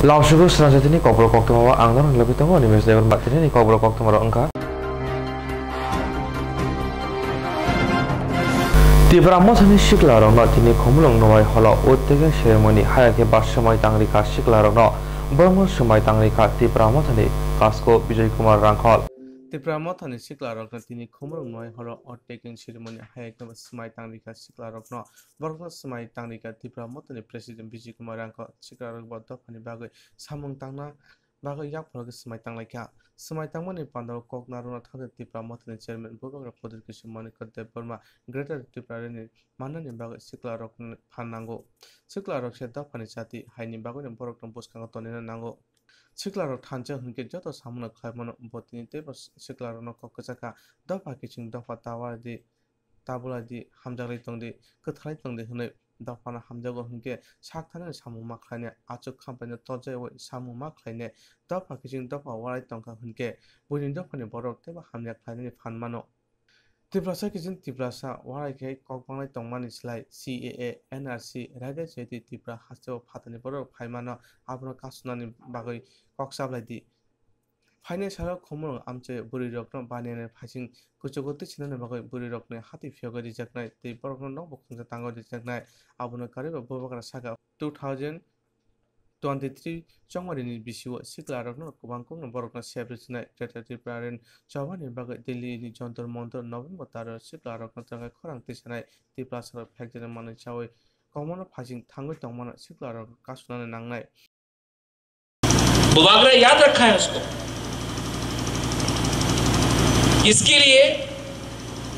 Laushugu selanjutnya ini kobrol koktu mawa anggar lebih temu nih mes dewan batin ini kobrol koktu maro engka. Di sani shikla sikla no tini komulong no wai hola ottege ceremony hayake bas সময় tangrika shikla rong no বর্মর সময় di তিপ্রামো থানি কাস্কো Vijay Kumar Rangkhal Tipra Motha शिनी खुमरू नोइ hello taking सिरिमण् शिला रक्न सिमिका तिप्रा मती प्रेसडेन्ट विजय कुमारङ शि दफा बगै सामङ या सिमिका सिमि को तिप्रा मती चेयरमेन भोगेन्द्र पदु कृष्ण मणिको देव वर्मा ग्रेटर तिप्रा महाै शिखला रक् फो शिला रक्ष दफा जाति हाइनिम पुष्कान नांगो siklaro tanjo hingke joto samunok hai mano botini tebo siklaro no koko saka dopa kising dopa tawa di tabula di hamjaglai tongdi kuthlai tongdi hinai dopana hamjago hingke sakthanen samuma khlaine achuk khampane toje oi samuma khlaine dopa kising dopa warai tongka hingke bunin dopani borok tebo hamja klaine ni fan mano Tipla sa kisin tipla sa warai kei kokpang lai tong mani slai CAA NRC raide se di tipla hasteo patani boro pai mana abro kasuna ni bagai koksab lai di. Paine sharo komuro amche buri rokno bani ane pasing kucho goti chino ne bagai buri rokno hati fiyoga di jaknai di boro kono nong bokkong sa tango di jaknai abro kari bo bo bakara saka 2000 23 chongmarini bisiwa siklarokno kubangkongno borokno sebrijnai tretati praren chawani bagai delini jontor montor november taro siklarokno tangai khorang tisanai tiplasar phekjene mane chawai komano phajing thangoi tongmana siklarok kasunane nangnai बुवाग्रह याद रखा है उसको इसके लिए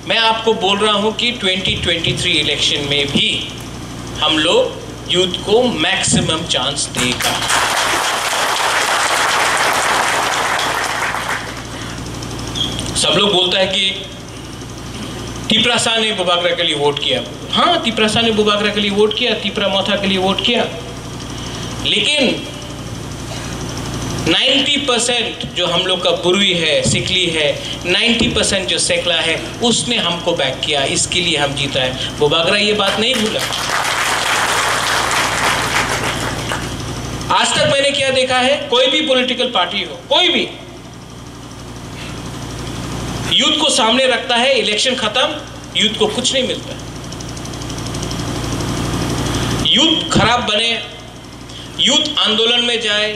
मैं आपको बोल रहा हूँ कि 2023 इलेक्शन में भी हम लोग यूथ को मैक्सिमम चांस देगा। सब लोग बोलता है कि तिपरा शाह ने बुबागरा के लिए वोट किया। हाँ तिपरा शाह ने बुबागरा के लिए वोट किया तिपरा मोथा के लिए वोट किया। लेकिन 90 परसेंट जो हम लोग का बुरुई है, सिकली है 90 परसेंट जो सेकला है, उसने हमको बैक किया। इसके लिए हम जीता है। बुबागरा ये बात नहीं भूला। आज तक मैंने क्या देखा है? कोई भी पॉलिटिकल पार्टी हो, कोई भी यूथ को सामने रखता है इलेक्शन खत्म यूथ को कुछ नहीं मिलता। यूथ खराब बने यूथ आंदोलन में जाए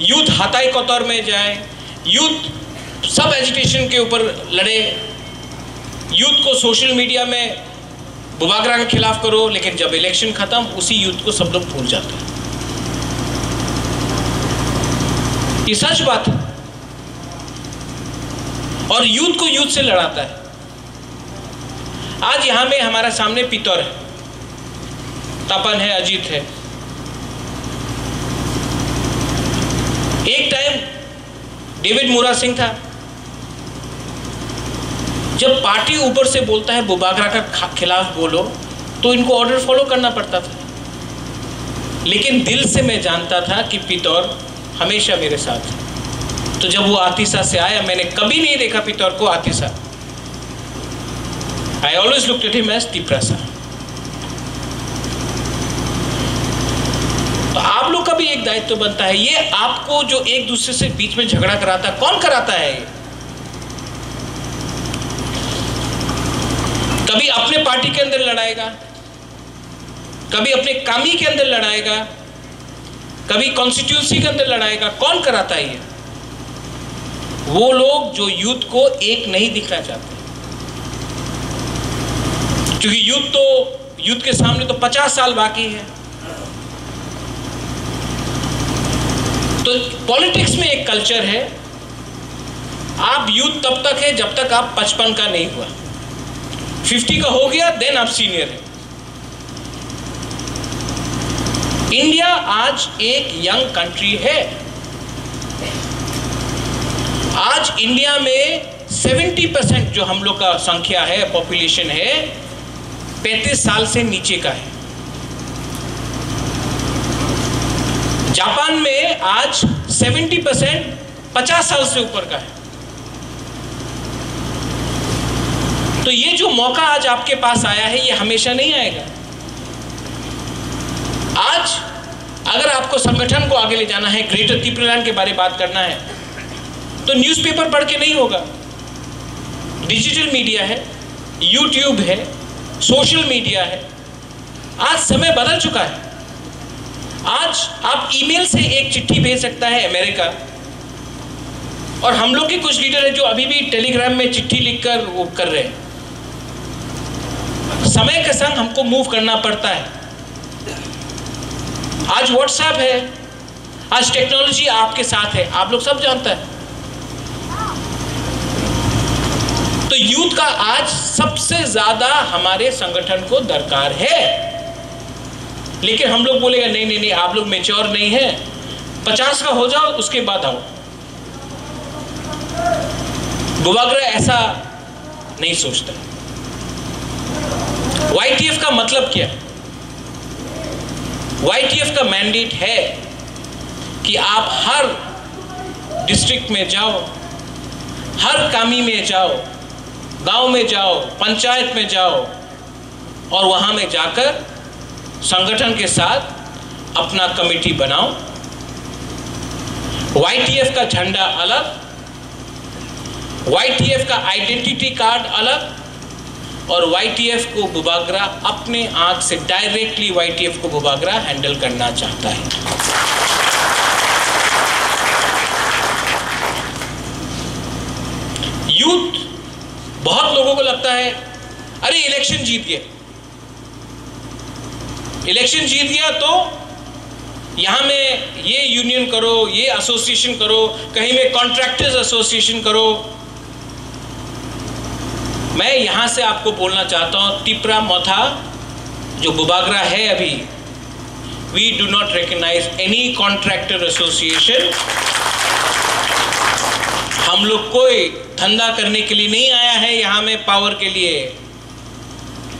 यूथ हताई कतौर में जाए यूथ सब एजुकेशन के ऊपर लड़े यूथ को सोशल मीडिया में बुबागरा के खिलाफ करो, लेकिन जब इलेक्शन खत्म, उसी यूथ को सब लोग भूल जाते हैं। ये सच बात है, और यूथ को युद्ध से लड़ाता है। आज यहाँ में हमारा सामने पितौर है, तपन है, अजीत है। एक टाइम डेविड मोरा सिंह था, जब पार्टी ऊपर से बोलता है बुबागरा का खिलाफ बोलो तो इनको ऑर्डर फॉलो करना पड़ता था। लेकिन दिल से मैं जानता था कि पितौर हमेशा मेरे साथ है। तो जब वो आतिशा से आया, मैंने कभी नहीं देखा पितौर को Atisha. I always look at him as Tiprasa तो आप लोग का भी एक दायित्व तो बनता है, ये आपको जो एक दूसरे से बीच में झगड़ा कराता, कौन कराता है? कभी अपने पार्टी के अंदर लड़ाएगा, कभी अपने कामी के अंदर लड़ाएगा कभी कॉन्स्टिट्यूंसी के अंदर लड़ाएगा कौन कराता है ये वो लोग जो यूथ को एक नहीं दिखना चाहते। क्योंकि यूथ तो यूथ के सामने तो 50 साल बाकी है। तो पॉलिटिक्स में एक कल्चर है। आप यूथ तब तक है जब तक आप पचपन का नहीं हुआ। 50 का हो गया देन आप सीनियर है। इंडिया आज एक यंग कंट्री है। आज इंडिया में 70 परसेंट जो हम लोग का संख्या है पॉपुलेशन है 35 साल से नीचे का है। जापान में आज 70 परसेंट पचास साल से ऊपर का है। तो ये जो मौका आज आपके पास आया है, ये हमेशा नहीं आएगा। आज अगर आपको संगठन को आगे ले जाना है ग्रेटर त्रिपुरालैंड के बारे में बात करना है तो न्यूज़पेपर पढ़ के नहीं होगा। डिजिटल मीडिया है यूट्यूब है सोशल मीडिया है। आज समय बदल चुका है। आज आप ईमेल से एक चिट्ठी भेज सकता है अमेरिका और हम लोग के कुछ लीडर है जो अभी भी टेलीग्राम में चिट्ठी लिखकर वो कर रहे हैं। समय के संग हमको मूव करना पड़ता है। आज व्हाट्सएप है। आज टेक्नोलॉजी आपके साथ है। आप लोग सब जानता है। तो यूथ का आज सबसे ज़्यादा हमारे संगठन को दरकार है। लेकिन हम लोग बोलेगा, नहीं नहीं नहीं, आप लोग मेच्योर नहीं है। पचास का हो जाओ, उसके बाद आओ। गुबाग्रा ऐसा नहीं सोचता। वाईटीएफ का मतलब क्या वाईटीएफ का मैंडेट है कि आप हर डिस्ट्रिक्ट में जाओ, हर कामी में जाओ, गाँव में जाओ, पंचायत में जाओ, और वहाँ में जाकर संगठन के साथ अपना कमेटी बनाओ। वाईटीएफ का झंडा अलग वाईटीएफ का आइडेंटिटी कार्ड अलग और वाईटीएफ को बुबागरा अपने आँख से डायरेक्टली वाईटीएफ को बुबागरा हैंडल करना चाहता है। यूथ बहुत लोगों को लगता है, अरे इलेक्शन जीत गया इलेक्शन जीत गया तो यहाँ में ये यूनियन करो, ये एसोसिएशन करो, कहीं में कॉन्ट्रैक्टर्स एसोसिएशन करो मैं यहाँ से आपको बोलना चाहता हूँ तिपरा मोथा, जो बुबागरा है अभी we do not recognise any contractor association हम लोग कोई धंधा करने के लिए नहीं आया है यहाँ में पावर के लिए।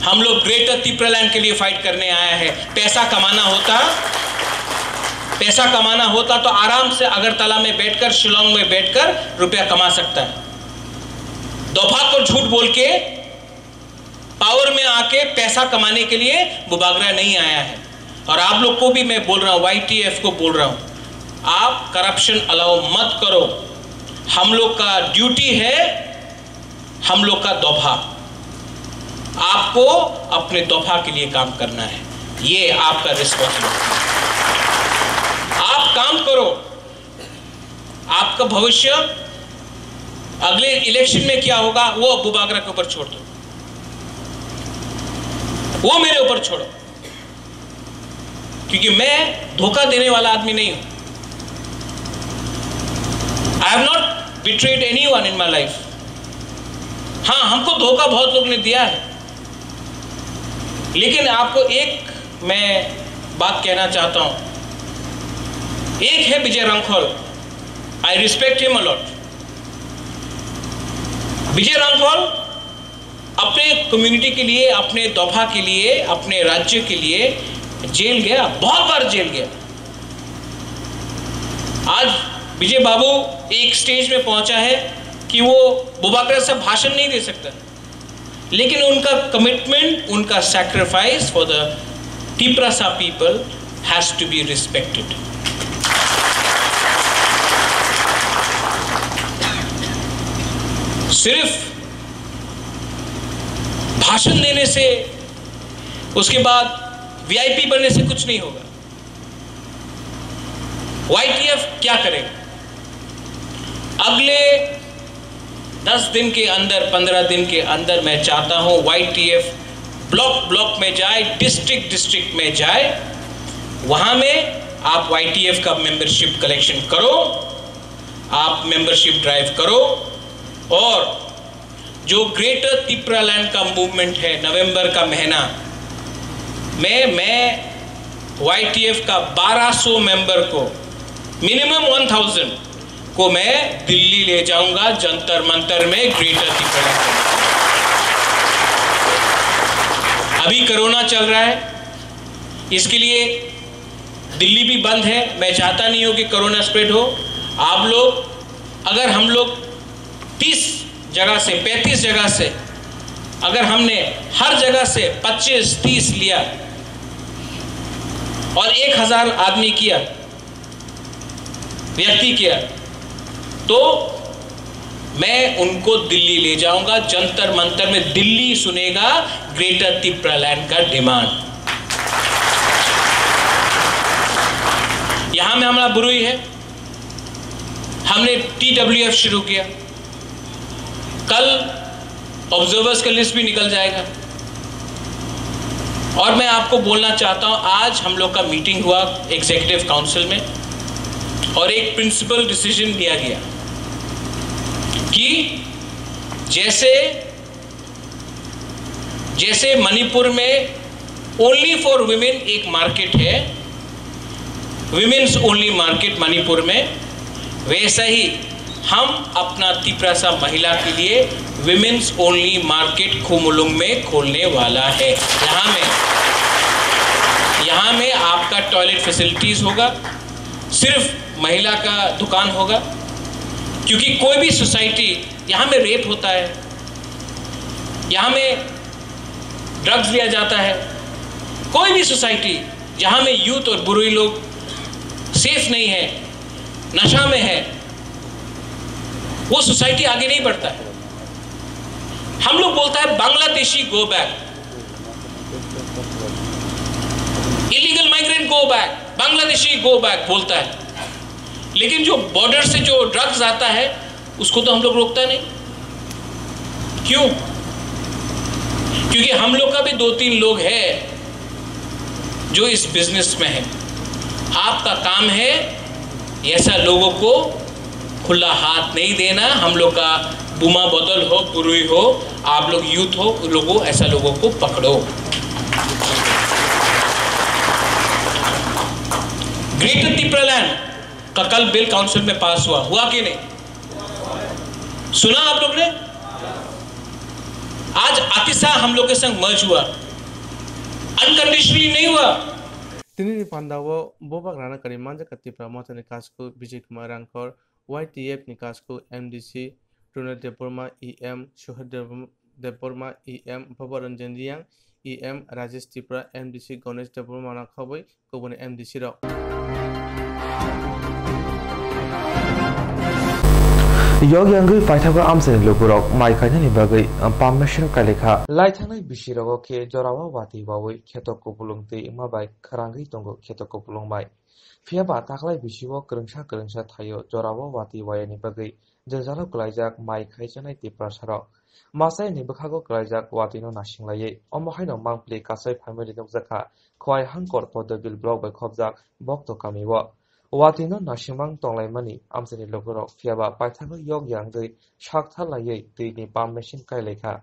हम लोग ग्रेटर त्रिपुरालैंड के लिए फाइट करने आया है। पैसा कमाना होता, पैसा कमाना होता तो आराम से अगरतला में बैठकर, शिलोंग में बैठकर रुपया कमा सकता है। दोफा को झूठ बोल के पावर में आके पैसा कमाने के लिए बुबागरा नहीं आया है। और आप लोग को भी मैं बोल रहा हूँ वाईटीएफ को बोल रहा हूँ, आप करप्शन अलाउ मत करो। हम लोग का ड्यूटी है, हम लोग का दोफा आपको अपने तोहफा के लिए काम करना है। ये आपका रिस्पॉन्सिबिलिटी आप काम करो। आपका भविष्य अगले इलेक्शन में क्या होगा, वो अबू बागरा के ऊपर छोड़ दो। वो मेरे ऊपर छोड़ो। क्योंकि मैं धोखा देने वाला आदमी नहीं हूँ। I have not betrayed anyone in my life हाँ हमको धोखा बहुत लोग ने दिया है। लेकिन आपको एक मैं बात कहना चाहता हूँ। एक है Vijay Rangkhal I respect him a lot Vijay Rampal अपने कम्युनिटी के लिए, अपने दफ़ा के लिए, अपने राज्य के लिए जेल गया, बहुत बार जेल गया। आज विजय बाबू एक स्टेज में पहुँचा है कि वो बुबाकर से भाषण नहीं दे सकता। लेकिन उनका कमिटमेंट उनका sacrifice for the Tiprasa people has to be respected सिर्फ़ भाषण देने से, उसके बाद वीआईपी बनने से कुछ नहीं होगा। वाईटीएफ क्या करेगा? अगले दस दिन के अंदर, पंद्रह दिन के अंदर मैं चाहता हूँ वाईटीएफ ब्लॉक ब्लॉक में जाए, डिस्ट्रिक्ट डिस्ट्रिक्ट में जाए, वहाँ में आप वाईटीएफ का मेंबरशिप कलेक्शन करो, आप मेंबरशिप ड्राइव करो और जो ग्रेटर त्रिपुरालैंड का मूवमेंट है नवंबर का महीना, में, मैं वाईटीएफ का 1200 मेंबर को मिनिमम 1000 को मैं दिल्ली ले जाऊँगा, जंतर मंतर में ग्रेटर त्रिपुरालैंड अभी कोरोना चल रहा है, इसके लिए दिल्ली भी बंद है, मैं चाहता नहीं हूँ कि कोरोना स्प्रेड हो। आप लोग, अगर हम लोग 30 जगह से 35 जगह से, अगर हमने हर जगह से 25 30 लिया और 1000 आदमी किया, व्यक्ति किया तो मैं उनको दिल्ली ले जाऊँगा। जंतर मंतर में दिल्ली सुनेगा ग्रेटर तिप्रालैंड का डिमांड। यहाँ में हमारा बुरुई है। हमने टी डब्ल्यू एफ़ शुरू किया। कल ऑब्जर्वर्स का लिस्ट भी निकल जाएगा। और मैं आपको बोलना चाहता हूँ, आज हम लोग का मीटिंग हुआ एग्जीक्यूटिव काउंसिल में और एक प्रिंसिपल डिसीज़न लिया गया कि जैसे जैसे मणिपुर में ओनली फॉर वुमेन एक मार्केट है विमेन्स ओनली मार्केट मणिपुर में, वैसा ही हम अपना तिपरासा महिला के लिए विमेन्स ओनली मार्केट खुमुलुंग में खोलने वाला है। यहाँ में यहाँ में आपका टॉयलेट फैसिलिटीज़ होगा, सिर्फ़ महिला का दुकान होगा, क्योंकि कोई भी सोसाइटी यहाँ में रेप होता है, यहाँ में ड्रग्स लिया जाता है। कोई भी सोसाइटी जहाँ में यूथ और बुरुई लोग सेफ़ नहीं है, नशा में है। वो सोसाइटी आगे नहीं बढ़ता है। हम लोग बोलता है Bangladeshi go back illegal migrant go back Bangladeshi go back बोलता है। लेकिन जो बॉर्डर से जो ड्रग्स आता है, उसको तो हम लोग रोकता नहीं। क्यों? क्योंकि हम लोग का भी दो तीन लोग है जो इस बिज़नेस में है। आपका काम है ऐसा लोगों को खुला हाथ नहीं देना। हम लोग का बुमा बदल हो, बुरुई हो, आप लोग यूथ हो, लोगों, ऐसा लोगों को पकड़ो। ग्रेटर तिप्रलैंड का कल बिल काउंसिल में पास हुआ। हुआ कि नहीं? सुना आप लोग ने? आज अतिशा हम लोग के संग मर्ज हुआ। अनकंडीशनली नहीं हुआ। Tinini pandawo bobak rana kari manja kati pramota ni kasko Vijay Kumar Y T F निकास्को M D C Tunal Debbarma E M Suhar Debbarma E M Bhabar Ranjan Reang E M Rajesh Tripura M D C Ganesh Debbarma नाखबई गुबुन M D सी योग अंगी पाइथागो आमसे लोगोर माइ खायनि बागै पामेशन कालेखा लाइथानि बिसिरगो के जरावा वाथि बावै खेतक कोपुलुंते इमा bye खरांगै तंगो खेतक कोपुलुंबाय bisio krungsa krungsa thayo jorawa wati wayani bagai jajalo klaijak mai khaijanai te prasaro masai ni bukhago klaijak wati no nasinglai omo haino mangpli kasai family nokjaka khwai hangkor podobil blog bai khobjak bokto kamiwo watino nasimang tonglaimani amsani logorok phiaba paithago yok yangdui sakthalaioi tuini pump machine kailekha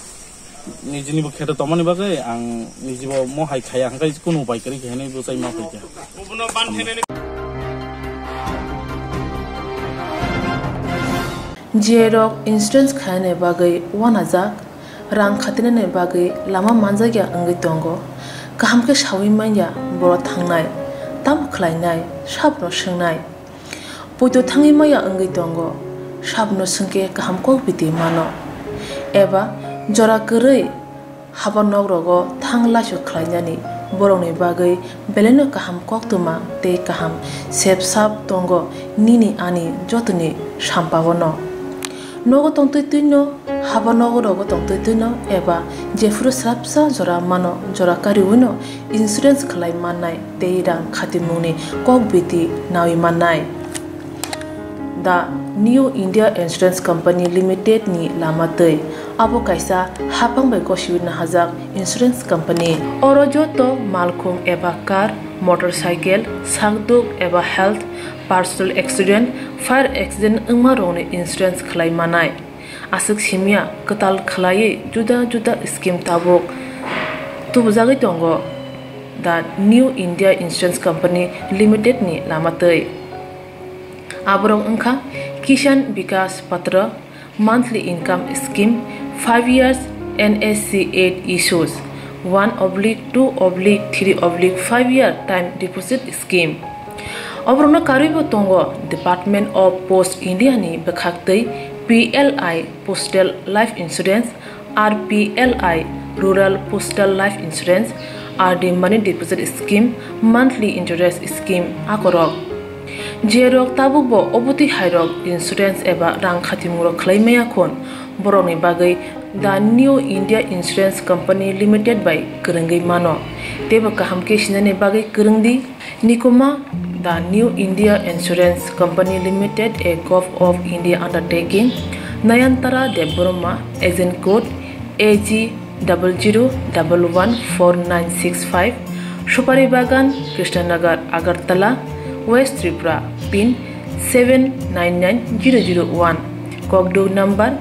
निजिनिबो खेतो तमनि बागै आं निजिबो म हाइखाया आंगाय कुनु बाइकरि खेने बसाइ मा फाइका जिएरक insurance खाने बागै वानाजाक रां खाथिनानै बागै लामा मानजागिया ओंगै दंग गाहामखे सावै माइया बर' थांनाय ताम खलायनाय साबनो सोंनाय बयद' थाङै माइया ओंगै दंग साबनो सोंके गाहामखौ बिदि मानो एबा जरा गोरै हाबा नग्रग थां लासो खलायनानै बर'नि बागै बेलेनो गाहाम कक्तमा ते गाहाम सेब साब दंग निनि आनि जतनि साम्पावनो nogo tongtoi tuino haba nogo rogo tongtoi tuino eba jefuru srapsa jora mano jora kari uino insurance khalai mannai tei rang khati mungni kok biti nawi New India Insurance Company Limited नि लामाते अबो कैसा हापंग बैको शिविर नहाजाक insurance company और जो तो मालखुम एबा car motorcycle सांगदुक एबा health personal accident fire accident Uma रोने इंश्योरेंस खलाई मानाय आसक सिमिया कताल खलाये जुदा जुदा स्कीम ताबुक तुबजागै दंगो the New India Insurance Company Limited नि लामाते आबरं ओंखा Kisan Vikas Patra monthly income scheme five years NSC eight issues one oblique two oblique three oblique five year time deposit scheme अब रो कारी तंग डिपार्टमेंट ऑफ़ पोस्ट इंडिया ने बखाते PLI postal life insurance R P L I rural postal life insurance R D money deposit scheme monthly insurance scheme आकरक jerok tabuk bo obuti hairok insurance eba rang khatimuro khlaimaya khon boroni bagai the new india insurance company limited by kerengai mano teba kaham ke sinane bagai kerengdi nikoma the new india insurance company limited a gov of india undertaking nayantara deborma agent code ag double zero double one four nine six five Supari Bagan Krishnanagar Agartala west Tripura pin seven nine nine zero zero one ককডো number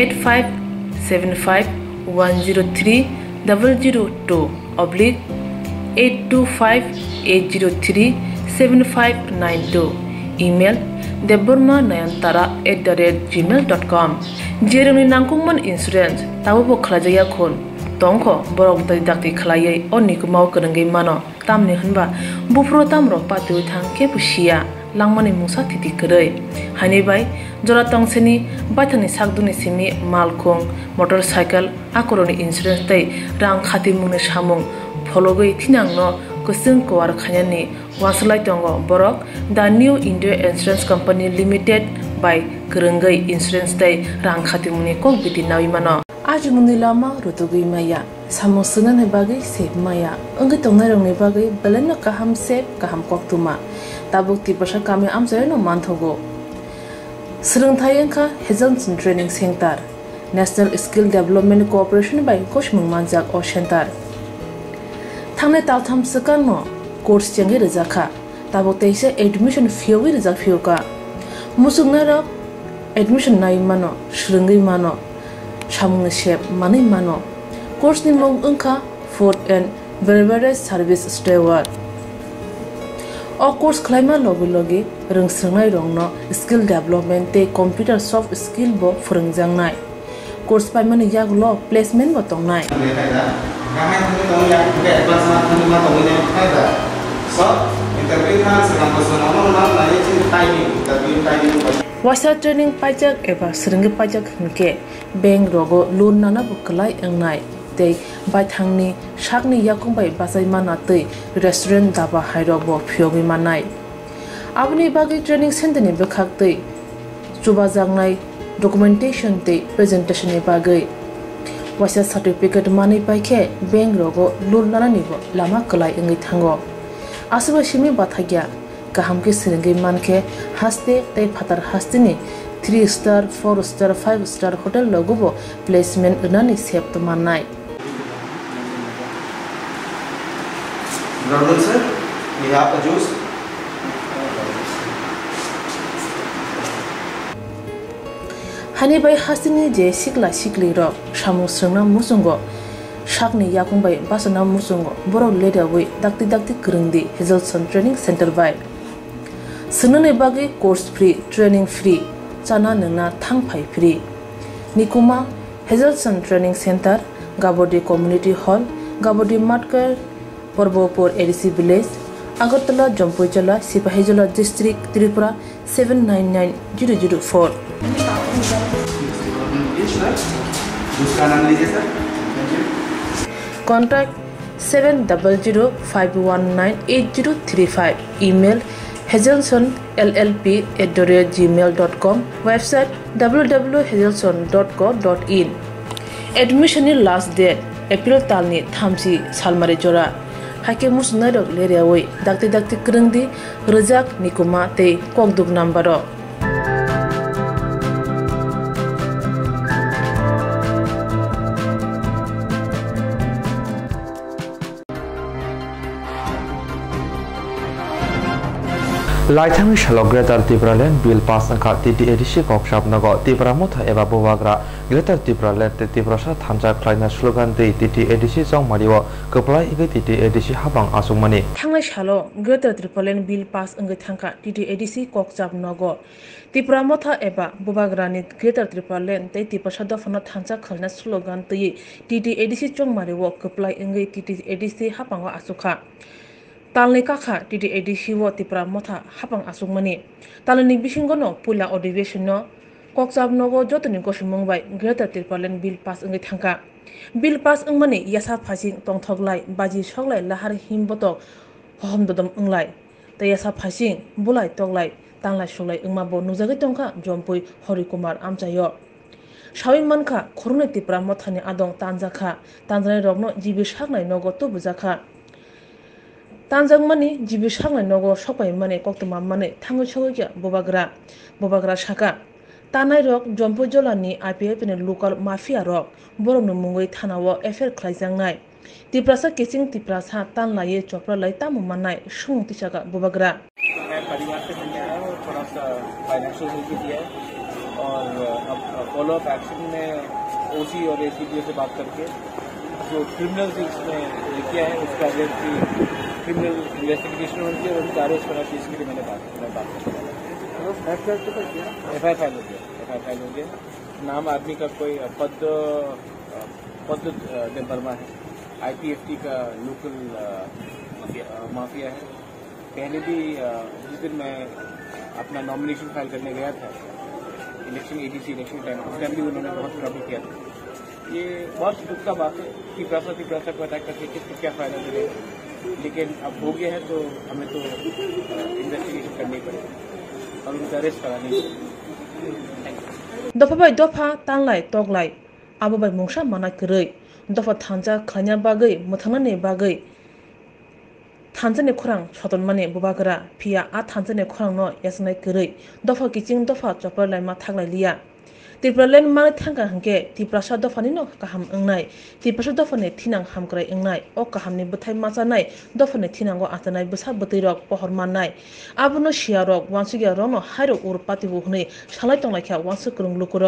eight five seven five one zero three double zero two oblique eight two five eight zero three seven five nine two email Debbarma Nayantara at the rate gmail dot com যেরমনি নাংকুমন insurance তাবো খালাজাইয়া খুন tongkho borok dai dakti khlaiye onni ku tamni hanba bufro tamro patu thang ke pusia langmani musa thiti krai hani bai jora tongseni bathani sakduni simi malkhong motorcycle akoroni insurance tai rang khati mungni samung fologoi thinangno kusung kwar khanyani waslai tongo borok the new india insurance company limited by kerengai insurance tai rang khati mungni kok biti nawi mano aji muni lama rutugui maya samu sunan he bagai sep maya anggi tongnai rong ne bagai belena kaham sep kaham kok tuma tabuk ti pasha kami am jare no manthogo srungthai engkha hezonson training center national skill development cooperation by koshmung manjak o center thangne taltham sakan no course changi rejakha tabuk teise admission fee wi rijak fee ka musungna rok admission nai mano srungai mano samung shep mani mano course ni mong ungkha food and beverage service steward o course khlaima logi logi rungsrangnai rongno skill development te computer soft skill bo phurungjangnai course paimani yaglo placement bo tongnai wasa training pajak eba seringi pajak hingke bank rogo loan nana bukalai engnai daba hairo bo phiogi manai abni bagi training center ni bekhak tei chuba jangnai documentation tei presentation ni bagai wasa certificate mani paikhe bank rogo loan nana ni bo lama kalai engai thango asaba shimi bathagya kaham ke siringi manke haste tei phatar haste ni 3 star 4 star 5 star hotel logubo placement unani sep to ग्रंडल से ये आपका juice Honey भाई हसीनी जे सिकला सिकली रो सामु सोंना मुसुंगो शाकनी याकुं भाई बासना मुसुंगो बरो लेदे वे दक्ति दक्ति करंदे हेजल सन ट्रेनिंग सेंटर बाय सुनने बागे कोर्स फ्री ट्रेनिंग फ्री चाना नंगना थांग फाई free निकुमा Hazelson training centre Gabordi community hall Gabordi market Purbapur ADC village Agartala Jampuijala Sepahijala district Tripura seven nine nine zero zero four contact seven double zero five one nine eight zero three five email Hazelson L L P at the rate gmail dot com website W W Hazelson dot co dot in এডমিশনের last date April তালনি থামসি সালমারি জোড়া hakemur sunai dok leria woi dakte dakte krengdi rezak nikuma te kok nambaro ते ककदुक number लाइथांनि सालाव ग्रेटार टिप्रालेण्ड bill pass अंखा टिटि ADC कक्साबनग Tipra Mutha एबा बवाग्रा ग्रेटार टिप्रालेण्ड टिप्रासा थामजा ख्लायना slogan दै टिटि ADC जं मारिव कप्लाय इगै टिटि ADC हाबां आसुंमानि थांनाय सालो ग्रेटार त्रिपलेन बिल पास अंगै थांखा टिटि एडिसि कक्साब नग त्रिपुरा मथा एबा बुबाग्रानि ग्रेटार त्रिपलेन तै त्रिपुरा दफना थांचा खलना स्लोगान तै टिटि एडिसि चों मारिव कप्लाय अंगै टिटि ADC हाबांव आसुखा talni kakha titi edc wo tipra motha hapang asungmani talni bisingo no pula no kokchab nogo jotoni gosimung bai greater tirpalen bill pass ngai thangka bill pass ngmani yasa phasing tongthoklai baji soklai lahar himboto hohom dodom nglai ta yasa phasing bulai toklai tanglai soklai ngma bo nujagi tongkha jompui hori kumar amchayo সাউই মানখা খরুনে তিপ্রা মথানি আদং তানজাখা তানজানি রগ্ন GB সাকনাই নগ তো বুজাখা tanjangmani jibi sangnai nogo sopai mani koktoma mani thangu chogya bobagra bobagra saka tanai rok jompo jolani IPF ni local mafia rok borok no mungoi thanao affair khlaijangnai tiprasa kiching tiprasa tan laye chopra lai tamu manai sung tisaka bobagra मैं परिवार से मिलने आया हूँ थोड़ा सा financial help भी दिया है और अब फॉलो अप एक्शन में ओसी और एसीपीओ से बात करके जो क्रिमिनल्स इसमें किया है उसका अगर की क्रिमिनल इन्वेस्टिगेशन होती है और उनका अरेस्ट होना चाहिए इसके लिए मैंने बात मैं बात एफ़ आई फ़ाइल हो गया एफ़ आई फ़ाइल हो गया। नाम आदमी का कोई पद पद वर्मा है। आईपीएफटी का लोकल माफिया है। पहले भी जिस दिन मैं अपना नॉमिनेशन फ़ाइल करने गया था इलेक्शन एडीसी इलेक्शन टाइम उस टाइम भी उन्होंने बहुत ट्रबल किया था। ये बहुत दुख का बात है कि प्रसा की प्रसा को अटैक करके किसको क्या फ़ायदा मिलेगा? लेकिन अब हो गया है तो हमें तो इन्वेस्टिगेशन करनी पड़ेगी और उनको अरेस्ट करानी पड़ेगी थैंक यू दफा bai दफा tanlai toklai abo bai mungsa mana krei दफा thanja khanya bagai muthana ne bagai थानजने खुरां सतन माने बुबागरा फिया आ थानजने खुरां न यासनाय गरै दफा किचिं दफा चपर लाइमा ত্রিপুরালেন মানে থাকা হাঙ্গে ত্রিপ্রাসা দফানি ন কাহাম ওংনাই ত্রিপ্রাসা দফানে থিনাং হামক্রাই ওংনাই ও কাহামনি বুথাই মাচানাই দফানে থিনাঙ্গো আতানাই বুসা বতৈ রক পহর মাননাই আবনো শিয়া রক ওয়ানসুগিয়া রন হাইরক উর পাতি বহনে সালাই টংলাইখা ওয়ানসু করং লুকুর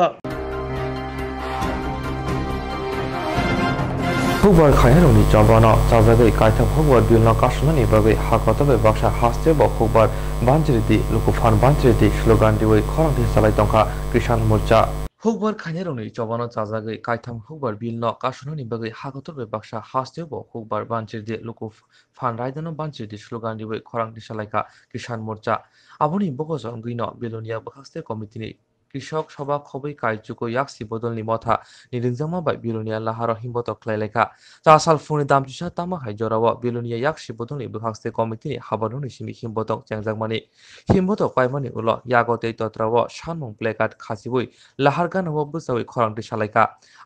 হুবার খায়ের উনি চবন চাজাবে কাইথা ভগবত বিলন কাশনানি বাবে হাকতবে বাক্সা হাসতে ব হুবার বাঞ্চরিতি লুকুফান বাঞ্চরিতি স্লোগান দিবই খরং চালাই তংখা কৃষাণ মোর্চা 흑벌 간이로는 저번에 자자게 가이탐 흑벌 빌너 가수는 이백의 하고토베 박사 하스테보 흑벌 반질디 루코 판라이드는 반질디 슬로간 리베 코랑 디샬라이카 기산 모차 아버님 보고서 응기노 빌로니아 박스테 커미티니 কৃষক সভা খবৈ কাইজুকো ইয়াকসি বদলনি মথা নিরিংজামা বাই বিলনিয়া লাহার হিমবত খ্লাইলেখা চাসাল ফুনি দামচিসা তামা হাই জরাव বিলনিয়া ইয়াকসি বদলনি বখাস্তে কমিটিনি হাবানুনি সিমি হিমবতক চ্যাংজাংমানি হিমবতক পাইমানি উল ইয়াগতে তত্রাव সানমং প্লেকার্ড খাসিবই লাহার গান হওয়া বুঝাওই খরাংটি সালাইকা।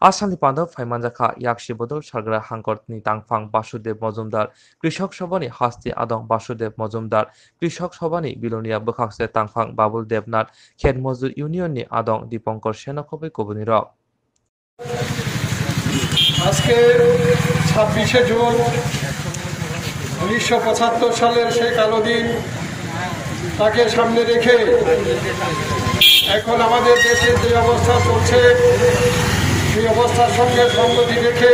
আসামনি পান্ডব ফাইমানজাখা ইয়াকসি বদল সারগ্রা হাঙ্করনি তাংফাং বাসুদেব মজুমদার। কৃষক সভানি হাস্তি আদং বাসুদেব মজুমদার। কৃষক সভানি বিলনিয়া বখাকসে তাংফাং বাবুল দেবনাথ। খেত মজুর ইউনিয়ননি আদং দীপঙ্কর সেনকবে কবনি রক আজকে ছাব্বিশে জুন উনিশশো পঁচাত্তর সালের সেই কালো দিন তাকে সামনে রেখে এখন আমাদের দেশের যে অবস্থা চলছে, সেই অবস্থার সঙ্গে সঙ্গতি রেখে,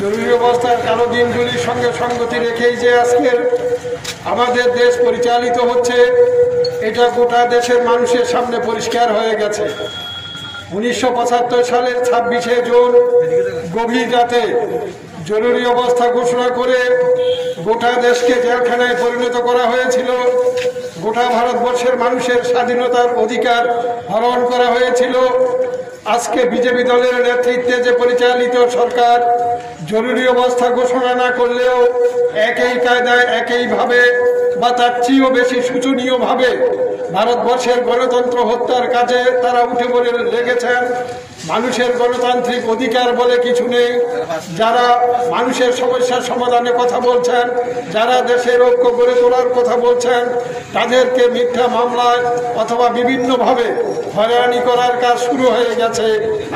জরুরি অবস্থার কালো দিনগুলির সঙ্গে সঙ্গতি রেখেই যে আজকের আমাদের দেশ পরিচালিত হচ্ছে এটা গোটা দেশের মানুষের সামনে পরিষ্কার হয়ে গেছে। উনিশশো সালের ছাব্বিশে জুন গভীর রাতে জরুরি অবস্থা ঘোষণা করে গোটা দেশকে জেলখানায় পরিণত করা হয়েছিল। গোটা ভারতবর্ষের মানুষের স্বাধীনতার অধিকার হরণ করা হয়েছিল। আজকে বিজেপি দলের নেতৃত্বে যে পরিচালিত সরকার, জরুরি অবস্থা ঘোষণা না করলেও একই কায়দায়, একইভাবে বা তার চেয়েও বেশি শোচনীয়ভাবে ভারতবর্ষের গণতন্ত্র হত্যার কাজে তারা উঠে পড়ে লেগেছেন। মানুষের গণতান্ত্রিক অধিকার বলে কিছু নেই। যারা মানুষের সমস্যার সমাধানে কথা বলছেন, যারা দেশের ঐক্য গড়ে তোলার কথা বলছেন, তাদেরকে মিথ্যা মামলায় অথবা বিভিন্নভাবে হয়রানি করার কাজ শুরু হয়ে গেছে।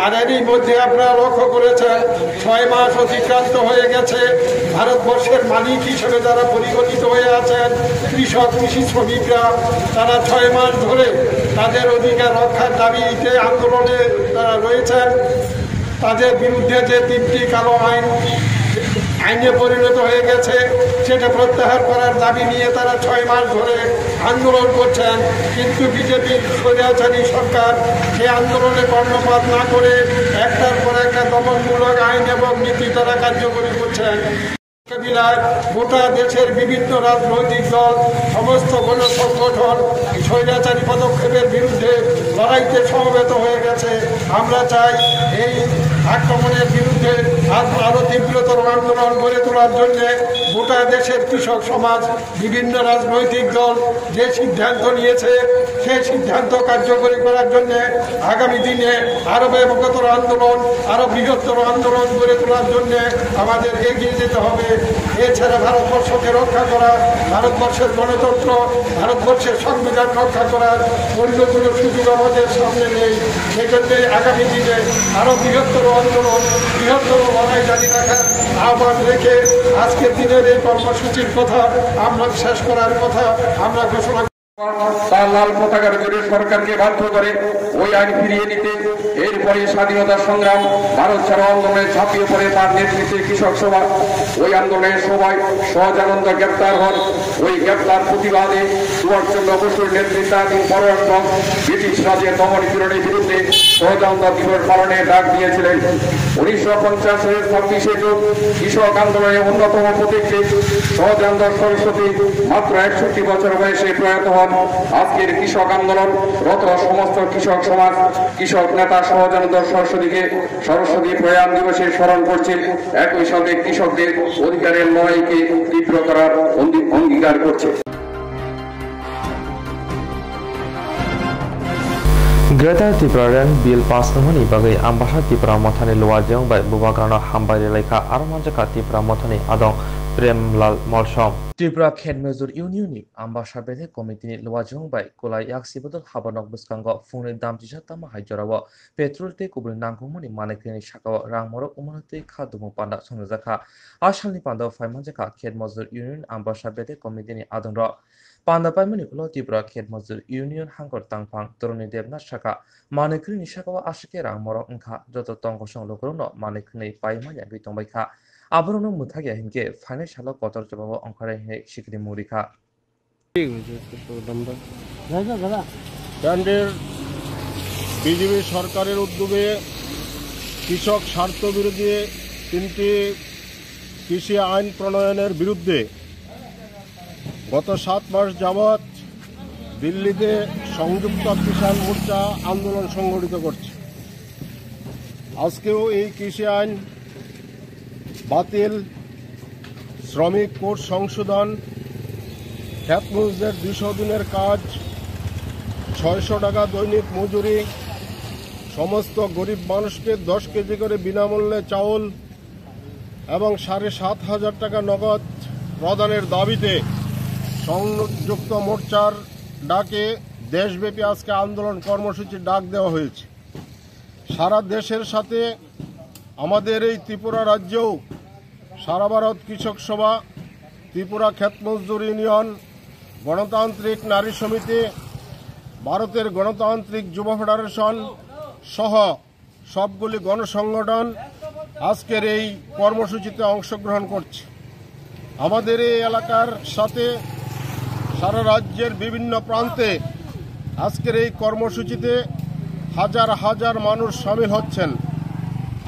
আর এরই মধ্যে আপনারা লক্ষ্য করেছেন, ছয় মাস অতিক্রান্ত হয়ে গেছে। ভারতবর্ষের মালিক হিসেবে যারা পরিগণিত হয়ে আছেন, কৃষক, কৃষি শ্রমিকরা, তারা ছয় মাস ধরে তাদের অধিকার রক্ষার দাবিতে আন্দোলনে তারা রয়েছেন। তাদের বিরুদ্ধে যে তিনটি কালো আইন আইনে পরিণত হয়ে গেছে, সেটা প্রত্যাহার করার দাবি নিয়ে তারা ছয় মাস ধরে আন্দোলন করছেন। কিন্তু বিজেপির স্বৈরাচারী সরকার সে আন্দোলনে কর্ণপাত না করে একটার পর একটা দমনমূলক আইন এবং নীতি তারা কার্যকরী করছেন। গোটা দেশের বিভিন্ন রাজনৈতিক দল, সমস্ত গণ সংগঠন স্বৈরাচারী পদক্ষেপের বিরুদ্ধে লড়াইতে সমবেত হয়ে গেছে। আমরা চাই এই আক্রমণের বিরুদ্ধে আজ- তীব্রতর আন্দোলন গড়ে তোলার জন্য গোটা দেশের কৃষক সমাজ, বিভিন্ন রাজনৈতিক দল যে সিদ্ধান্ত নিয়েছে, সেই সিদ্ধান্ত কার্যকরী করার জন্য আগামী দিনে আরও ব্যাপকতর আন্দোলন, আরও বৃহত্তর আন্দোলন গড়ে তোলার জন্য আমাদের এগিয়ে যেতে হবে। এছাড়া ভারতবর্ষকে রক্ষা করা, ভারতবর্ষের গণতন্ত্র, ভারতবর্ষের সংবিধান রক্ষা করার অন্য কোনো সুযোগ আমাদের সামনে নেই। সেক্ষেত্রে আগামী দিনে আরও বৃহত্তর আন্দোলন বৃহত্তর লড়াই জারি রাখার আহ্বান রেখে আজকের দিনের এই কর্মসূচির কথা আমরা শেষ করার কথা আমরা ঘোষণা লাল পতাকার জোরে সরকারকে বাধ্য করে ওই আইন ফিরিয়ে নিতে এরপরে স্বাধীনতা সংগ্রাম, ভারত ছাড়ো আন্দোলনে ঝাঁপিয়ে পড়ে তার নেতৃত্বে কৃষক সভা। ওই আন্দোলনে সবাই সহজানন্দ গ্রেপ্তার হন। ওই গ্রেপ্তার প্রতিবাদে সুভাষচন্দ্র বসুর নেতৃত্বাধীন পররাষ্ট্র ব্রিটিশ রাজের দমন পীড়নের বিরুদ্ধে সহজানন্দ দিবস পালনের ডাক দিয়েছিলেন। উনিশশো পঞ্চাশ সালের ছাব্বিশে জুন কৃষক আন্দোলনের অন্যতম প্রতীকী সহজানন্দ সরস্বতী মাত্র একষট্টি বছর বয়সে প্রয়াত হন। আজকের কৃষক আন্দোলন রত সমস্ত কৃষক সমাজ, কৃষক নেতা সহজানন্দ সরস্বতীকে সরস্বতী প্রয়াণ দিবসে স্মরণ করছে। একই সাথে কৃষকদের অধিকারের লড়াইকে তীব্র করার অঙ্গী- অঙ্গীকার করছে। Greater Tipraran Bill pass nungani bagai ambasha Tipra mothani luwa jeng bai bubagrano hambai leika armanjaka Tipra mothani, adong Premlal Molshom Tripura Khet Majoor ইউনিয়ননি Ambassa বেধে কমিটিনি লুয়াজং বাই কোলাই ইয়াকসি বদল হাবানক বসকাঙ্গ ফুংনি দাম জিসা তামা হাইজরাव পেট্রোল তে কুবুল নাংগমনি মানেকনি সাকাव রাং মরক উমনতে খাদুমু পান্ডা সংজাখা আসালনি পান্ডা ফাইমানজাখা খেট মেজর ইউনিয়ন আম্বাসা বেধে কমিটিনি আদংর পান্ডা পাইমনি উলো ত্রিপুরা খেট মেজর ইউনিয়ন হাঙ্গর তাংফাং তরুণী দেবনাথ শাখা মানেকনি সাকাव আশিকে রাং মরক ওংখা যত তংকসং লোকরনো মানেকনি পাইমানিয়া গৈতংবাইখা আবরণ মুথাগিয়া হিনকে ফাইনাল কতর জবাব অংখারে হে সিকরি মুরিখা বিজেপি সরকারের উদ্যোগে কৃষক স্বার্থ বিরোধী তিনটি কৃষি আইন প্রণয়নের বিরুদ্ধে গত সাত মাস যাবৎ দিল্লিতে সংযুক্ত কিষাণ মোর্চা আন্দোলন সংগঠিত করছে। আজকেও এই কৃষি আইন বাতিল শ্রমিক কোর্ট সংশোধন খ্যাত মজুরদের দুশো দিনের কাজ, ছয়শো টাকা দৈনিক মজুরি, সমস্ত গরিব মানুষকে দশ কেজি করে বিনামূল্যে চাউল এবং সাড়ে সাত হাজার টাকা নগদ প্রদানের দাবিতে সংযুক্ত মোর্চার ডাকে দেশব্যাপী আজকে আন্দোলন কর্মসূচির ডাক দেওয়া হয়েছে। সারা দেশের সাথে আমাদের এই ত্রিপুরা রাজ্যেও সারা ভারত কৃষক সভা, ত্রিপুরা ক্ষেত মজদুর ইউনিয়ন, গণতান্ত্রিক নারী সমিতি, ভারতের গণতান্ত্রিক যুব ফেডারেশন সহ সবগুলি গণসংগঠন আজকের এই কর্মসূচিতে অংশগ্রহণ করছে। আমাদের এই এলাকার সাথে সারা রাজ্যের বিভিন্ন প্রান্তে আজকের এই কর্মসূচিতে হাজার হাজার মানুষ সামিল হচ্ছেন।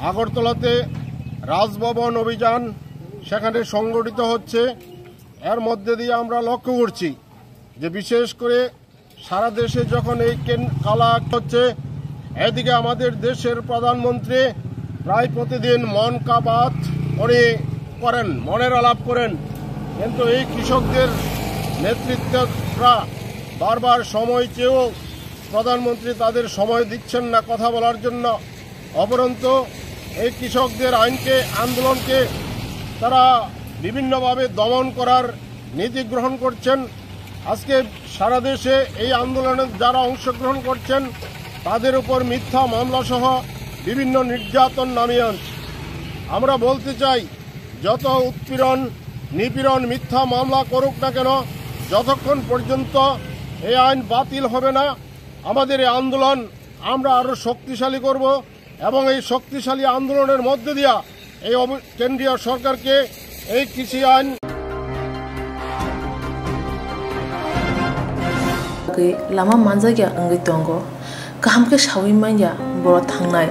আগরতলাতে রাজভবন অভিযান সেখানে সংগঠিত হচ্ছে। এর মধ্যে দিয়ে আমরা লক্ষ্য করছি যে বিশেষ করে সারা দেশে যখন এই কালা হচ্ছে, এদিকে আমাদের দেশের প্রধানমন্ত্রী প্রায় প্রতিদিন মন কা বাত উনি করেন, মনের আলাপ করেন। কিন্তু এই কৃষকদের নেতৃত্বরা বারবার সময় চেয়েও প্রধানমন্ত্রী তাদের সময় দিচ্ছেন না কথা বলার জন্য। অপরন্ত এই কৃষকদের আইনকে, আন্দোলনকে তারা বিভিন্নভাবে দমন করার নীতি গ্রহণ করছেন। আজকে সারা দেশে এই আন্দোলনে যারা অংশগ্রহণ করছেন, তাদের উপর মিথ্যা মামলা সহ বিভিন্ন নির্যাতন নামিয়ে আনছে। আমরা বলতে চাই, যত উৎপীড়ন, নিপীড়ন, মিথ্যা মামলা করুক না কেন যতক্ষণ পর্যন্ত এই আইন বাতিল হবে না, আমাদের এই আন্দোলন আমরা আরও শক্তিশালী করব এবং এই শক্তিশালী আন্দোলনের মধ্যে দিয়া এই কেন্দ্রীয় সরকারকে এই কৃষি আইন লামা মানজা গিয়া অঙ্গে কাহামকে সাবি বড় থাংনাই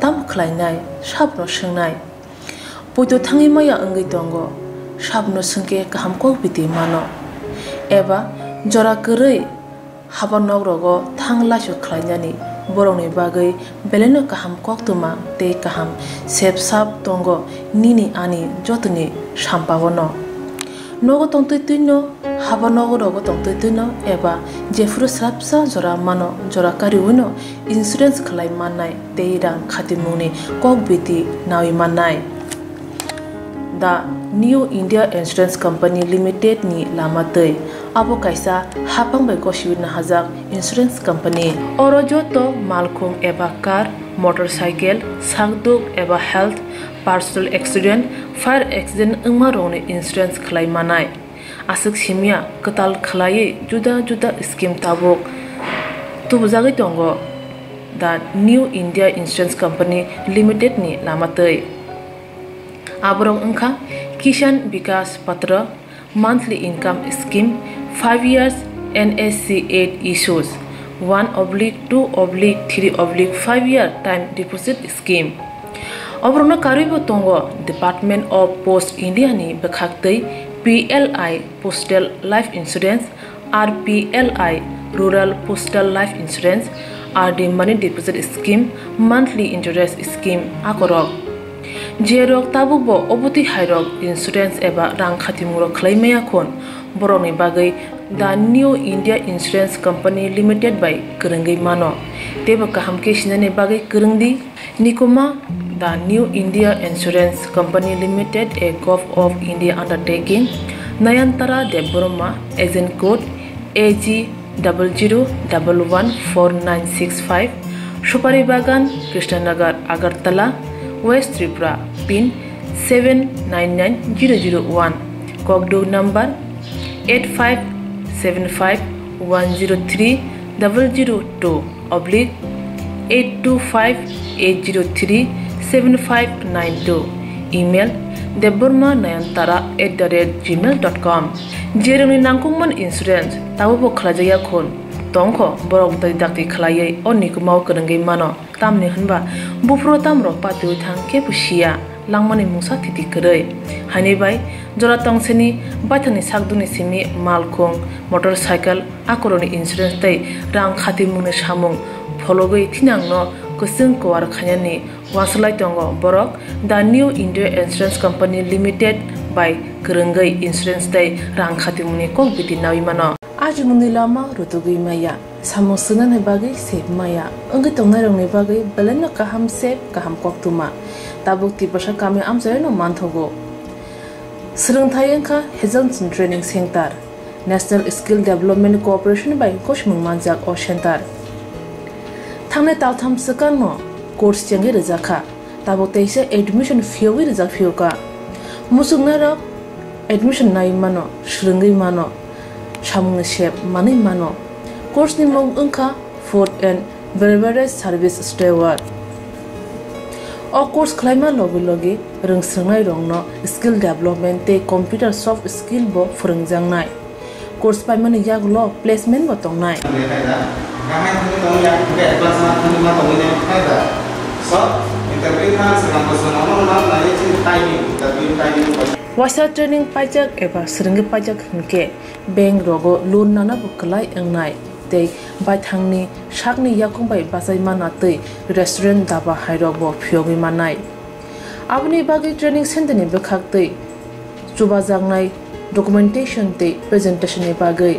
তাম খেলাইনাই স্বপ্ন সঙ্গনাই পৈত থাঙি মাইয়া অঙ্গে তঙ্গ স্বপ্ন বিদে মানো। Eba jora korei haba nogrogo thangla su khlainani borongni bagui beleno kaham koktuma te kaham sep sap tongo nini ani jotoni sampawono nogo tongtui tuino haba nogo rogo tongtui tuino eba jefuru srapsa jora mano jora kari uino insurance khlai manai tei rang ni lamatei abo kaisa hapang bai koshiwin na hajak insurance company oro joto malkhung eba car motorcycle sakduk eba health personal accident fire accident ungma rongni insurance khlai manai asuk simia katal khlai juda juda scheme tabuk tubujagi tongo the new india insurance company limited ni lamatei आबरों उनका Kisan Vikas Patra monthly income scheme five years NSC eight issues one oblique two oblique three oblique five year time deposit scheme अब उन्होंने कार्य तंग department of post India ने बखाते P L I postal life insurance R P L I rural postal life insurance R D money deposit scheme monthly interest scheme आकरों যে রোগ তাবুক অবতি হাইরক insurance এবা রাং খাতিমুরক খাইমায়া খন বরংনি বাগৈ the New India Insurance Company Limited by করঙ্গৈ মানো তেবা কাহামকে সিনানি বাগৈ করংদি নিকুমা the new india insurance company limited, a gov of india undertaking. Nayantara deborma agent code ag 00114965 Supari Bagan Krishnanagar Agartala west Tripura pin seven nine nine zero zero one ককডো number eight five seven five one zero three double zero two oblique eight two five eight zero three seven five nine two email Debbarma Nayantara at the rate gmail dot com যেরংনি নাংকুমন insurance তাবো খালাজাইয়া খুন tongkho borok dai dakti khlaiye onni kumau karangai mano tamni hanba bufro tamro patu thang ke pusia langmani musa thiti koroi hani bai jora tongseni baithani sakduni simi malkhong motorcycle akoroni insurance tai rang khati mune samung phologoi thinangno kusung kwar khanyani waslai tongo borok the new india insurance company limited by karangai insurance tai rang khati mune kok biti nawi mano आजमुनिलामा रुतुगी मया समोसुना ने बागे सेब मया उनके तोनरों ने बागे बलनो कहम से कहम कोक्तुमा ताबुक तिपशा कामे आम जोएनो मांथोगो सरंथायन का हेजंसन training centre national skill development cooperation by कोश मुंगमांजाक और सेंटर थाने तावथम सकानो कोर्स चंगे रजाका ताबुक तेजे एडमिशन फियोगी रजाफियोगा मुसुंगना रब एडमिशन नाइमानो श्रृंगी मानो shamung shep mani mano. Course ni mong unka food and beverage service steward. O course climate logi logi rung sungai rong no skill development te computer soft skill bo furungjang nai. Course pai mani yak lo placement bo tong nai. Kamen tu tong yak ke kelas mana tu mana tong ini ada. So wasa training pajak eba seringi pajak hunke bank rogo loan nana bukalai engnai tei bai thangni sakni yakung bai basai mana tei restaurant daba hairok bo phiogi manai abni bagi training center ni bekhak tei chuba jangnai documentation tei presentation ni bagai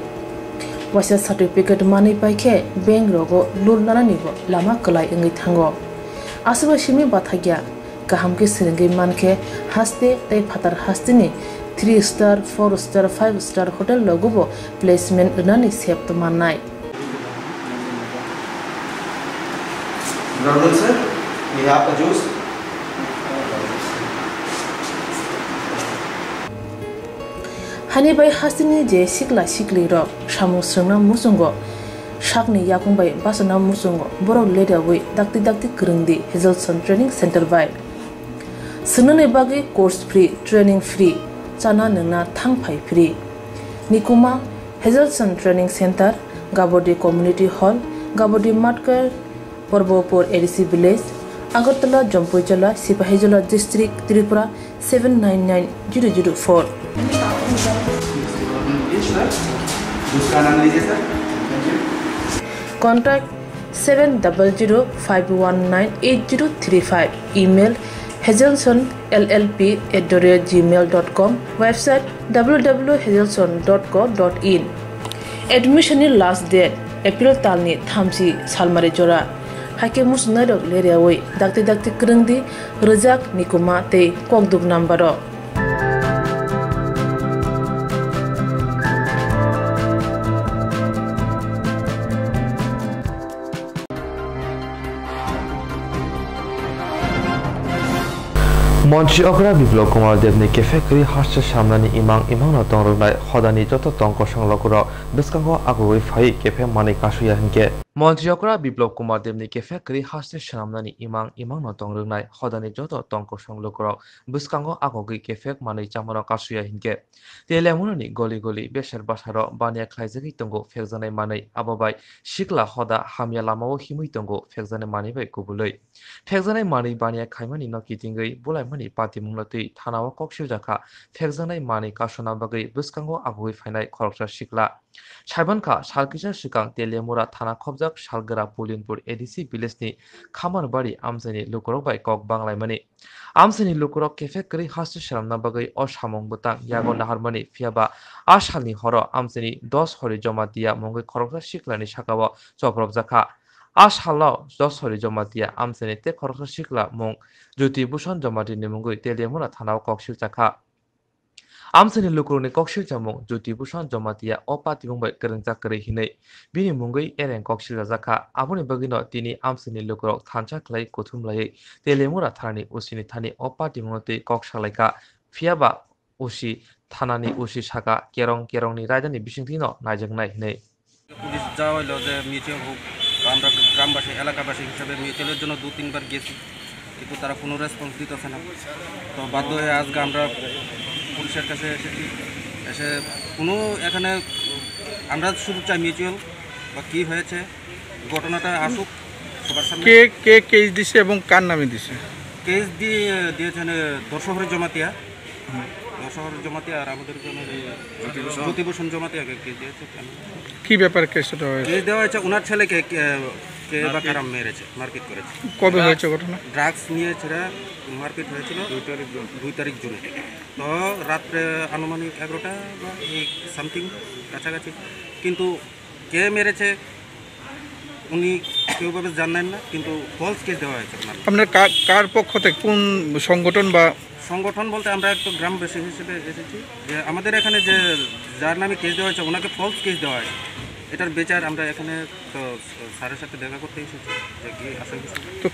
wasa certificate mani paikhe bank rogo loan nana ni bo asaba shimi bathagya kaham ke seringai manke haste tei phatar hastini 3 star 4 star 5 star hotel logubo placement unani sep to manai Ronald sir, we have a juice. hani bai hastini je sikla sikli ro samu sungna musungo sakni yakung bai basana musungo borok leda wi dakti dakti krungdi hazelson training center bai sunane bagi course free training free chana nungna thangphai free nikuma hazelson training center gabodi community hall gabodi matkar Purbapur ADC village Agartala Jampuijala Sipahijala district Tripura seven nine nine zero zero four उसका नाम लीजिए sir contact 7005198035 email hazelson.llp at gmail.com website www.hazelson.co.in admission in last date april talni thamsi salmari jora hake musnai dok leria wei dakti dakti krungdi rejak nikuma te অগ্রা বিপ্লব কুমার দেবনি কেফে করি হাস্য সামনানি ইমাং ইমাং ন তংরংনাই হদানি যত তংক সংলকুর বিস্কাঙ্গ আগুই ফাই কেফে মানি কাশুয়া হিনকে। মন্ত্রী অগ্রা বিপ্লব কুমার দেবনি কেফে করি হাস্য সামনানি ইমাং ইমাং ন তংরংনাই হদানি যত তংক সংলকুর বিস্কাঙ্গ আগুই কেফে মানি চামর কাশুয়া হিনকে। তেলেমুনি গলি গলি বেসার বাসার বানিয়া খাইজাগি তঙ্গো ফেকজানাই মাनै আবাবাই শিকলা হদা হামিয়া লামাও হিমুই তঙ্গো ফেকজানাই মানিবাই কুবুलै फेक्जानाय मानै बानिया खायमानि नकिथिंगै बुलायमानि पातिमुंलातै थानावा कक्सिउजाखा फेक्जानाय मानै कासना बागै बुसखांगो आगुयै फायनाय खरकसा सिखला साइबानखा सालकिसा सिगां तेलेमुरा थाना खबजाक सालगोरा पुलिनपुर एडिसि भिलेजनि खामारबारि आमसानि लुकरक बाय कक बांलायमानि आमसानि लुकरक केफे करि हासु सालामना बागै अ सामं बुतां यागो नाहारमानि फियाबा आ सालनि हर आमसानि दस हरि जमा দিয়া मंगै खरकसा सिखलानि साखाव जब्रब जाखा 아샬라 저서리 저마티야 암세네 때 거럭서 식라 몽 주티 부선 저마티 니몽고 텔레모나 타나오 꺽실자카 암세네 루크로니 꺽실자 몽 주티 부선 저마티야 어파티 몽바이 그런자크레 히네 비니 몽고이 에렌 꺽실자카 아보니 버기노 티니 암세네 루크로 탄차클라이 고툼라이 텔레모나 타니 오시니 타니 어파티 몽테 꺽샬라이카 피아바 오시 타나니 오시 사가 깨롱 깨롱니 라이다니 비싱티노 나정나이 히네 পুলিশ যা হইল যে মিউচুয়াল হোক আমরা গ্রামবাসী এলাকাবাসী হিসাবে মিউচুয়ালের জন্য দু তিনবার গেছি কিন্তু তারা কোনো রেসপন্স দিতেছে না। তো বাধ্য হয়ে আজকে আমরা পুলিশের কাছে এসেছি। এসে কোনো এখানে আমরা শুধু চাই মিউচুয়াল বা কী হয়েছে ঘটনাটা আসুক সবার সামনে। কে কে কেস দিছে এবং কার নামে দিছে? কেস দিয়ে দিয়েছেন দর্শহরের জমাতিয়া। দর্শহরের জমাতিয়া আর আমাদের জমাতিয়াকে কেস দিয়েছে কি ব্যাপারে কেসটা হয়েছে? কেস দেওয়া হয়েছে ওনার ছেলেকে কে- কে বা মেরেছে মারপিট করেছে। কবে হয়েছে ঘটনা? ড্রাগস নিয়ে ছেড়ে মারপিট হয়েছিল দুই তারিখ দুই তারিখ জুড়ে তো রাত্রে আনুমানিক এগারোটা বা এই সামথিং কাছাকাছি। কিন্তু কে মেরেছে উনি কেউভাবে জানেন না কিন্তু ফলস কেস দেওয়া হয়েছে আপনার কার কার পক্ষ থেকে কোন সংগঠন বা সংগঠন বলতে আমরা একটু গ্রামবাসী হিসেবে এসেছি। যে আমাদের এখানে যে যার নামে কেস দেওয়া হয়েছে ওনাকে ফলস কেস দেওয়া হয়। এটার বিচার আমরা এখানে তো স্যারের সাথে দেখা করতে এসেছি যে কি আসল তো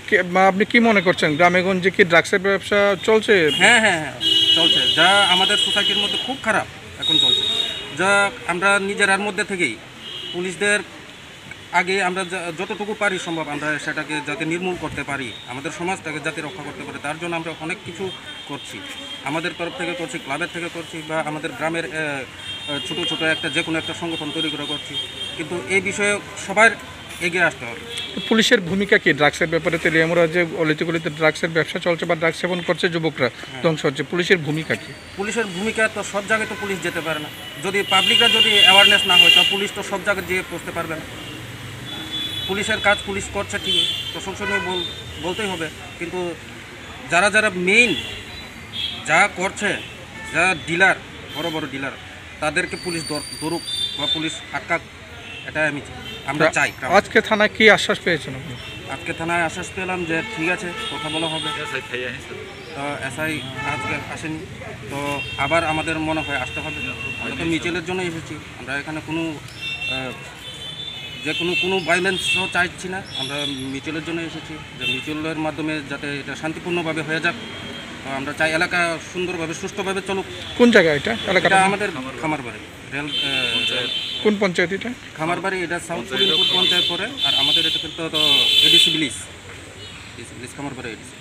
আপনি কি মনে করছেন? গ্রামেগঞ্জে কি ড্রাগসের ব্যবসা চলছে? হ্যাঁ হ্যাঁ হ্যাঁ চলছে। যা আমাদের সোসাইটির মধ্যে খুব খারাপ এখন চলছে। যা আমরা নিজেরার মধ্যে থেকেই পুলিশদের আগে আমরা যা- যতটুকু পারি সম্ভব আমরা সেটাকে যাতে নির্মূল করতে পারি আমাদের সমাজটাকে যাতে রক্ষা করতে পারি তার জন্য আমরা অনেক কিছু করছি। আমাদের তরফ থেকে করছি ক্লাবের থেকে করছি বা আমাদের গ্রামের ছোট ছোট একটা যে কোনো একটা সংগঠন তৈরি করে করছি। কিন্তু এই বিষয়ে সবার এগিয়ে আসতে হবে। পুলিশের ভূমিকা কি? ড্রাগসের ব্যাপারে তেলিয়ামুরা যে অলিতে গলিতে ড্রাগসের ব্যবসা চলছে বা ড্রাগস সেবন করছে যুবকরা ধ্বংস হচ্ছে। পুলিশের ভূমিকা কি? পুলিশের ভূমিকা তো সব জায়গায় তো পুলিশ যেতে পারে না। যদি পাবলিকরা যদি অ্যাওয়ারনেস না হয় তো পুলিশ তো সব জায়গায় যেয়ে পৌঁছতে পারবে না। পুলিশের কাজ পুলিশ করছে ঠিকই প্রশংসনীয় বল বলতেই হবে। কিন্তু যারা যারা মেইন যা করছে যারা ডিলার বড় বড় ডিলার তাদেরকে পুলিশ দর- ধরুক বা পুলিশ আটকাক এটাই আমি আমরা চাই। আজকে থানায় কি আশ্বাস পেয়েছেন আপনি? আজকে থানায় আশ্বাস পেলাম যে ঠিক আছে কথা বলা হবে। তো। এসআই আজকে আসেনি। তো আবার আমাদের মনে হয় আসতে হবে। আমরা তো মিচেলের জন্য এসেছি। আমরা এখানে কোনো যে কোনো কোনো ভাইলেন্সও চাইছি না। আমরা মিছিলের জন্য এসেছি। যে মিছিলের মাধ্যমে যাতে এটা শান্তিপূর্ণভাবে হয়ে যাক। আমরা চাই এলাকা সুন্দরভাবে সুষ্ঠুভাবে চলুক। কোন জায়গা এটা? এলাকাটা আমাদের খামারবাড়ি। রেল রেল- কোন পঞ্চায়েত এটা খামারবাড়ি এটা সাউথ করিমপুর পঞ্চায়েত পরে আর আমাদের এটা কিন্তু তো এডিসি ব্লিজ এডিসি ব্লিজ খামারবাড়ি এডিসি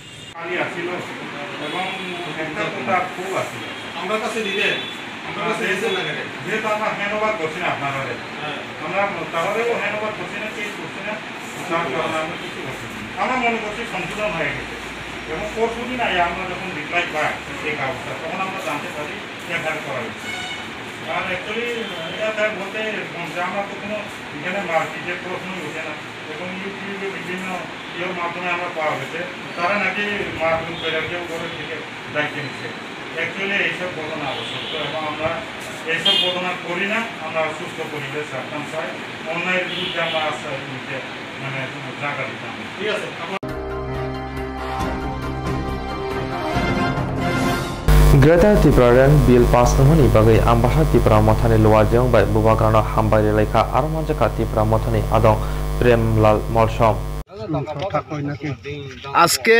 এবং একটা আমরা কাছে দিলেন যেহেতু আমরা হ্যান্ড ওভার করছি না আপনারা আমরা তাহলেও হ্যান্ড ওভার করছি না চেঞ্জ করছি না তার কারণে আমরা কিছু করছি আমরা মনে করছি সংশোধন হয়ে গেছে। এবং পরশু দিন আগে আমরা যখন রিপ্লাই পাই এই কাগজটা তখন আমরা জানতে পারি এফআইআর করা হয়েছে। আর অ্যাকচুয়ালি এটা তাই বলতে আমরা তো কোনো এখানে মার্কেটের প্রশ্নই উঠে না। এবং ইউটিউবে বিভিন্ন ইয়ের মাধ্যমে আমরা পাওয়া গেছে। তারা নাকি মারপিট করে কেউ করে থেকে দায়িত্ব নিচ্ছে। অ্যাকচুয়ালি এইসব ঘটনা আবশ্যক এবং আমরা এইসব ঘটনা করি না আমরা সুস্থ পরিবেশ রাখতাম চাই অন্যায়ের বিরুদ্ধে আমরা আশ্রয় নিতে মানে জায়গা দিতাম ঠিক আছে Greater Tipraran Bill pass nungani bagai ambasha Tipra mothani luwa jeng bai bubagrano hambai leika armanjaka Tipra mothani adong Premlal Molshom আজকে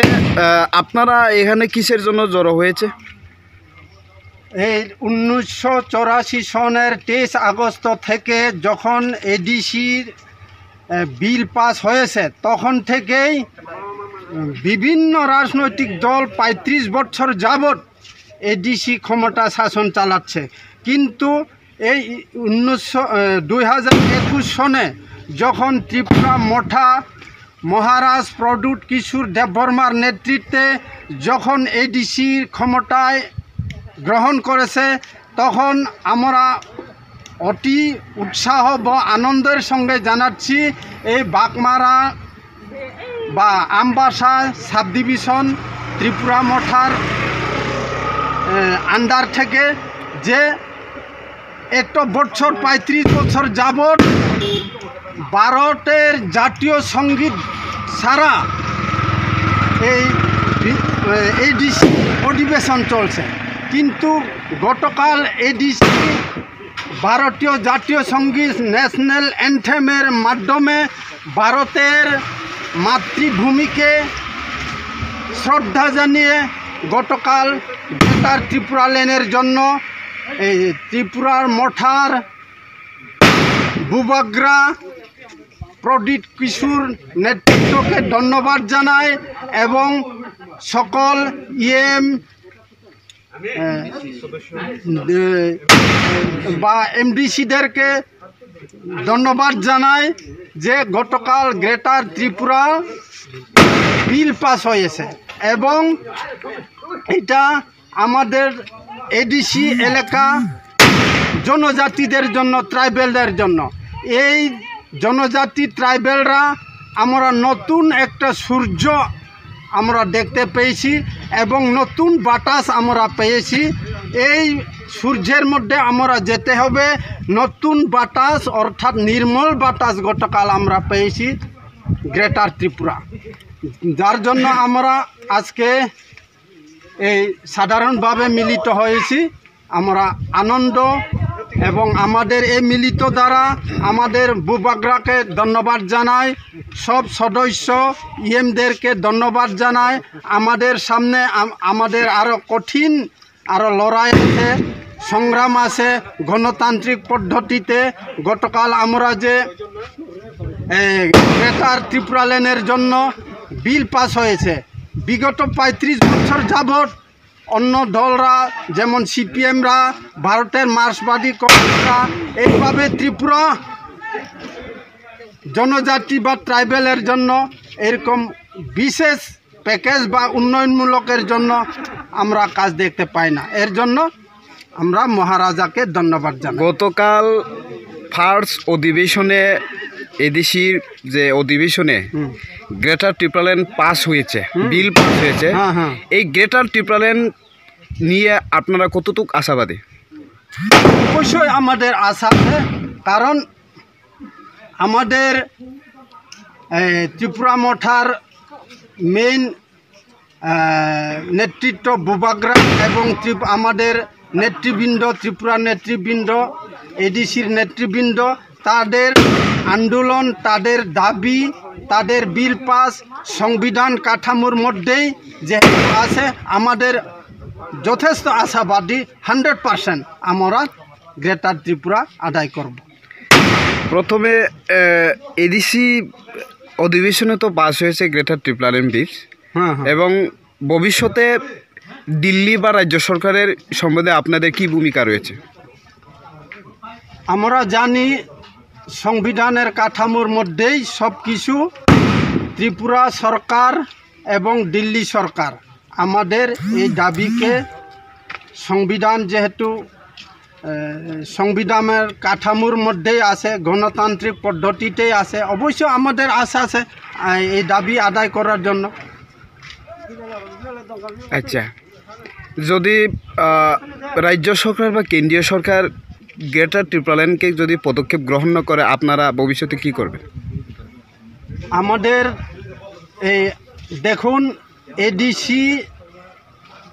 আপনারা এখানে কিসের জন্য জড়ো হয়েছে এই উনিশশো চৌরাশি সনের তেইশ আগস্ট থেকে যখন এডিসির বিল পাস হয়েছে, তখন থেকেই বিভিন্ন রাজনৈতিক দল পঁয়ত্রিশ বছর যাবৎ এডিসি ক্ষমতা শাসন চালাচ্ছে। কিন্তু এই উনিশশো দুই হাজার একুশ সনে যখন ত্রিপুরা মঠা মহারাজ প্রদ্যুৎ কিশোর দেববর্মার নেতৃত্বে যখন এডিসির ক্ষমতায় গ্রহণ করেছে, তখন আমরা অতি উৎসাহ বা আনন্দের সঙ্গে জানাচ্ছি, এই বাগমারা বা আমবাসা সাব ডিভিশন ত্রিপুরা মঠার আন্ডার থেকে যে এত বছর, পঁয়ত্রিশ বছর যাবৎ ভারতের জাতীয় সংগীত ছাড়া এই এডিসি অধিবেশন চলছে। কিন্তু গতকাল এডিসি ভারতীয় জাতীয় সংগীত ন্যাশনাল অ্যান্থেমের মাধ্যমে ভারতের মাতৃভূমিকে শ্রদ্ধা জানিয়ে গতকাল বেতার ত্রিপুরা লেনের জন্য এই ত্রিপুরার মঠার বুবাগ্রা প্রদীপ কিশোর নেতৃত্বকে ধন্যবাদ জানায় এবং সকল ইএম বা এমডিসিদেরকে ধন্যবাদ জানায় যে গতকাল গ্রেটার ত্রিপুরা বিল পাস হয়েছে এবং এটা আমাদের এডিসি এলাকা জনজাতিদের জন্য, ট্রাইবেলদের জন্য। এই জনজাতি ট্রাইবেলরা আমরা নতুন একটা সূর্য আমরা দেখতে পেয়েছি এবং নতুন বাতাস আমরা পেয়েছি। এই সূর্যের মধ্যে আমরা যেতে হবে। নতুন বাতাস, অর্থাৎ নির্মল বাতাস গতকাল আমরা পেয়েছি গ্রেটার ত্রিপুরা। যার জন্য আমরা আজকে এই সাধারণভাবে মিলিত হয়েছি। আমরা আনন্দ এবং আমাদের এই মিলিত দ্বারা আমাদের বুবাগ্রাকে ধন্যবাদ জানাই। সব সদস্য ইএমদেরকে ধন্যবাদ জানাই। আমাদের সামনে আমাদের আরও কঠিন আরও লড়াই আছে, সংগ্রাম আছে গণতান্ত্রিক পদ্ধতিতে। গতকাল আমরা যে গ্রেটার ত্রিপুরা লেনের জন্য বিল পাস হয়েছে। বিগত পঁয়ত্রিশ বছর যাবৎ অন্য দলরা যেমন সিপিএমরা ভারতের মার্সবাদী কংগ্রেসরা এইভাবে ত্রিপুরা জনজাতি বা ট্রাইবেলের জন্য এরকম বিশেষ প্যাকেজ বা উন্নয়নমূলকের জন্য আমরা কাজ দেখতে পাই না। এর জন্য আমরা মহারাজাকে ধন্যবাদ জানাই। গতকাল ফার্স্ট অধিবেশনে এডিসির যে অধিবেশনে গ্রেটার ট্রিপ্লালেন পাস হয়েছে বিল পাস হয়েছে। এই গ্রেটার ট্রিপ্লালেন নিয়ে আপনারা কতটুক আশাবাদী? অবশ্যই আমাদের আশা আছে কারণ আমাদের ত্রিপুরা মঠার মেইন নেতৃত্ব বুবাগ্রা এবং আমাদের নেতৃবৃন্দ ত্রিপুরা নেতৃবৃন্দ এডিসির নেতৃবৃন্দ তাদের আন্দোলন তাদের দাবি তাদের বিল পাস সংবিধান কাঠামোর মধ্যেই যেহেতু আছে আমাদের যথেষ্ট আশাবাদী হান্ড্রেড পারসেন্ট আমরা গ্রেটার ত্রিপুরা আদায় করব। প্রথমে এডিসি অধিবেশনে তো পাস হয়েছে গ্রেটার ট্রিপলারেন বিল হ্যাঁ। এবং ভবিষ্যতে দিল্লি বা রাজ্য সরকারের সম্বন্ধে আপনাদের কি ভূমিকা রয়েছে? আমরা জানি সংবিধানের কাঠামোর মধ্যেই সব কিছু ত্রিপুরা সরকার এবং দিল্লি সরকার। আমাদের এই দাবিকে সংবিধান যেহেতু সংবিধানের কাঠামোর মধ্যেই আছে, গণতান্ত্রিক পদ্ধতিতেই আছে, অবশ্য আমাদের আশা আছে এই দাবি আদায় করার জন্য। আচ্ছা। যদি রাজ্য সরকার বা কেন্দ্রীয় সরকার গ্রেটার ট্রিপলাইনকে যদি পদক্ষেপ গ্রহণ না করে, আপনারা ভবিষ্যতে কি করবেন? আমাদের এই দেখুন এডিসি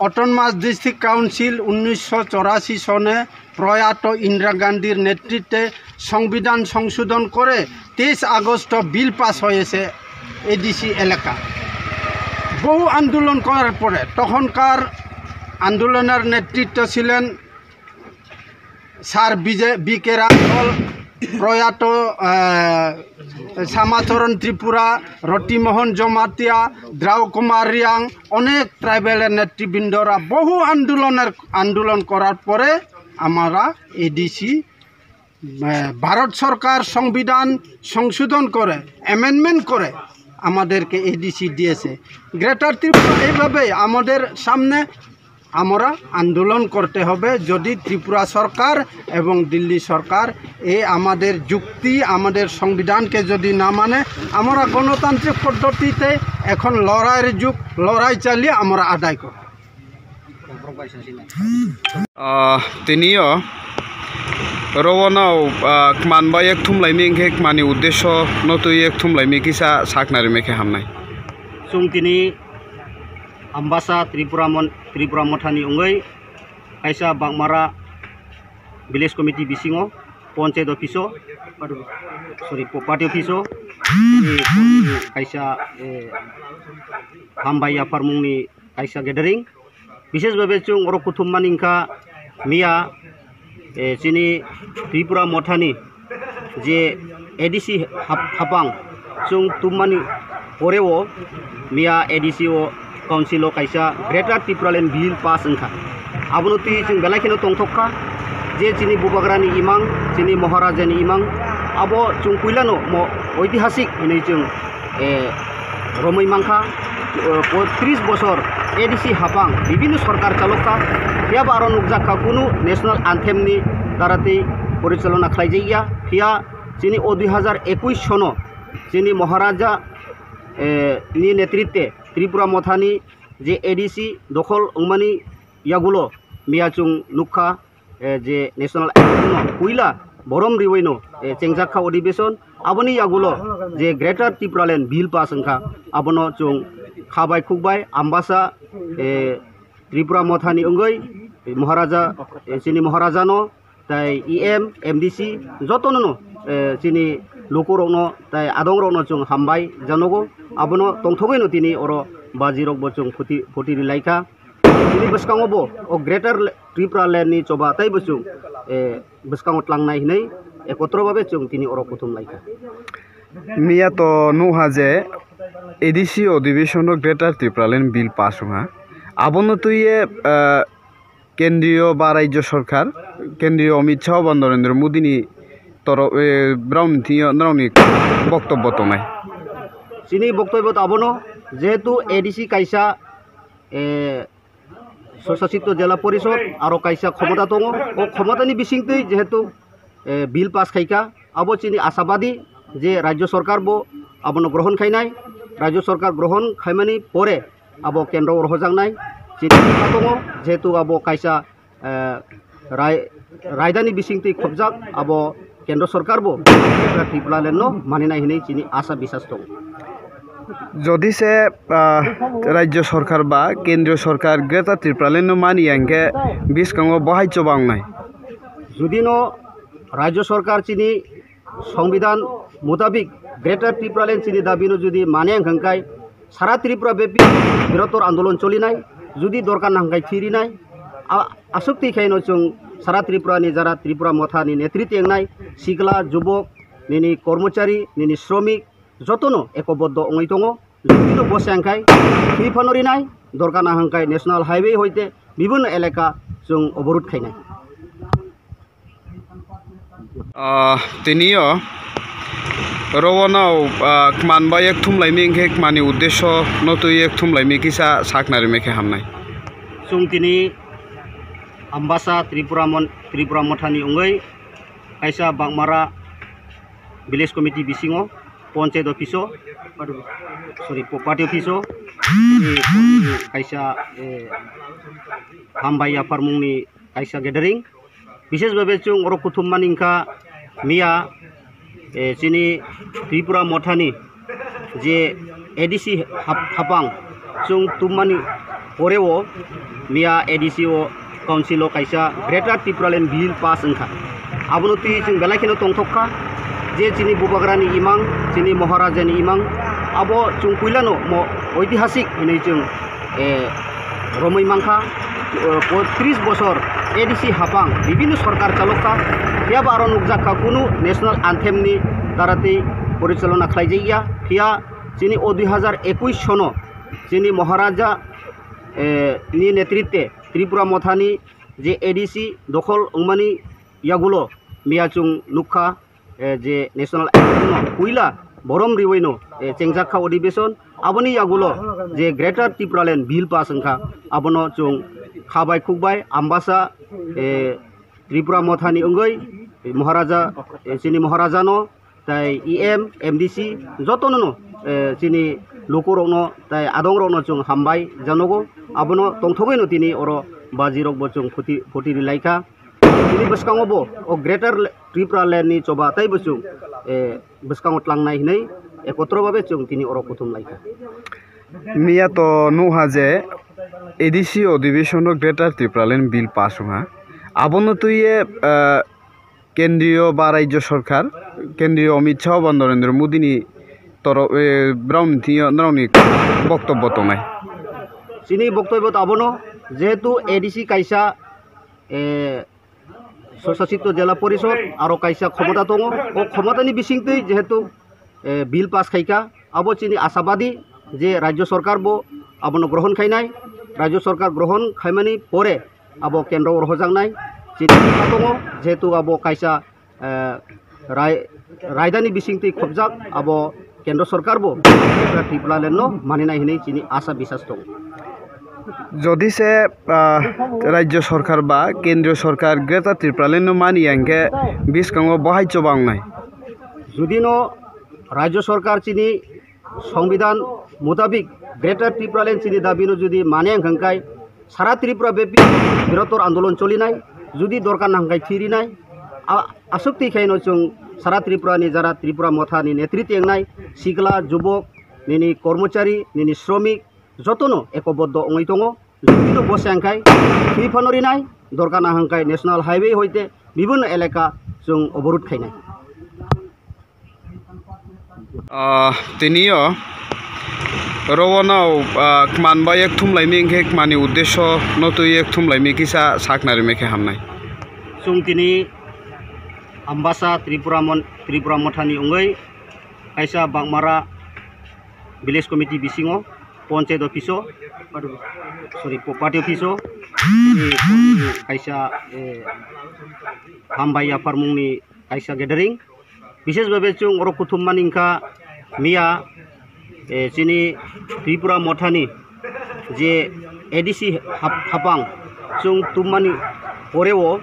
অটোনমাস ডিস্ট্রিক্ট কাউন্সিল উনিশশো চৌরাশি সনে প্রয়াত ইন্দিরা গান্ধীর নেতৃত্বে সংবিধান সংশোধন করে তেইশ আগস্ট বিল পাস হয়েছে এডিসি এলাকা। বহু আন্দোলন করার পরে তখনকার আন্দোলনের নেতৃত্ব ছিলেন স্যার বিজে বি কে রাঘল প্রয়াত শ্যামাচরণ ত্রিপুরা রতিমোহন জমাতিয়া দ্রাউ কুমার রিয়াং, অনেক ট্রাইবেলের নেতৃবৃন্দরা বহু আন্দোলনের আন্দোলন করার পরে আমরা এডিসি ভারত সরকার সংবিধান সংশোধন করে অ্যামেন্ডমেন্ট করে আমাদেরকে এডিসি দিয়েছে। গ্রেটার ত্রিপুরা এইভাবে আমাদের সামনে আমরা আন্দোলন করতে হবে। যদি ত্রিপুরা সরকার এবং দিল্লি সরকার এই আমাদের যুক্তি আমাদের সংবিধানকে যদি না মানে আমরা গণতান্ত্রিক পদ্ধতিতে এখন লড়াইয়ের যুগ লড়াই চালিয়ে আমরা আদায় করব। তিনিও রওনাও মানবা এক থুমলাইমি ইংখে মানি উদ্দেশ্য নতুই এক থুমলাইমি কিসা সাকনারি মেখে হামনাই tini ambasa Tripura mon Tripura mothani ungai kaisa bangmara village committee bisingo panchayat office sorry po- party office kaisa eh, hambaya farmungni kaisa gathering বিশেষভাবে চুং অর কুথুম মানিংকা মিয়া এ, চিনি ত্রিপুরা মথানি যে এডিসি হাপাং চুং তুমানি পরেও काउन्सिलो कायसा ग्रेटर टिप्रलेन बिल पास ओंखा आबोनोति जों बेलाखिनो तंथखा जे चिनि बुबाग्रानि इमां चिनि महाराजानि इमां आबो जों कुइलानो ঐতিহাসিক हिनै जों रमै मांखा ए बसर एडिसि हाफां बिभिन्न सरकार चालका फियाबो आरो नुजाखा कुनु नेशनल आन्थेमनि दाराते परिचालना खालामजाया फिया जोंनि दुई हाजार एकुइस सनो जोंनि महाराजा नि ত্রিপুরা মথানি, যে এডিসি দখল অংমানি ইয়াগুলো, মিয়াচুং নুখা যে ন্যাশনাল কুইলা, বরম রিওইনো চেংজাখা অধিবেশন, আবনি ইয়াগুলো, যে গ্রেটার ত্রিপুরালেন, বিল পাস ওंखा আবনো চুং, খাবাই খুকবাই, আম্বাসা ত্রিপুরা মথানি অঙ্গই, মহারাজা চিনি মহারাজানো, তাই E M M D C যতনো চিনি লুকুরনো তাই আদংরনো চুং হামবাই জানগো আবনো তংথগৈনো তিনি অর বাজিরক বচুং ফুটি ফুটি রিলাইখা তিনি বসকাঙবো ও গ্রেটার ত্রিপুরা ল্যান্ডনি চবা তাই বচুং এ বসকাঙত লাংনাই হিनै একত্রভাবে চুং তিনি অর কুথুম লাইখা মিয়া তো নুহা যে এডিসি অধিবেশন গ্রেটার ত্রিপুরালেন বিল পাস হা আবনো তুইয়ে কেন্দ্রীয় বা রাজ্য সরকার কেন্দ্রীয় অমিত শাহ বা নরেন্দ্র মোদিনি তরফ ব্রাউন ব্রাউনি বক্তব্য তো নাই চিনি বক্তব্য আবনো যেহেতু এডিসি কাইসা এ স্বশাসিত জেলা পরিষদ আর কাইসা ক্ষমতা দङ ও ক্ষমতানি বিসিংতৈ যেহেতু এ, বিল পাস খাইকা। আবো চিনি আশাবাদী যে রাজ্য সরকার বো আবনো গ্রহণ খাইনাই রাজ্য সরকার গ্রহণ খাইমানি পরে আবো কেন্দ্র রহজাংনাই চিনি কথা দङ যেহেতু আবো কাইসা এ, রায় রায়দানি বিসিংতৈ খবজাক আবো কেন্দ্র সরকার বো ত্রিপুরা লেন মানিনাই হিनै চিনি আশা বিশ্বাস দङ যদি সে রাজ্য সরকার বা কেন্দ্রীয় সরকার গ্রেটার ত্রিপ্রালেন মানি আঙ্কে বিস্কাঙ্গ বহাইচ বাংনাই যদি ন রাজ্য সরকার চিনি সংবিধান মোতাবিক গ্রেটার ত্রিপুরালেন চিনি দাবিনো যদি মানে হাঙ্কাই সারা ত্রিপুরা ব্যাপী বৃহত্তর আন্দোলন চলি নাই যদি দরকার না হাঙ্কাই থিরি নাই। আসক্তি খাই নচুং সারা ত্রিপুরা নিয়ে যারা ত্রিপুরা মথা নিয়ে নেতৃত্ব એંગનાય শিখলা যুবক নিনি কর্মচারী নিনি শ্রমিক যতন একবদ্ধ অঙই দঙ যদিনো বসে আংখাই ফিফানরি নাই দরকার না হাঙ্কাই ন্যাশনাল হাইওয়ে হইতে বিভিন্ন এলাকা যোং অবরোধ খাই তিনিও রওনাও মানবা এক থুমলাইমি এংখে মানে উদ্দেশ্য নতুন এক থুমলাইমি কিসা সাকনারিমেখে হামনাই যোং তিনি Ambasa Tripuramon Tripuramothani Ungai Aisa Bangmara Village Committee Bisingo Ponce Dofiso Sorry Popati Dofiso Aisa eh, Hambaya Parmungi Aisa Gathering Bises Bebecung Orokutum Maningka Mia eh, Sini Tripuramothani J EDC Hapang Sung Tumani Orewo Mia EDC O council o kaisa greater tipraland पास pass wngkha abono tui chwng belai no tongthokha je chini bubagrani imang chini maharajani imang abo chwng puilano mo ঐতিহাসিক hinui chwng romoi mangkha পঁয়ত্রিশ বছর ADC হাফাং বিভিন্ন সরকার চালকা হিয়া আরও নুকজাকা কোনো national আনথেমনি দ্বারাতে পরিচালনা খাইজাইয়া হিয়া যিনি ও দুই হাজার একুশ সনো যিনি ত্রিপুরা মথানি, যে এডিসি দখল অংমানি ইয়াগুলো, মিয়াচুং নুখা যে ন্যাশনাল কুইলা, বরম রিওইনো চেংজাখা অধিবেশন, আবনি ইয়াগুলো, যে গ্রেটার ত্রিপুরালেন্ড বিল পাস ওংখা আবনো চুং, খাবাই খুকবাই, আম্বাসা ত্রিপুরা মথানি অঙ্গই, মহারাজা চিনি মহারাজানো, তাই E M M D C যতনো চিনি লুকুরনো তাই আদংরনো চুং হামবাই জানগো আবনো তংথবইনো তিনি অর বাজিরক বচুং ফুটি ফুটিরি লাইখা তিনি বসকাঙবো ও গ্রেটার ত্রিপুরা ল্যান্ডনি চবা তাই বচুং এ বসকাঙত লাংনাই হিनै একত্রভাবে চুং তিনি অর কুথুম লাইখা মিয়া তো নুহা যে এডিসি অধিবেশন গ্রেটার ত্রিপুরালেন বিল পাস হা আবনো তুইয়ে আহ, কেন্দ্রীয় বা রাজ্য সরকার কেন্দ্রীয় অমিত শাহ বা নরেন্দ্র মোদিনি তরফ ব্রাউন নরাউনি বক্তব্য তো নাই চিনি বক্তব্যত আবনো, যেহেতু এডিসি কাইসা স্বশাসিত জেলা পরিষদ আর কাইসা ক্ষমতা দङ ও ক্ষমতানি বিসিংতৈ যেহেতু বিল পাস খাইকা, আবো চিনি আশাবাদী যে রাজ্য সরকার বো আবনো গ্রহণ খাইনাই রাজ্য সরকার গ্রহণ খাইমানি পরে আবো কেন্দ্র রহজাংনাই চিনি আশা দङ যেহেতু আবো কাইসা রায় রায়দানি বিসিংতৈ খবজাক আবো কেন্দ্র সরকার বো ত্রিপুরালেন্ড মানিনাই হিनै চিনি আশা বিশ্বাস দङ যদি সে রাজ্য সরকার বা কেন্দ্রীয় সরকার গ্রেটার ত্রিপুরালেন মানি আঙ্কে বিস্কাঙ্গ বহাইচ বাংনাই যদি ন রাজ্য সরকার চিনি সংবিধান মোতাবিক গ্রেটার ত্রিপুরালেন্ড চিনি দাবিনো যদি মানে হাঙ্কাই সারা ত্রিপুরা ব্যাপী বৃহত্তর আন্দোলন চলি নাই যদি দরকার না হাঙ্কাই থিরি নাই। আসক্তি খাই নচুং সারা ত্রিপুরানি যারা ত্রিপুরা মথা মথানি নেতৃত্ব এগনাই সিগলা যুবক নিনি কর্মচারী নিনি শ্রমিক যতন একবদ্ধ অঙই দঙ যদিও বসে আংখাই ফিফানোরি নাই দরকার না হাংখাই ন্যাশনাল হাইওয়ে হইতে বিভিন্ন এলাকা যোং অবরোধ খাই নাই। রওনাও মানবা এক থুমলাইমি এংখে মানি উদ্দেশ্য নতুন এক থুমলাইমি কিসা সাকনারি মেখে হামনাই চুং Ambasa Tripuramon Tripuramotani Ungai Aisa Bangmara Village Committee Bisingo Ponce Dofiso Aduh Sorry Popati Dofiso Aisa eh, Hambaya Farmung ni Aisa Gathering. Bises Babesung Orokutum Maningka Mia eh, Sini Tripuramotani J Edisi Hapang. Sung Tumani Orewo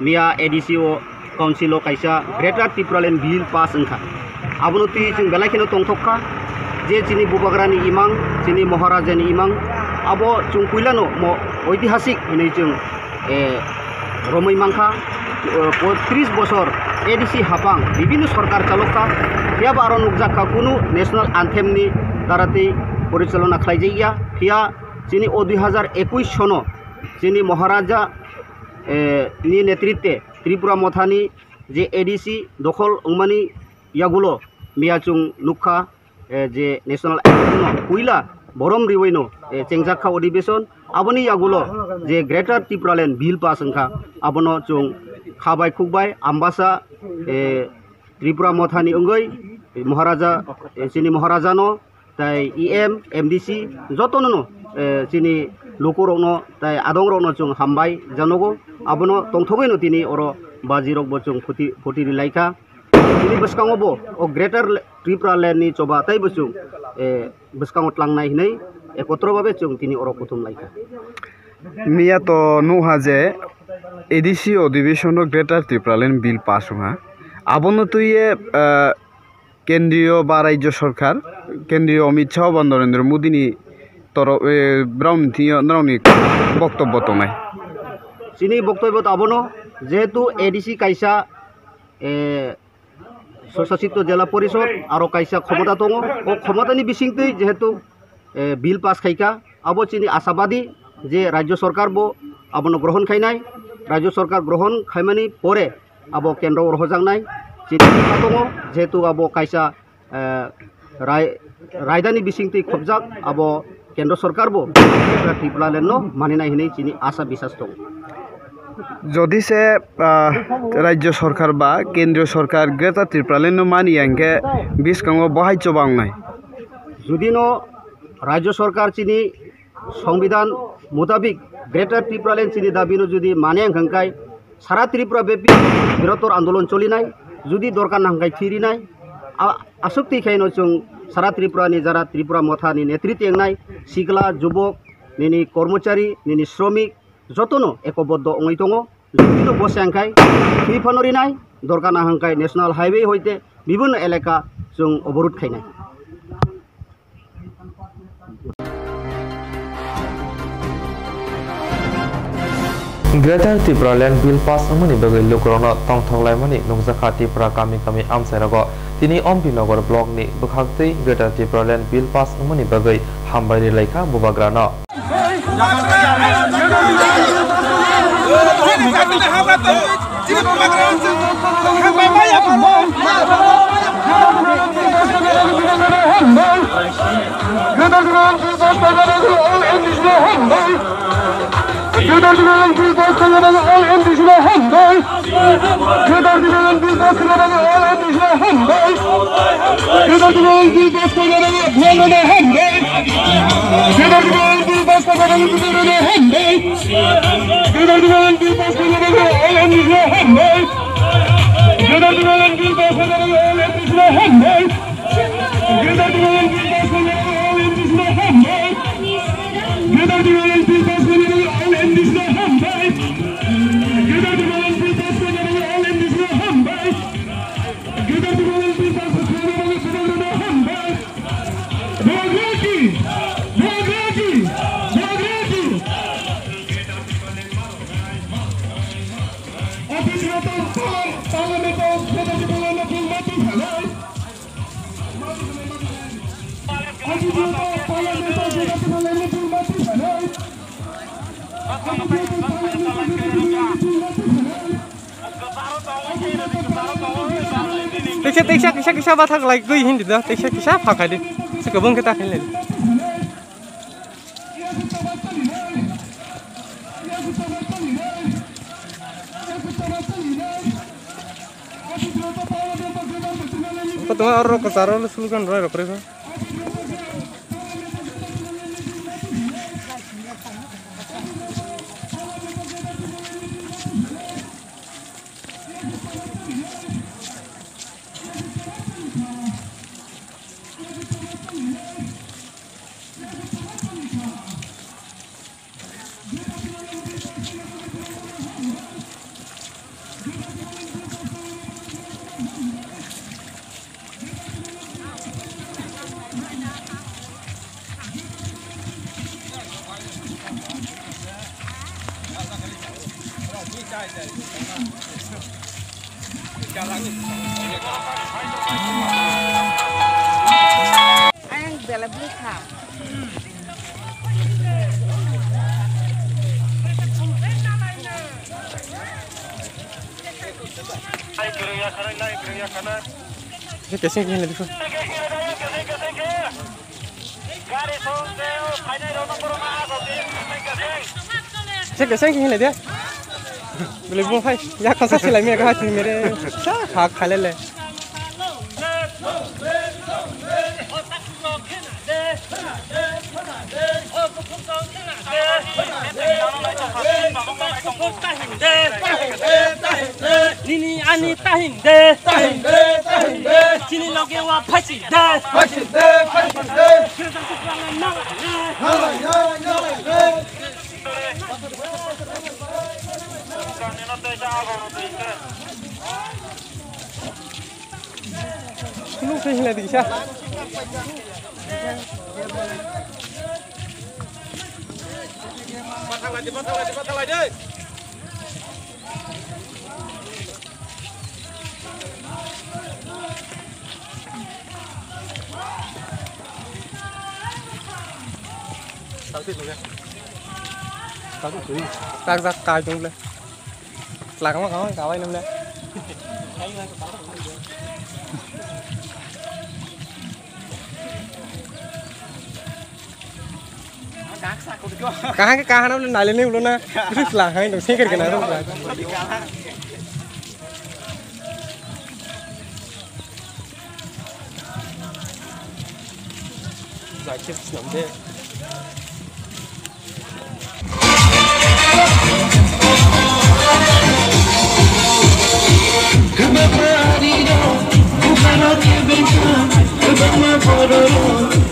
Mia Edisi O councilo kaisa greater tipraland bill पास ongkha abono tui jeng belai जे tongthokha je इमां bubagrani imang इमां maharajani imang abo chung kuilano mo ঐতিহাসিক hinei jeng romoi mangkha পঁয়ত্রিশ বছর ADC হাফাং বিভিন্ন সরকার চালকা হিয়াব আরও নুকজাকা কোনো national আনথেমনি দ্বারাতে পরিচালনা খাইজাইয়া হিয়া যিনি ও দুই হাজার একুশ সন যিনি মহারাজা নি ত্রিপুরা মথানি, যে এডিসি দখল উমানি ইয়াগুলো, মিয়াচুং নুখা যে ন্যাশনাল কুইলা, বরম রিওইনো চেংজাখা অধিবেশন, আবনি ইয়াগুলো, যে গ্রেটার ত্রিপুরাল্যান্ড বিল পাস ওংখা আবনো চুং, খাবাই খুকবাই, আম্বাসা ত্রিপুরা মথানি ওঙ্গই মহারাজা চিনি মহারাজানো, তাই E M M D C যতনো চিনি লুকুরনো, তাই আদংরনো চুং হামবাই জানগো। আবনো তংথগৈনো তিনি অর বাজিরক বচুং ফটি ফটি লাইখা তিনি বসকাঙবো ও গ্রেটার ত্রিপুরা ল্যান্ডনি চবা তাই বচুং, এ বসকাঙ ত্লাংনাই হিनै একত্রভাবে চুং তিনি অর প্রথম লাইখা মিয়া তো নুহা যে এডিসি অধিবেশন গ্রেটার ত্রিপুরাল্যান্ড বিল পাস হা আবন্ন তুইয়ে কেন্দ্রীয় বা রাজ্য সরকার, কেন্দ্রীয় অমিত শাহ বা নরেন্দ্র মোদিনি তরফ রাউনি রাউনি বক্তব্য তোমায়। চিনি বক্তব্য আবনো যেহেতু এডিসি কাইসা এ স্বশাসিত জেলা পরিষদ আরও কাইসা ক্ষমতা দङ ও ক্ষমতানি বিসিংতৈ যেহেতু এ, বিল পাস খাইকা। আবো চিনি আশাবাদী যে রাজ্য সরকার বো আবনো গ্রহণ খাইনাই রাজ্য সরকার গ্রহণ খাইমানি পরে আবো কেন্দ্র রহজাংনাই চিনি আশা দङ যেহেতু আবো কাইসা এ, রায় রায়দানি বিসিংতৈ খবজাক আবো কেন্দ্র সরকার বো ত্রিপুরালেন মানিনাই হিनै চিনি আশা বিশ্বাস দङ যদি সে রাজ্য সরকার বা কেন্দ্রীয় সরকার গ্রেটার ত্রিপুরাল্যান্ড মানি আঙ্কে বিসকাঙ বহাইচ বাংনাই যদি ন রাজ্য সরকার চিনি সংবিধান মোতাবিক গ্রেটার ত্রিপুরাল্যান্ড চিনি দাবিনো যদি মানে হাঙ্কাই সারা ত্রিপুরা ব্যাপী বৃহত্তর আন্দোলন চলি নাই যদি দরকার নাহাঙ্কাই ফিরি নাই খাইন চুং সারা ত্রিপুরানি যারা ত্রিপুরা মথানি নেতৃত্বে এংনাই সিগলা যুবক নি কর্মচারী নি শ্রমিক, যতনো একবদ্ধ অঙৈ দङ যদিনো বসে আংখাই, ফি ফানরি নাই, দরকার নাহাঙ্কাই ন্যাশনাল হাইওয়ে হইতে বিভিন্ন এলাকা जों অবরোধ খাইনাই। Greater Tipra Land Bill pass amani bagai lokrona tong thong lai mani nongza kha Tipra kami kami am serago tini om binogor block ni bukhakte Greater Tipra Land Bill pass amani bagai hambari lai kha bubagrana Jangan Göderdilerin bir bakılarını al en düşüne hem bey. Göderdilerin bir bakılarını al en düşüne hem bey. Göderdilerin bir bakılarını al en düşüne hem bey. Göderdilerin bir post of the little hand, eh? The little hand, the post of the little hand, eh? The little hand, the post of the little hand, eh? The little hand, the post of the little hand, eh? The little hand, the post of the little hand, eh? The little hand, the post of the little hand, eh? The little hand, the post of the little hand, eh? Dah. Teksa kisah pakai deh. Kita orang sulukan Yo te sé quién le dijo. Sé que sé quién le dio. Le digo, ya cosas se la mía, gato, mire, ja, ja, jalele. Bos Tahinde, Tahinde, Tahinde. Nini ani Tahinde, Tahinde, Tahinde. Chini loge wa Pachinde, Pachinde, Pachinde. Kesa kukwala nala, nala, nala, nala. Lu sih lah di sana. Lagi, patah lagi, patah lagi. Tak tak cài chung lên. Là không có cả bay em lên cá cái cá nó lên này lên luôn á. Là hai đồng xí cái cái này không phải zakier nam de Come paradido, come on your become, come on my pororo,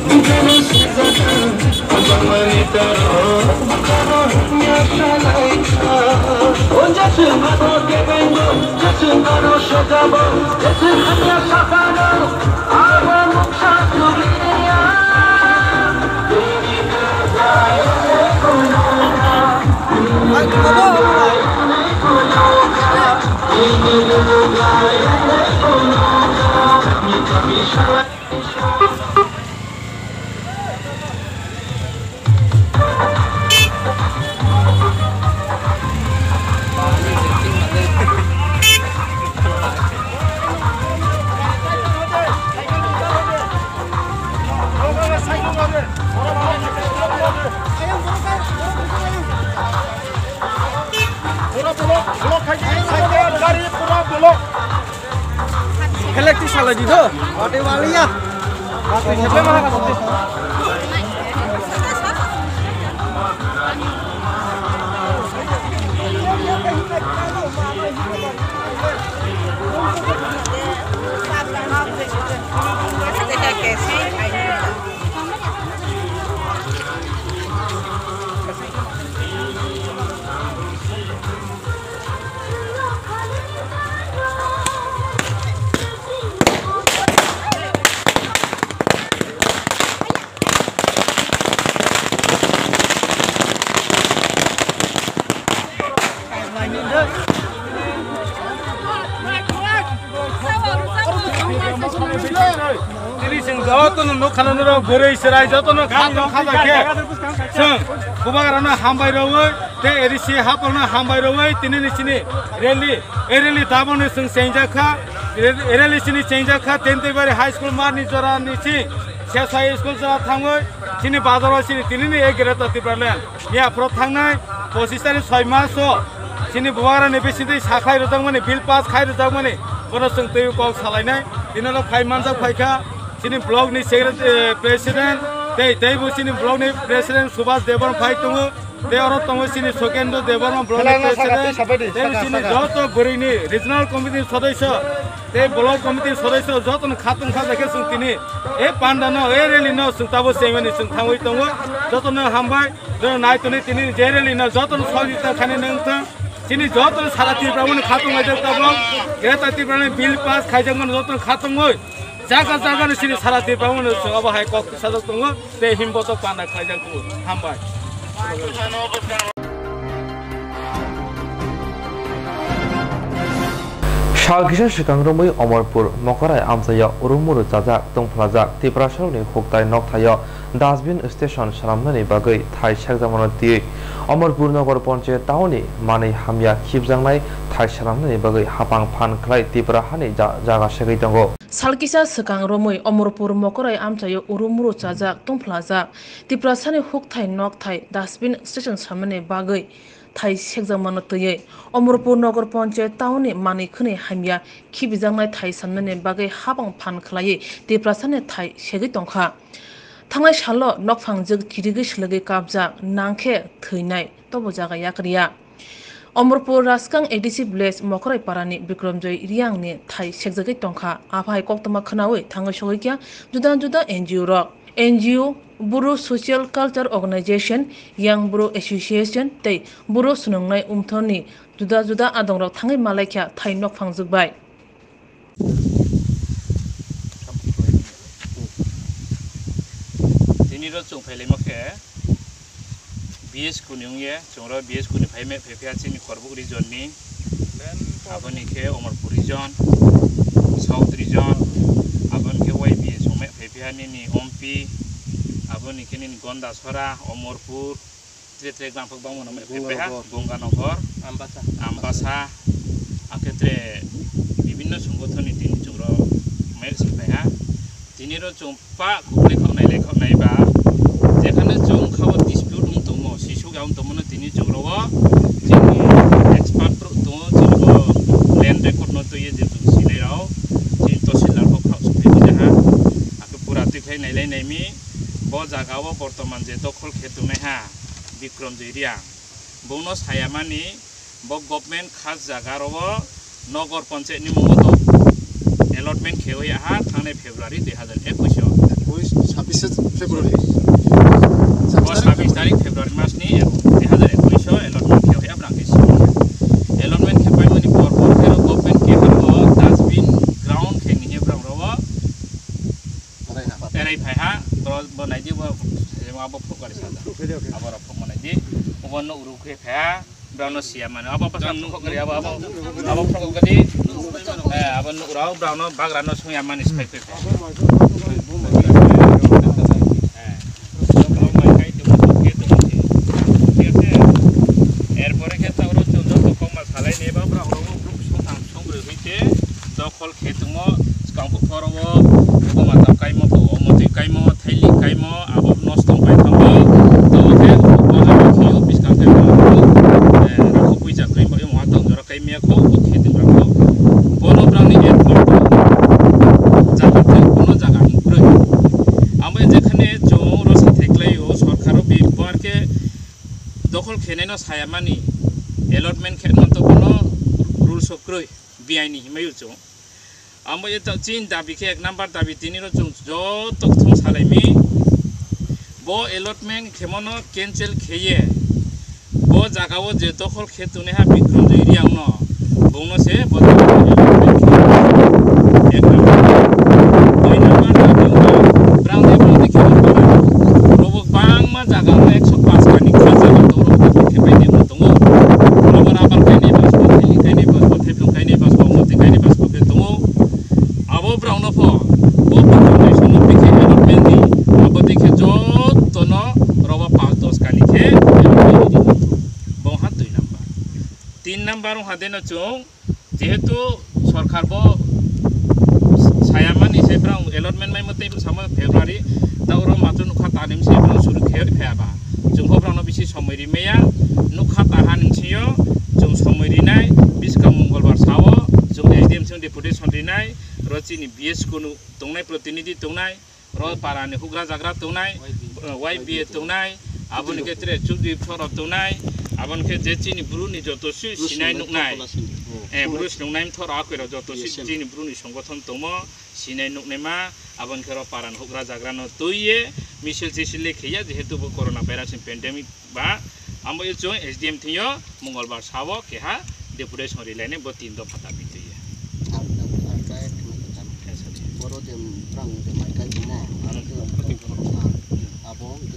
come on sazata, come on itaro, come on nyashalaika. Onca çıkma o gebengo, çıkma. Thank you. blok haji saya dari blok Terima kasih. tini ni sini rally e rally tabone sing senja kha e rally sini senja kha tente bare high school mar ni jora ni si শেষ high school যারা থাঙ্গই চিনি বাজার চিনি তিনি নি এই গেরে ততি পারলেন ইয়া ফ্র থাঙ্গাই পঁচিশ তারিখ ছয় মাস চিনি বুয়ারা নেবে চিনি সাখাই রোজাক মানে বিল পাস খাই রোজাক মানে কোনো जों दै कल सालायनाय दिनाव फाइभ সিনি ব্লক নি প্রেসিডেন্ট তেই সিনি ব্লক নি প্রেসিডেন্ট সুভাষ দেবর ভাই তুমি তে অর তুমি সিনি সকেন্দ্র দেবর ব্লক প্রেসিডেন্ট সিনি যত বরি নি রিজনাল কমিটির সদস্য তে ব্লক কমিটির সদস্য যত খাতুন খা দেখে তিনি। এ পান্ডা ন এ রেলি ন সুতাবো সেমেনি সুতাবো তুমি যত ন হামবাই নাই তুমি তিনি যে রেলি ন যত সহযোগিতা খানি নেন তিনি যত সারা তিন প্রাণ খাতুন খাইজ তাব এ তাতি প্রাণে বিল পাস খাইজ যত খাতুন হয় ত্রিপুরা সঙ্গাবো হাই কক সাজক দङ তে হিমবত পান্ডা খাইজাং হামবাই salkisa sikangrumui omorpur mokorai amsaya urumuru jajak tongphlajak tiprasaroni huktai nokthaya dustbin, station সালামদানি বাগৈ, থাই সাকদামানতি অমরপুর নগর পঞ্চায়েত টাউনি মানি হামিয়া খিবজাংনাই থাই সালামদানি বাগৈ, হাপাং, ফান খাই ত্রিপুরা, হানি জাগা, সেগৈ দঙ্গ সালকিসা, সকাং রমই অমরপুর, মকরাই আমচায় উরুমুরু চাজাক তংফ্লাজাক ত্রিপুরা, সানি, হুক, থাই, নক, থাই, ডাস্টবিন, স্টেশন, সামনে, বাগৈ थाइ सेकजांमानो तैयै अमरपुर नगर पञ्चायत टाउननि मानैखोनै हामिया खिबिजांनाय थाइ साननानै बागै हाबां फान खालायै देब्रासानै থাই सेगै दंखा থাই সালো নকফং জিরিগি সিলগি কাবজাক নাংখে থৈনাই তবো জাগা অমরপুর রাজকাং এডিসি ভিলেজ মকরাই পারানি বিক্রমজয় রিয়াংনি থাই সেকজাগি টংখা আফাই কক্তমা খনাওই থাঙ্গাই সগৈকিয়া জুদা জুদা এনজিও রক এনজিও বুরু সোশিয়াল কালচার অর্গানাইজেশন ইয়ং বুরু এসোসিয়েশন তৈ বুরু সুনংনাই উমথনি জুদা জুদা আদং রক থাঙ্গাই মালাইকা থাই নকফং নকফাংজুকবাই niro chung phai lema khe bs kunung ye chung ro bs kun phai me phe phya chin khorbuk region ni aban khe omarpur region south region aban khe way bs chung me phe phya ni ni ompi aban khe ni gonda sora omarpur tre tre gampak bang mona me phe phya gonga nagar ambasa ambasa akhe tre bibhinna sangathan ni tin chung ro me se phya দিনের चंपा खुबले खावनायलाय खावनायबा जेखानो जों खाव डिसपिउट दङ सिसु गाव दङनो दिनै जौरव जोंनि expert दङ जोंबो record নতয়ে যে তুমি যে তহসিলদার খাও পুরা তুখাই নাইলাই ব জাগাও বর্তমান যে দখল খেতুমে হা বিক্রম জৈরিয়া বৌন সায়ামানী ব গভর্নমেন্ট খাস জাগারও নগর পঞ্চায়েতনি মতো अलॉटमेंट खेवया हा थांनाय फेब्रुवारि दुइ हाजार एकुइसआव ছাব্বিশে ফেব্রুয়ারি ছাব্বিশ তারিখ ফেব্রুয়ারি মাসনি দুই হাজার একুইশও अलॉटमेंट खेवया ब्रांकिस अलॉटमेंट खेबाय माने बरबर फेरो गभर्नमेंट केहारो डास्टबिन ग्राउंड खेनि हे ब्रां रव एराय फायहा बनायदि ब्राउन सिया माने apa apa sam nukok kari apa apa apa prok kadi eh apa nuk rau brown bagra দখল খেনেনো সায়ামানি এলটমেন্ট খেনো তো কোনো রুলস অক্রয় বিআইনি হিমায়ু চৌ আমরা এটা চিন দাবিকে এক নাম্বার দাবি তিনিরও চৌ যত থং সালাইমি ব এলটমেন্ট খেমনো কেনসেল খেয়ে ব জাগাও যে দখল খেতুনে হা বিক্রম জৈরিয়াং ন বৌনসে ব এক নাম্বার দুই নাম্বার দাবি ব্রাউন্ডে ব্রাউন্ডে খেমন পারা রবক বাংমা জাগা একশো পাঁচ কানি খাজা দৌড় খেপাই দেব দङ আবার আবার কাইনে বাস বথেলি কাইনে বাস বথেফিং কাইনে বাস বমতি কাইনে বাস বফে দङ আবো ব্রাউন ফ ব বিক্রমনাই সম বিখে এলটমেন্ট দি আবো দেখে যতন রবা পাঁচ দশ কানি খে বহা দুই নাম্বার তিন নাম্বার হাদেন চৌ যেহেতু সরকার ব সায়ামান ইসেফ্রাং এলটমেন্ট মাই মতে সামা ফেব্রুয়ারি दावराव मात्र नुखा तानिम सेब्रां सुरु खेर फेयाबा जोंखौ ब्रावनो बिसि समयरि मेया नुखा ताहा नोंसियो जों समयरिनाय बिसका मंगलबार सावो जों एसडिएम जों डेपुटेसन दिनाय रचिनि बिएस कुनु दंनाय प्रतिनिधि दंनाय र पारानि हुग्रा जाग्रा दंनाय वाइ बिए दंनाय आबोनि खेत्रे चुकदि फरब दंनाय 아번그 제진이 브루니 저도시 시나이 녹나이 에 브루스 녹나임 털 아크로 저도시 진이 সংগঠন তোম সিনাই নুকনেমা আবন পারান হোকরা জাগরানো তৈয়ে মিছিল জিসিলে খেয়া যেহেতু করোনা ভাইরাস প্যান্ডেমিক বা আমি এস ডি এম থিও মঙ্গলবার সাব কেহা ডেপুটেশন রিলাইনে ব তিন দফা দাবি।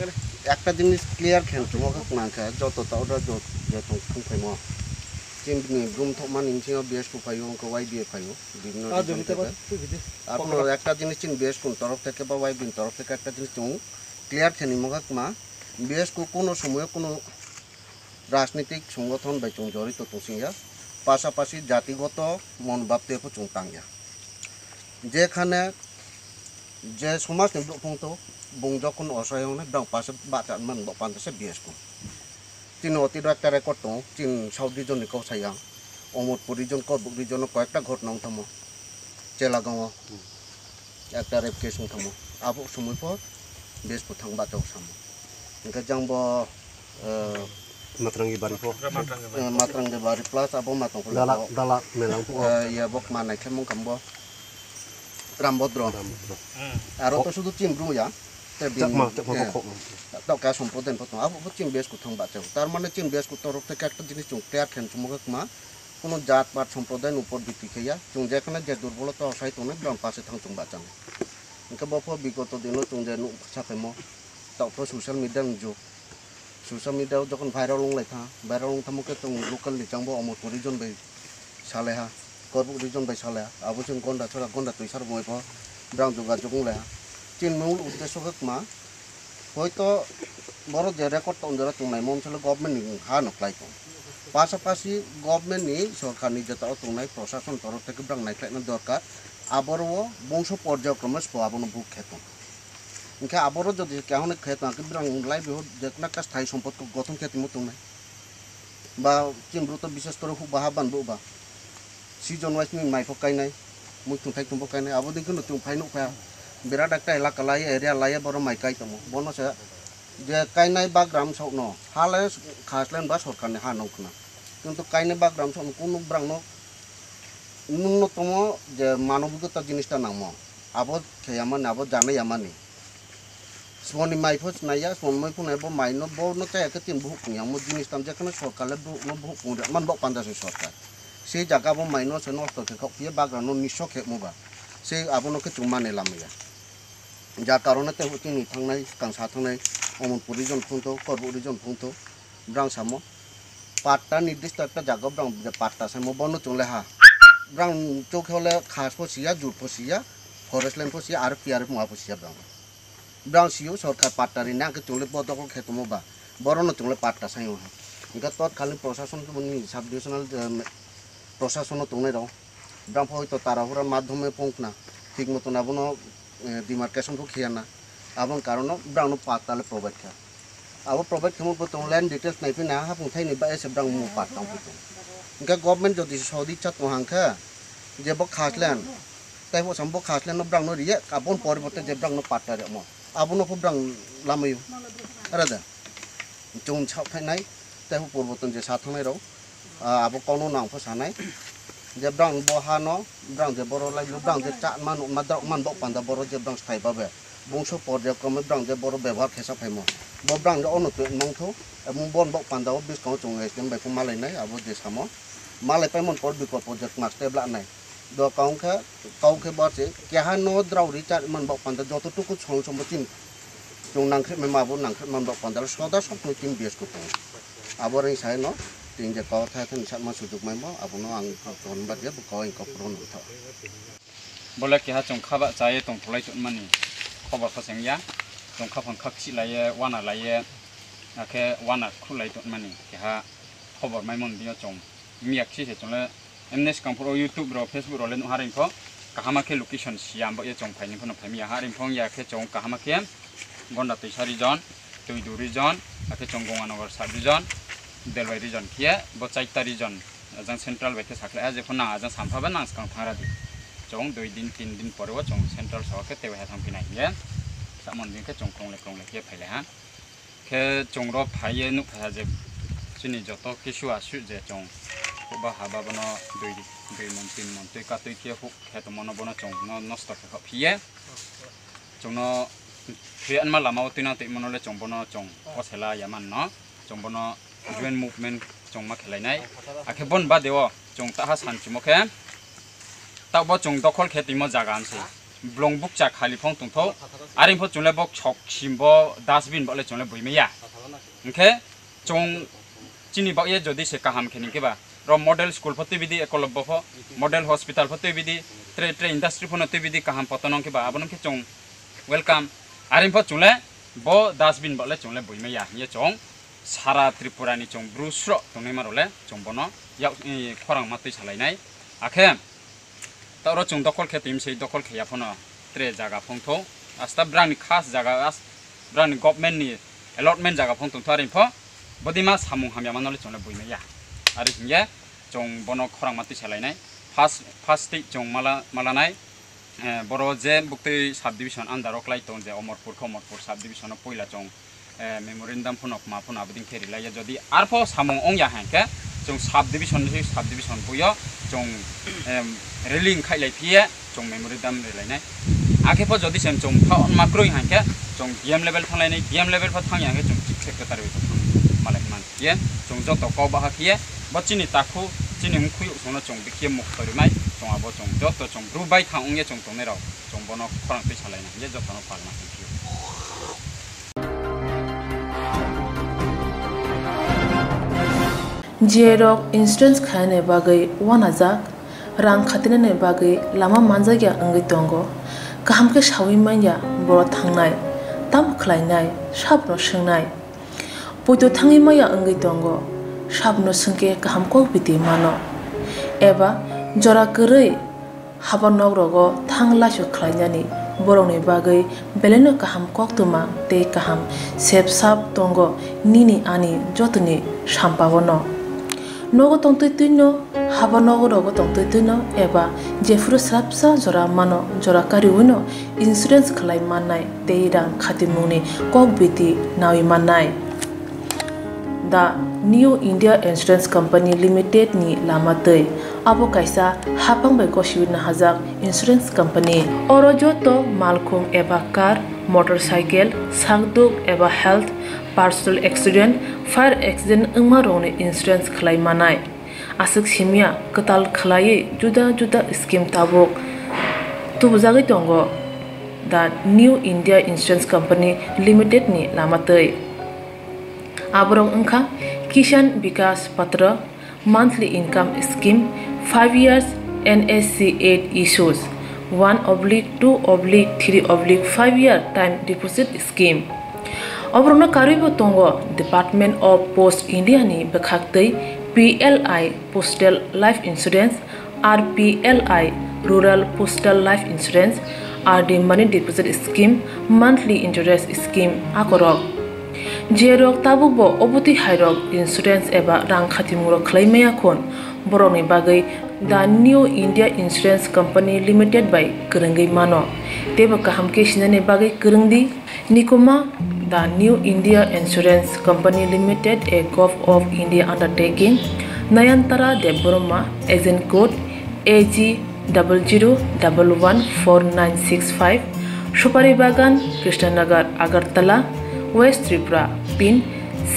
করে একটা জিনিস ক্লিয়ার নাকা যত তাওরা যত যত খুন ফাইমো চিমনি গ্রুম থমান ইনসিও বিএস কু ফাইও অঙ্ক ওয়াই বিএ ফাইও বিভিন্ন আ জমিতে বা তুই বিদে আপনার একটা জিনিস চিন বিএস কোন তরফ থেকে বা ওয়াই বিন তরফ থেকে একটা জিনিস চিন ক্লিয়ার খেনি মগা মা বিএস কু কোনো সময় কোনো রাজনৈতিক সংগঠন বাই জড়িত তুসিয়া পাশাপাশি জাতিগত মনোভাব থেকে চুং টাঙ্গিয়া যেখানে যে সমাজ osoyong na dang pas baca man bok pantas se bias ko tin অতি একটা রেকর্ড তো। চিন সাউদি জন কো সাইয়াং অমর পুরি জন কো বুকরি জন, কয়েকটা ঘটনা থামো। চেলাগাঁও, একটা রেপ কেস থামো। আবো সময় পর বেশ কো থাং বাচাও সামো। ইনকা জাংব matrangi bari po. Matrang de bari plus abo matang ko dalak dalak melang po. Ya bok manai kemong kambo. Rambhadra আর তো শুধু চিমব্রু ya. Jakma, jakma kok. টাকা সম্পদের প্রথম আবু চিন বেশ কোথাও বাঁচাও তার মানে চিন বেশ তরফ থেকে একটা জিনিস চুং ক্লিয়ার খেন চুমুক মা কোনো জাত পাত সম্প্রদায়ের উপর ভিত্তি খেয়া চুং যেখানে যে দুর্বলতা অসহায় তোনে ব্রাম পাশে থাং চুং বাঁচানো ইনকা বফ বিগত দিনও চুং যে নু সাথে মো তারপর সোশ্যাল মিডিয়া যুগ সোশ্যাল মিডিয়াও যখন ভাইরাল লংলাই থা ভাইরাল লং থামুকে চুং লোকাল লিচাংবো অমর পরিজন বাই সালেহা করবুক রিজন বাই সালেহা আবু চুং গন্ডা ছড়া গন্ডা তুইসার ময়প ব্রাম যোগা যোগলায়া চিন মূল উদ্দেশ্য মা হয়তো বড় যে রেকর্ড তন্দ্রা তুংনাই মঞ্চল গভর্নমেন্ট হা নকলাই তো পাশাপাশি গভর্নমেন্টনি সরকারনি যেটা তুংনাই প্রশাসন তরফ থেকে ব্রাং নাইখ্লাইনো দরকার আবারও বংশ পর্যায়ক্রমে আবনো বুক খেত ইনকে আবারও যদি কেহনে খেত আঁকে ব্রাং লাই বিহ যে কোনো একটা স্থায়ী সম্পদ গঠন খেতে মতো নাই। বা চিমব্রুত বিশেষ করে হুক বাহা বানবো বা। সিজন ওয়াইজ নি মাইফ কাইনাই মুই তুংথাই তুমবো কাইনাই আবো দিকে তুং ফাইনো ফায়া বিরাট একটা এলাকা লাই এরিয়া লাইয়ে বড় মাই কাই তমো। বনো সে যে কাইনাই বা গ্রাম সৌন হালে খাসলেন বা সরকারনি হা নৌকনা কিন্তু কাইনাই বা গ্রাম সৌন কোন ব্রাংন ন্যূনতম যে মানবিকতা জিনিসটা নাম। আবো খেয়ামানি আবো জানাইয়ামানি স্মনি মাইফো নাইয়া স্মনি ফুনাই বো মাইনো বো নো চাই একে তিন বহু পুনিয়া মো জিনিস তাম যেখানে সরকারে বহু বহু পুনিয়া মান বক পান্দাসে সরকার সেই জায়গা বো মাইনো সে নষ্ট খেয়ে খাওয়া বাগানো নিশ্চ খেয়ে মোবা সেই আবনকে চুমানে লামিয়া যার কারণে তে চিনি থাংনাই কাংসা থাংনাই অমনপুরি জন ফুংতো করবুরি জন ফুংতো ব্রাং সামো পাটটা নির্দিষ্ট একটা জায়গা ব্রাং যে পাটটা সামো বন্য চলে হা ব্রাং চোখে হলে খাস ফসিয়া জুট ফসিয়া ফরেস্ট ল্যান্ড ফসিয়া আর পিয়ার মুয়া ফসিয়া ব্রাং ब्राउन सियो सरकार पाट्टारी ना के तुमले बहुत अकल खेत मो बा बरो न तुमले पाट्टा साई वहाँ इनका तोत खाली प्रशासन तो बनी सब डिविजनल प्रशासन तुमने रहो ब्राह्म हो तो ताराहुरा माध्यमे पहुंचना ঠিক মতন আবনো ডিমার্কেশন তো খেয়া না আবন কারণ ব্রাউন পাতালে প্রোভাইড খেয়া আবো প্রোভাইড খেমো প্রথম লাইন ডিটেলস নাইপি না হাফ থাই নিবা এসে ব্রাউন মু পাতাম প্রথম इनका गवर्नमेंट जो सदिच्छा तोहांखा जेब खासलेन तैबो सम्भव खासलेन ब्रांगनो रिये काबोन परिवर्तन जेब ब्रांगनो पाटारे मो আবনো খুবরাং লামায়ু রাজা চৌন ছাপথাইনাই তাই পূর্বতন যে সাথনাই রাও আবো কনো নাংফ সানাই যে ব্রাং বহানো ব্রাং যে বড় লাগল ব্রাং যে চা মান মান বক পান্দা বড় যে ব্রাং স্থায়ী পাবে। বংশ পর্যায়ক্রমে ব্রাং যে বড় ব্যবহার খেসা ফাইম। ব ব্রাং যে অনতু মংথ এবং বন বক পান্দাও বিষ্কাও চৌং এসেম বেকু মালাইনাই আবো যে সামো। মালাই পাইমন পর বিকল্প যে মাস্টার ব্লা নাই। দ কাউকে কাউকে বারছে কেহা ন দ্রাউরি চা মান বক পান্দা যতটুকু সং সম্পত্তি চং নাংখ্রে মে মাবো নাংখ্রে মান বক পান্দা সদা সব তিন বিএস করতে আবার এই সাই ন sujuk mai mo abu no ang ton ba je bu kau ing kau pron tha বলে কি হা চং খাবা চায়ে তং ফলাই চুন মানি খবর খসেং ইয়া, চং খাফন খাকছি লাইয়ে, ওয়ানা লাইয়ে আকে ওয়ানা খুলাই চুন মানি কি হা খবর মাইমন বিয়া চং। মিয়াক সি চলে এমনেস কামপুর ইউটিউব র ফেসবুক র লেন হারিং খ কাহামাকে লোকেশন সিয়াম বা চং ফাইনি ফন ফাইমিয়া হারিং ফং ইয়া কে চং কাহামাকে গন্ডা তৈসারি জন তৈ দুরি জন আকে চং গঙ্গানগর সাবি জন দেলবাই রিজন কিয়া ব চাইতা reason ajang central bai ke sakle aje phona ajang samphaban nang skang thara di chong doi din tin din pore wo chong central so ke tewa thang pinai ye samon din ke chong krong le krong le ke phaile ha ke chong ro phaiye nu pha je chini joto kishu asu je chong ba haba bono doi doi mon tin mon te ka te ke hu ke to mono bono chong no nosto ke kho phiye chong no phía anh mà làm mau tin nào thì mình nói chồng bono chồng có thể là yaman nó chồng bono join movement chồng mà khelai nai à cái bon ba dewo chồng ta ha san chimo khe ta bo chồng dokol khe timo jaga ansi blong buk cha khali ba ye jodi se kaham kheni ke ba ro model school phote bidi ekolob pho model hospital phote bidi tre tre industry phono te bidi kaham potonong ke ke chong welcome arim pho chungle bo dustbin bole chungle boime ya ye chong সারা ত্রিপুরানি চং ব্রুস্র তংনাই মারলে চং বনো ইয়াও খরাং মাতই সালাইনাই আখে তাওর চং দখল খে তিম সেই দখল খেয়া ফনো ত্রে জায়গা ফংথো আস্তা ব্রানি খাস জায়গা আস গভর্নমেন্ট নি এলটমেন্ট জায়গা ফংথো bodima samung hamya manole chongla buime ya ari hingya chong bono khorang mati chalainai first first state chong mala malanai boro je bukti subdivision under oklai tong je omorpur khomorpur subdivision poila chong memorandum phunok ma phun abdin kheri laya jodi arpo samung ong ya hanke chong subdivision ni subdivision buyo chong railing khai lai phie chong memorandum re lainai আগে পর যদি same চং মাক্রই হাঁকে চং BM level থাকলে BM level পর থাকি হাঁকে চং ঠিক secretary ye chong jo to ko ba ha ye ba chini ta khu chini mu khuyu sona chong bi kiem mok tori mai chong abo chong jo to chong ru bai khang ung ye chong tong ne rao chong bono khorang pe chalai na ye jo to no pal na thank you jerok instance khane bagai wanajak rang khatine ne bagai lama manjagya angi tongo kaham ke shawi manya boro thangnai tam khlainai sabno shengnai পৈতো থাঙি মাইয়া অঙ্গি দঙ্গ সাবনো সঙ্গে কাহাম কাহামকো বিতি মানো এবার জরা গরৈ হাবা নগ্রগ থাংলাসো খাইনানি বরংনি বাগৈ বেলেনো কাহাম কক্তমা তে কাহাম সেব সাব দঙ্গ নি আনি যতনি সাম্পাবন নগ তন্ত্রৈতন্য হাবা নগরগ তন্ত্রৈতন্য এবা জেফুরো স্রাপসা জরা মানো জরা কারি হইন ইন্সুরেন্স খালাই মাননাই তেইরাং খাতিমুনি কক বিতি নাওই মানায় the new india insurance company limited ni lamatei abo kaisa hapang bai koshiwina hajak insurance company oro joto malkhung eba car motorcycle sangduk eba health personal accident fire accident ungma rongni insurance khlai manai asuk simia katal khlai juda juda scheme tabok tubjagai tongo the new india insurance company limited ni lamatei abrong ungkha kishan vikas patra monthly income scheme 5 years nsc 8 issues 1 oblique 2 oblique 3 oblique 5 year time deposit scheme অবরণ কারিব তঙ্গ department of post India নি বেখাক্তৈ PLI postal life insurance R PLI rural postal life insurance R D money deposit scheme monthly interest scheme আকরক जेरक ताबुकबो अबुति हाइरक insurance एबा रां खातिमुरक ख्लाइमायाखन बर'नि बागै दा New India Insurance Company Limited bye गोरोंगै मानो तेबो काहामके सिनानि बागै गोरोंदि निकुमा दा New India Insurance Company Limited a gov of India undertaking Nayantara Debbarma agent code A G double zero double one four nine six five Supari Bagan Krishnanagar Agartala West Tripura pin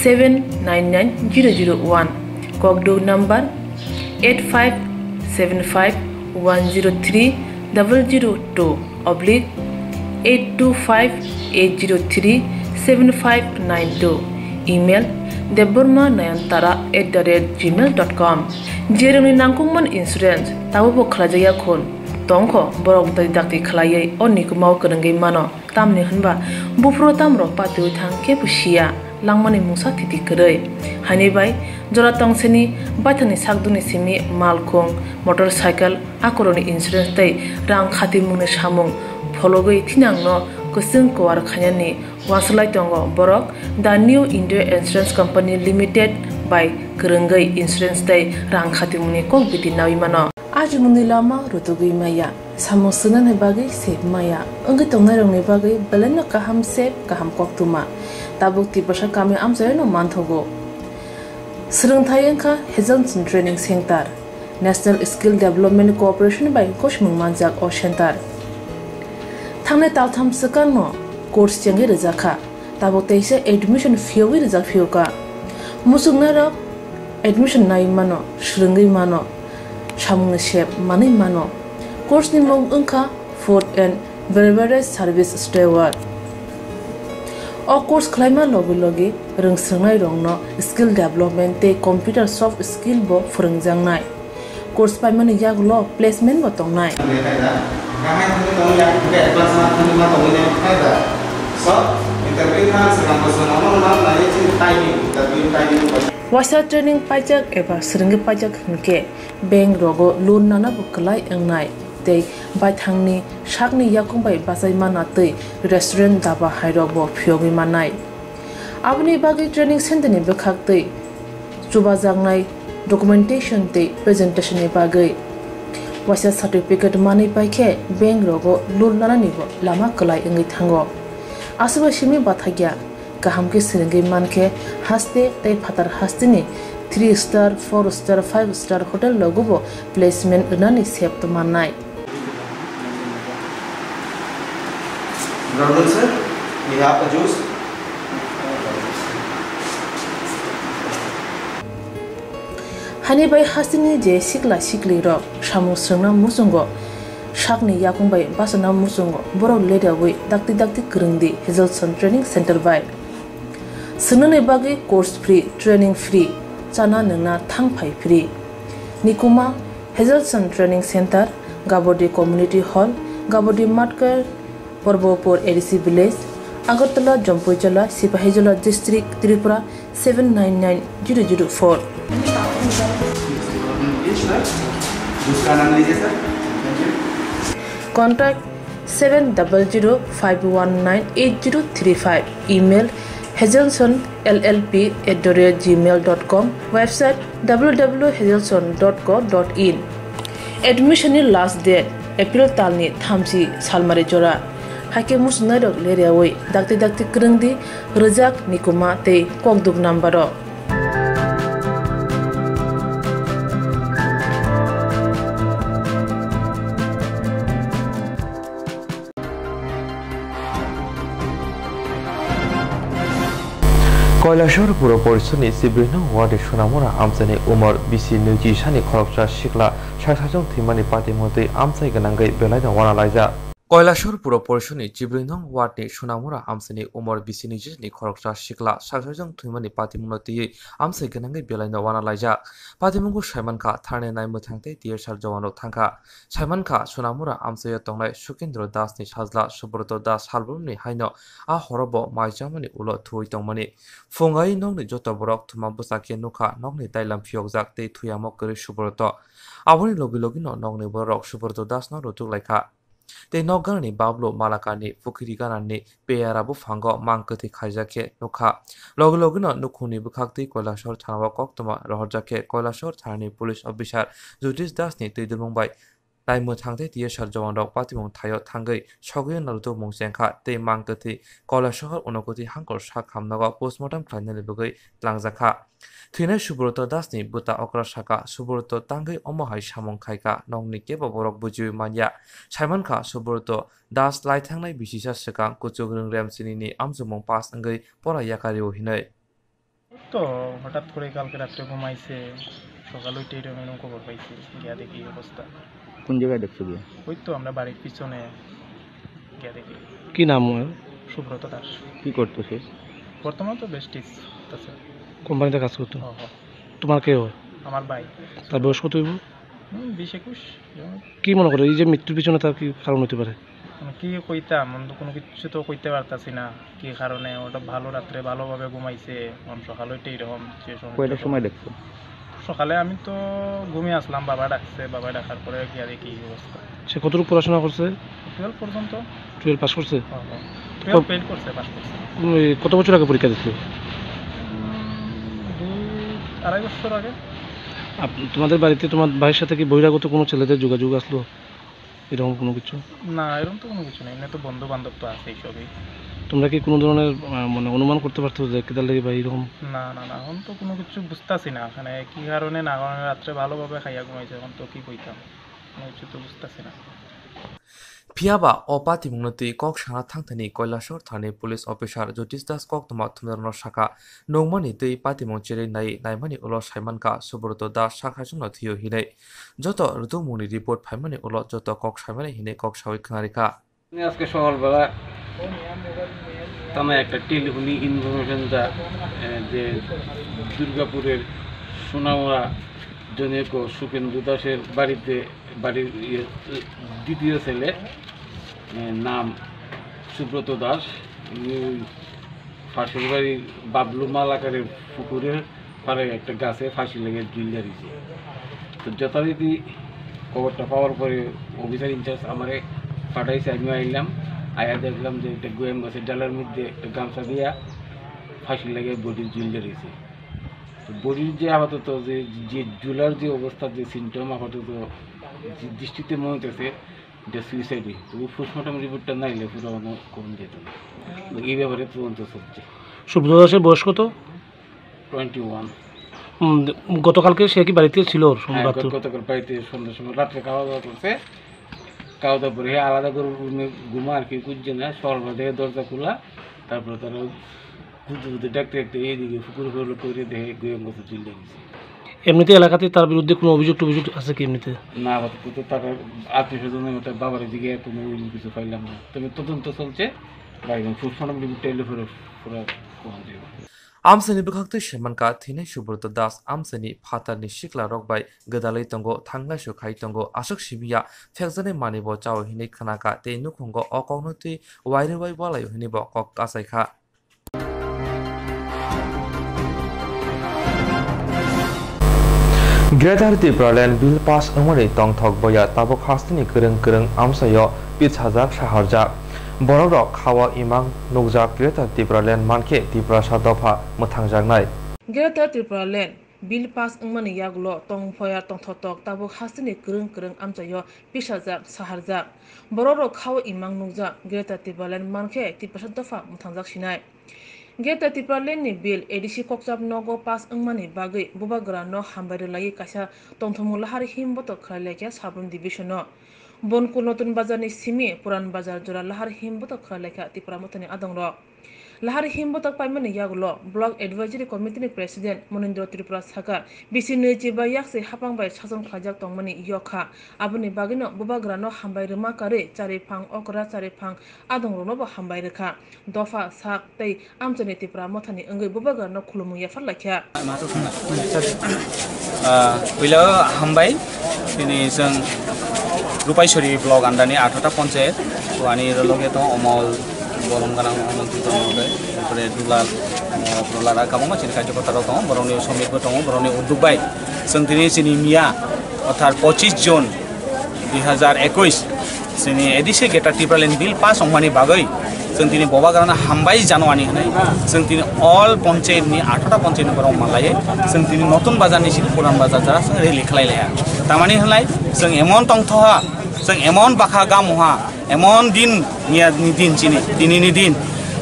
seven nine nine zero zero one ককডোগ number eight five seven five one zero three double zero two oblique eight two five eight zero three seven five nine two email Debbarma Nayantara at the rate Gmail dot com জিরোনি নাঙ্কুমন insurance তাও বখরা জায়গা খুন tongko borok dai dakti khlaiye onni kumau krangge mano tamni hanba bufro tamro patu thang ke pusia langmani musa titi krei hani bai jora tongseni bathani sakduni simi malkong motorcycle akoroni insurance tai rang khati mungne samung phologoi thinangno kusung kwar khanyani waslai tongo borok the new india insurance company limited by kranggai insurance tai rang khati mungne kok biti nawimano ajmungilama rutugimaya samosunan hebagi sebmaya ungi tongnarong nebagi belena kaham seb kaham koktuma tabuk ti basha kami amzoy no manthogo srungthayenka hezelson training center national skill development cooperation by koshmung manjak o center thangne taltham sakan no course chengi rejaka tabuk teise admission fee wi rejak fee ka musungna rap admission nai mano shrungi mano chamung shep mani mano. Course ni mong unka food and beverage service steward. A course खालामना लगे लगे रोंसोंनाय दं skill development ते computer soft skill बो फोरोंजांनाय course पाइमन यागल placement बो दंनाय सब इंटरव्यू था सराम बसनानो ना लाये timing interview timing pajak hingke bank rogo loan nana bukalai engnai tei bai thangni shakni yakung bai basai mana tei restaurant daba hairo bo phyogi manai abni bagi training center ni bekhak tei chuba jangnai documentation tei presentation ni bagai wasa certificate mani paikhe bank rogo loan nana ni bo lama kalai engai thango asaba shimi bathagya ni 3 star 4 star 5 star hotel logo placement unani sep to manai Good afternoon, sir. We have a juice. hani bai hasini je sikla sikli ro samu srengna musungo shakni yakung bai basana musungo borok leda wi dakti dakti krungdi hazelson training center bai sunane bagi course free training free chana nungna thangphai free nikuma hazelson training center gabodi community hall gabodi matkar Purbapur ADC village Agartala Jampuijala Sipahijala district Tripura seven nine nine zero zero four Juice का नाम लीजिए sir Contact 7005198035. Email hazelson.llp at gmail.com. Website www.hazelson.co.in. Admission in last date April talni thamsi salmari jora. Hake musnai rok leria wei dakti dakti krungdi rejak nikuma te kokduk nambaro. Kailashahar পুর পরিষদনি সিব্রিন ওয়ার্ডে সোনামুরা আমসানি উমর, বিসি নিউজি সানি খরকচা শিখলা সাসাজং থিমানি পাতি মতে আমসাই গনাঙ্গাই বেলাইন ওয়ানা লাইজা কৈলাসহর পুর পরিষদনি চিব্রিনং ওয়ার্ডনি সোনামুরা আমসানি উমর বিসি নিউজি খরকসা শিখলা। সাসাজং থিমানি পাতি মতে আমসাই গনাঙ্গাই বেলাইনা ওয়ানা লাইজা। পাতিমুঙ্গু সাইমানখা থারনে নাইমো থাংতে টিয়ারসার জওয়ানো থাংখা। সাইমানখা সোনামুরা আমসাইয়া তংলাই সুকেন্দ্র দাসনি সাজলা, সুব্রত দাস হালবুমনি হাইনো। আ হরব মাইজামানি উলো থুই তংমানি। fungai nokni joto borok thuma busake nukha nokni tailam phiokjak tei thuyamok kori subrata aboni logi logi no nokni borok subrata das no rutuk laikha tei nokgarni bablo malakani pukiri ganani peyarabu phango mangkati khaijake nukha logi logi no nukhuni bukhak tei koilashor thanao koktoma rohorjake koilashor thanani police officer judish das ni tei durmungbai laimo thangte tiye sar jawan rok patimong thayo thangai sogwe naruto mongchengkha tei mangkati koilashor unokoti hangkor sak hamnago postmortem khlainani bugui tlangjakha থিনাই Subrata দাসনি বুতা অকরা শাখা সুব্রত তাঙ্গৈ অমহাই সামং খাইকা নংনি কেবা বরক বুজিউ মানিয়া সাইমান খা সুব্রত দাস লাইথাংনাই বিশিসা সেকাং কুচুগ রং রেমসিনি আমজুমং পাস অঙ্গৈ পরা ইয়াকারিও হিनै তো হঠাৎ করে কালকে রাত্রে ঘুমাইছে সকাল ওইটাই এরকম খবর পাইছি গিয়া দেখি অবস্থা। কোন জায়গায় দেখছ গিয়ে? ওই তো আমরা বাড়ির পিছনে গিয়া দেখি। কি নাম ওর? সুব্রত দাস। কি করতো সে বর্তমান তো বেশ টিস আছে। কোম্পানিতে কাজ করতো। তোমার কে হয়? আমার ভাই। তার বয়স কত হইব? বিশ একুশ। কি মনে করো এই যে মৃত্যুর পিছনে তার কি কারণ হতে পারে? কি কইতাম কোনো কিছু তো কইতে পারতাছি না। কি কারণে? ওটা ভালো রাত্রে ভালোভাবে ঘুমাইছে। সকাল ওইটা এরকম সময়- কয়টার সময় দেখছ? সকালে আমি তো ঘুমিয়ে আসলাম বাবা ডাকছে। বাবা ডাকার পরে কি দেখি কি অবস্থা। সে কতটুকু পড়াশোনা করছে? টুয়েলভ পর্যন্ত। টুয়েলভ পাস করছে? টুয়েলভ ফেল করছে পাস করছে। কত বছর আগে পরীক্ষা দিচ্ছিল দুই আড়াই বছর আগে? তোমাদের বাড়িতে তোমার ভাইয়ের সাথে কি বহিরাগত কোনো ছেলেদের যোগাযোগ আসলো? এরকম কোনো কিছু? না এরকম তো কোনো কিছু নেই। এমনি তো বন্ধু বান্ধব তো আছে সবই। তোমরা কি কোনো ধরনের মানে অনুমান করতে পারতো যে কেদার লেগে বা এরকম? না না না এখন তো কোনো কিছু বুঝতেছি না। এখানে কি কারণে না কারণে রাত্রে ভালোভাবে খাইয়া ঘুমাইছে এখন তো কি কইতাম? কোনো কিছু তো বুঝতেছি না। পিয়াবা অপাতি মুনতি কক সানা থাকতানি কৈলাসর থানে police officer Jyotish Das cock তোমা থমদারন শাখা নৌমানি দুই পাতি মঞ্চেরে নাই নাইমানি উল সাইমানকা সুব্রত দাস শাখা জন্য থিও হিনে যত ঋতুমুনি রিপোর্ট ফাইমানি উল যত কক সাইমানি হিনে কক সাবেক্ষণারিকা আজকে সকালবেলা একটা টেলিফোনি ইনফরমেশন যে দুর্গাপুরের সোনামড়া জনেক সুকেন্দু দাসের বাড়িতে বাড়ির ইয়ে, দ্বিতীয় ছেলে নাম সুব্রত দাস। ফাঁসির বাড়ির বাবলু মালাকারের পুকুরের পাড়ে একটা গাছে ফাঁসি লেগে ঝুলিয়ে দিয়েছে তো যথারীতি খবরটা পাওয়ার পরে অফিসার ইনচার্জ আমারে পাঠাইছে আমি আইলাম। আয়া দেখলাম যে একটা গোয়েম গাছের ডালের মধ্যে একটা গামছা দিয়া ফাঁসি লেগে বডির ঝুলিয়ে রয়েছে তো বডির যে আপাতত যে যে ঝুলার যে অবস্থার যে সিমটম আপাতত দৃষ্টিতে মনে হতেছে এটা সুইসাইডই তো ওই পোস্টমর্টম রিপোর্টটা নাইলে পুরো আমার কম যেত না। এই ব্যাপারে তদন্ত চলছে। সুব্রত দাসের বয়স কত? টোয়েন্টি ওয়ান গতকালকে সে কি বাড়িতে ছিল হ্যাঁ, রাত্রে? গতকাল বাড়িতে সন্ধ্যার সময় রাত্রে খাওয়া দাওয়া করছে। খাওয়া দাওয়া পরে আলাদা করে রুমে ঘুমা আর কি খুঁজছে না। সকালবেলা দেখে দরজা খোলা তারপরে তারা খুঁজতে খুঁজতে ডাকতে ডাকতে এইদিকে ফুকুর করে করে দেখে গোয়েম গাছে চলে গেছে। এমনিতে এলাকাতে তার বিরুদ্ধে কোনো অভিযোগ টভিযোগ আছে কি এমনিতে না আপাতত তো তারা আত্মীয় স্বজনের মতো বাবার দিকে কোনো কিছু পাইলাম না তবে তদন্ত চলছে বা একদম ফুসফানাম টেলিফোনে পুরো কমন যাবে আমসানি bukakti shemanka thine Subroto Das amsani phatarni shikla rokbai gedalai tongo thanglai sukhai tongo ashok sibiya phekjane manibo chao hinai khanaka te nukhongo okognoti waire wai walai hinibo kok kasaikha Greater Tipraland Bill Pass Amari Tong বয়া তাবো Tabok Hastini Kurung আমসায় Amsayo Pichazak সাহারজা বড় খাওয়া ইমাং নৌজা greater Tripuraland মানকে ত্রিপুরা সাদফা মোথাংজাকনাই greater Tripuraland bill pass উমান ইয়াগল টং ফয়া টং থতক তাবো হাসিনি গ্রং আমসায় আমচায় পিসাজাক সাহারজা বড় খাওয়া ইমাং নৌজা গ্রেটার ত্রিপুরাল্যান্ড মানকে Tripura সাদফা মোথাংজাক সিনায় Ge-34-lenni bill ADC kokchapnogo pass wngmani bagwi bubagrano hambairwlai kaisa tongthomulahar himboto khlailaikhe khe sabrum divisiono Bonkul নতুন বাজারনি সিমি পুরান বাজার জোড়া লাহার হিমবত খরালেখা adong আদংর lahar himbo tak paimani yaglo block advisory committee ni president monindo tripura sakar bisi ne jiba yakse hapang bai chajam khlajak tongmani yokha abuni bagino bubagra no hambai rima kare chari phang okra chari phang adong rono bo hambai rekha dofa sak tei amchani tipra mothani angai bubagra no khulumu yafar lakya पहिला हामबाय दिनै जों रुपाइसरि block आन्दानि आठथा पन्सायत आनि लगे दं अमल बरमगानां अमल महोदय ओमफ्राय दुलाल दुलारा गोबां मानसिनि कार्यकर्ताराव दं बर'नि समितबो दङ बर'नि उद्दुगबाय जों दिनै जोंनि मिया अर्थात पचिस जुन दुई हाजार एकैस जोंनि एडिसि गेटा टिप्रालेन बिल पास अंमानि बागै जों दिनै बबा गाराना हामबाय जानुवानि होनाय जों दिनै अल पन्सायतनि आठथा पन्सायतनि फोराव मालायो जों दिनै नतुन बाजारनि सिम पुरान बाजार जारा जों रेलि खालायलाया तारमाने होनलाय जों एमन तंथहा जों एमन बाखा गामहा एमन दिन दिन चिनि दिनैनि दिन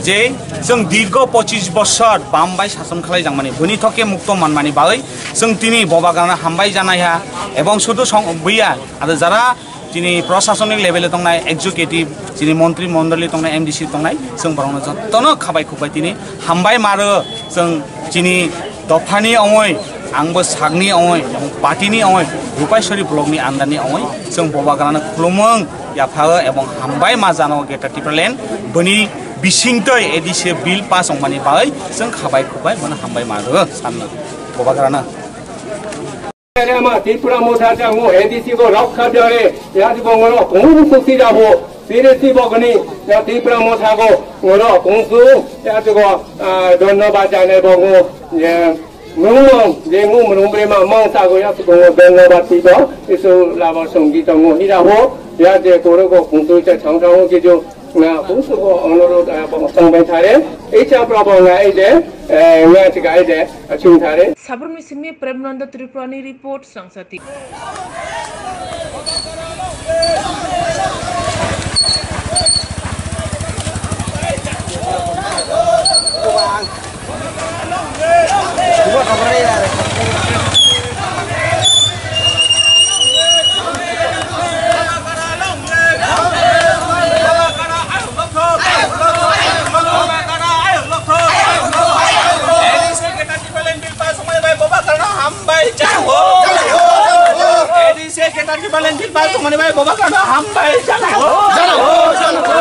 जे जों दीर्घ पचिस बसर बामबाय सासन खालायजांमानि बोनि थके मुक्त मानमानि बागै जों दिनै बबागाना हामबाय जानाया एबं सुदु बैया आरो जारा যিনি প্রশাসনিক লেভেলে তংনাই এক্সিকিউটিভ যিনি মন্ত্রী মন্ডলী তংনাই এমডিসি তংনাই जों बारावनो जत्तनो खाबाय खुबाय दिनै हामबाय मारो जों दिनै दफानि अङै आंबो सागनि अङै पार्टिनि अङै रुपाइसरि ब्लकनि आन्दारनि अङै जों बबा गाना खुलुमों याफाओ এবং हामबाय मा जानो गेटा टिप्रालेन बनि बिसिंतै एदिसे बिल पास अंमानि बागै जों खाबाय खुबाय मन हामबाय मारो साननो बबा गाना मा त्रिपुरा मोथा चाहूँ एडीसी को रक्षा दरे याद बंगलो कौन सुखी जाबो सिरेसी बगनी या त्रिपुरा मोथा ngumong de ngu mrung bre ma mong sa go ya su go ben go ba ti go isu la ba song gi to ngo hi ra ho ya de go ro go kung tu cha chang chang ho ki jo na hu su go on ro da ba song ben tha re e cha pra ba na e de e na ti ga e de a chung tha re sabrum sin में प्रेमनंद त्रिपुरानी report संसदी Come on. की बलन जिल बात मने भाई बाबा का हम भाई चलो चलो चलो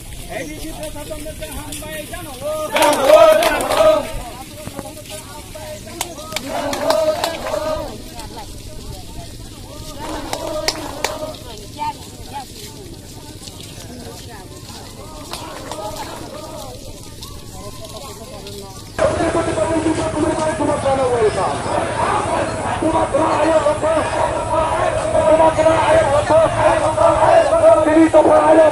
Finito para allá,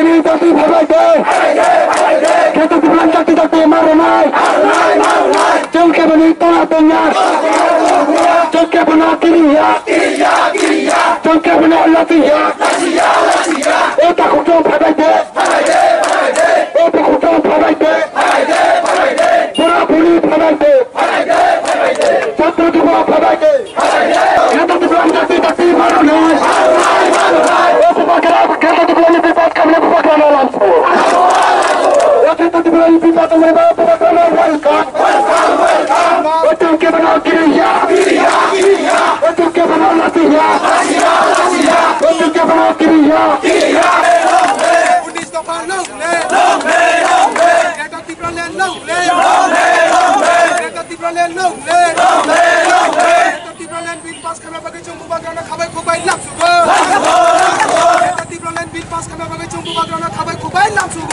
তিনি জাতি ভাবাইতে কিন্তু বিমান জাতি জাতি মারে নাই চলকে বলি তোলা তোমরা চলকে বনা তিনি চলকে বনা লাতি ও তাকে ভাবাইতে ও তাকে ভাবাইতে পুরা পুরি ভাবাইতে ছাত্র যুব ভাবাইতে কিন্তু বিমান জাতি জাতি মারো নাই। فيها بندوق بنات فيها খাবাই খুবাই নাম শুভ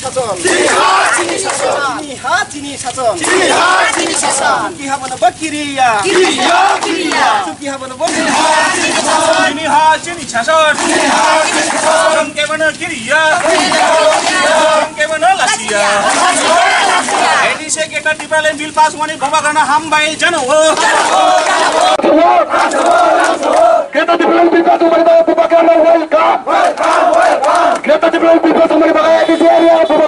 শাসন চিনি শাসন কি হব নব কিরিয়া। কি হব নব চিনি শাসন কেমন কিরিয়া। কেমন লাসিয়া এডিসে কেটা টিপালে বিল পাস মানে বাবা গানা হাম বাই জানো। কেটা টিপালে বিল পাস মানে বাবা গানা welcome welcome area baba kana welcome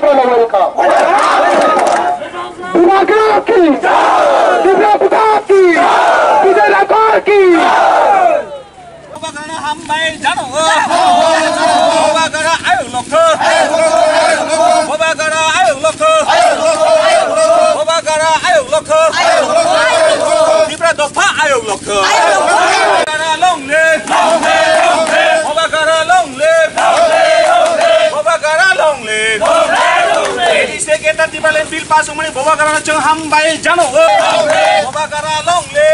pasung mani baba kana chung hambai jano baba kana long le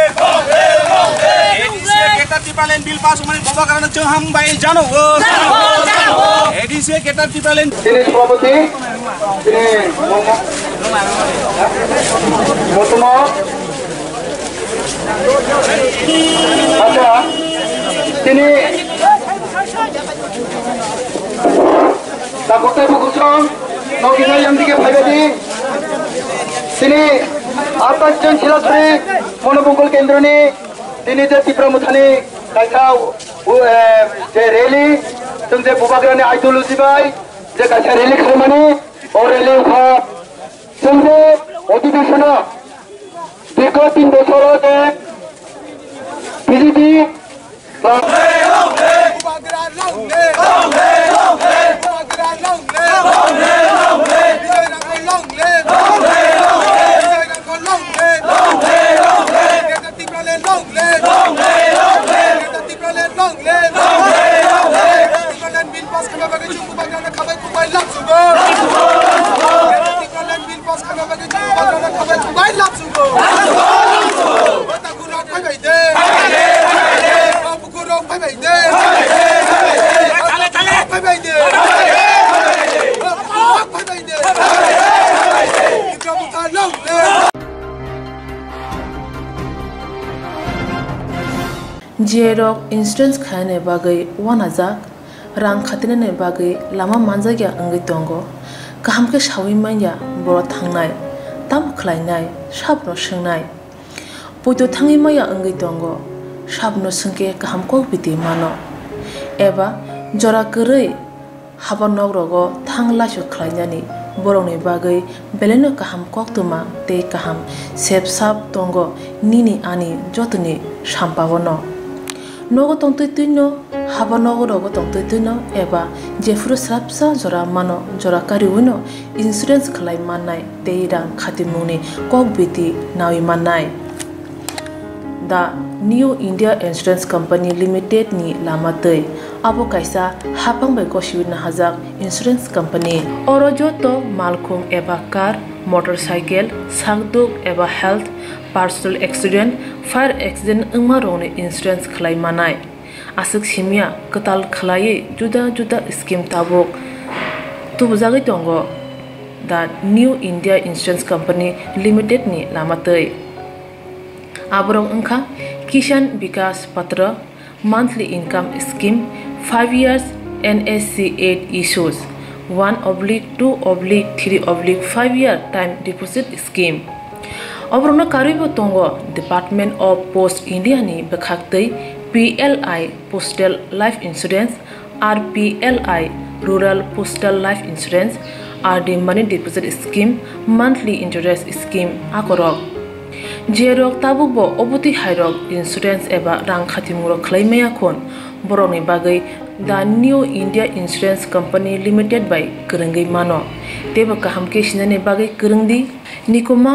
Edi se kita tibalen bil pasung mani baba kana chung hambai jano Edi se kita tibalen তিনি সভাপতি তিনি মহকুমা আচ্ছা তিনি তা কোথায় বুকুসং নকিনা দিকে ভাইবাদি তিনি আকাশজন শিলাশ্রী মনোমঙ্গল কেন্দ্রনি তিনি যে তীব্র মুথানি কাইখা যে রেলি जों जे बुबाग्रानि आइदल उजिबाय जे गाइखा रेलि खालामनानै अ रेलि उखा जों जे अधिवेशन दीर्घ तीन बसर जे बीजेपी जिएरक इन्सुरेन्स खाने बागै वानाजाक रां खाथिनानै बागै लामा मानजागिया ओंगै दंग गाहामखे सावै माइया बर' थांनाय ताम खालायनाय साबनो सोंनाय बयद' थाङै माइया ओंगै दंग साबनो सोंके गाहामखौ बिदि मानो एबा जरा गोरै हाबा नग्रग थां लासो खालायनानै बर'नि बागै बेलेनो गाहाम कक्तमा ते गाहाम सेब साब दंग निनि आनि जतनि साम्पावनो nogo tongtoi tuino haba nogo rogo tongtoi tuino eba jefuru srapsa jora mano jora kari uino insurance khalai manai teirang khati mungni kok biti nawi manai india insurance company limited ni lama tei abo kaisa hapang bai koshiwin hajak insurance company oro joto malkhung eba car motorcycle sakduk eba health personal accident fire accident ungma rongni insurance khlai manai asuk simia katal khlai juda juda scheme tabok tubjagai tongo the new india insurance company limited ni lamatei abrong ungkha kishan vikas patra monthly income scheme 5 years nsc 8 issues 1 oblique 2 oblique 3 oblique 5 year time deposit scheme অবরণ কারিব তঙ্গ department of post India নি বেখাক্তৈ PLI postal life insurance R PLI rural postal life insurance R D money deposit scheme monthly interest scheme আকরক जेरक ताबुकबो अबुति हाइरक insurance एबा रां खाथिमुरक ख्लाइमायाखन बर'नि बागै दा New India Insurance Company Limited bye गोरोंगै मानो तेबो काहामके सिनानि बागै गोरोंदि निकुमा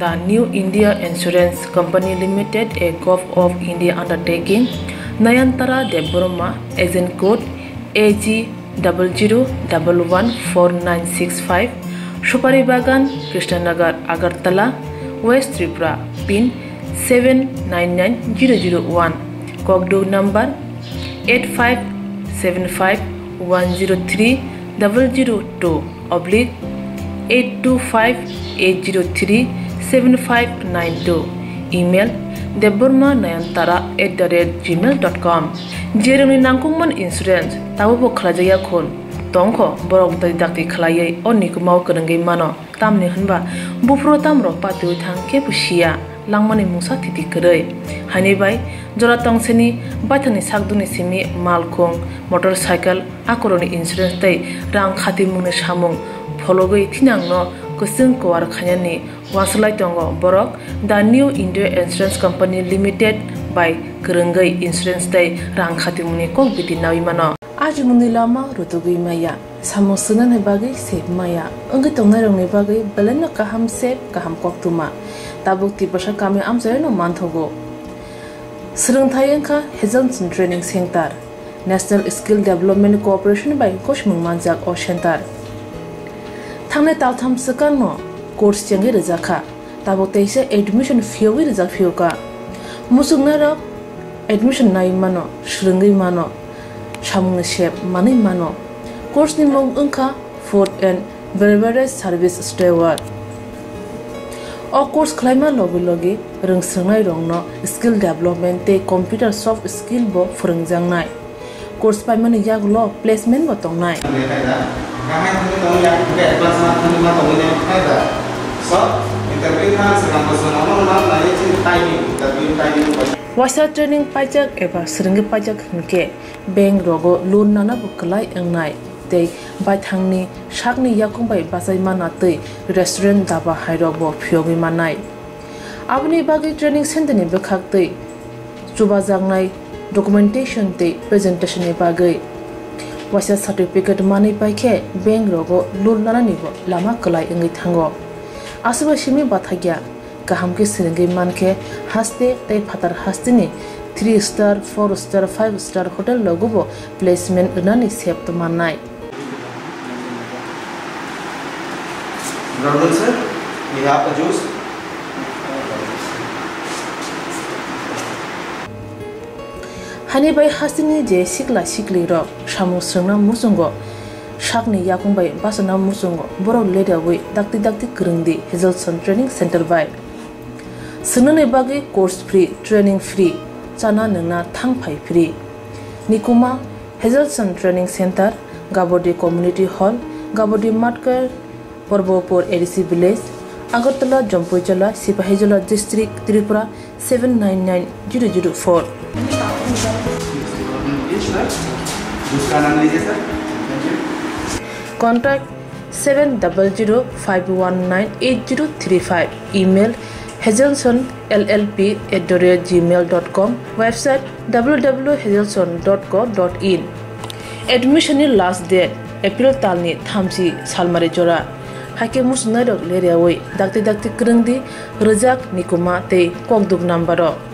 दा New India Insurance Company Limited a gov of India undertaking Nayantara Debbarma agent code A G double zero double one four nine six five Supari Bagan Krishnanagar Agartala West Tripura pin seven nine nine zero zero one ককডো number eight five seven five one zero three double zero two oblique eight two five eight zero three seven five nine two email Debbarma Nayantara at the rate Gmail dot com যেরমনি নাংকুমন insurance তাও তাবো খালাজাইয়া খুন tongkho borok dai dakti khlaiye onni kumau krengai mano tamni hanba bufro tamro patu thang ke pusia langmani musa titi krei hani bai jora tongseni bathani sakduni simi malkong motorcycle akoroni insurance tai rang khati mungni samung fologoi thinangno kusung kwar khanyani waslai tongo borok the new india insurance company limited by krengai insurance tai rang khati mungni kok biti nawi mano आज मुनिलामा रुतुगुई माया सामो सुनन बागे सेब माया बागे बलन कहम सेब हम कोक्तुमा Tabuk बशा कामे आम जय नो मानथोगो सोलोंथाय training centre national skill development cooperation bye कोच मुंगमानजाक ओ सेंटर थांने तालथाम सकान मो कोर्स चेंगे रजाखा ताबुक तेसे एडमिशन फियोवी रजाक फियोका मुसुंगना रब एडमिशन नाय मानो मानो chamung shep mani mano. Course ni mong unka food and beverage service steward. A course खालामना लगे लगे रोंसोंनाय दं स्किल डेभलपमेंट ते कंप्यूटर सॉफ्ट स्किल बो फोरोंजांनाय कोर्स पाइमन यागल प्लेसमेंट बो दंनाय वासा ट्रेनिंग पाइजाक एबा सोलोंगे पाइजाक होनके beng rogo lun nana bukalai engnai tei bai thangni shakni yakung bai basai mana tei restaurant daba hairobo phyogi manai abni bagi training center ni bekhak tei chuba jangnai documentation tei presentation ni bagai wasa certificate mani paikhe beng rogo lun nana ni bo lama kalai engai thango asubashimi bathagya kaham ke siringi manke haste tei phatar haste ni three star, four star, five star hotel logo placement unani siap teman naik. Brother sir, we have a juice. Hani bai hasini je sikla sikli ro samu sungna musunggo shakni yakung bai basana musunggo boro leda wei dakti dakti kerengdi Hazelson Training Center bai. Senang bagay course free, training free, chana nungna thang phai phri nikuma hazelson training center gabodi community hall gabodi matkar porbopur adc village agartala jampoi chala sipahi jala district tripura 799004 Contact 7005198035 email Hazelson LLP at the rate gmail.com, website www.hazelson.co.in. Admission in last date, April Talni, Thamsi, Salmari Jora. Hake musnai dok leria wei, dakti dakti kereng di, rezak nikuma te, kong duk nambaro.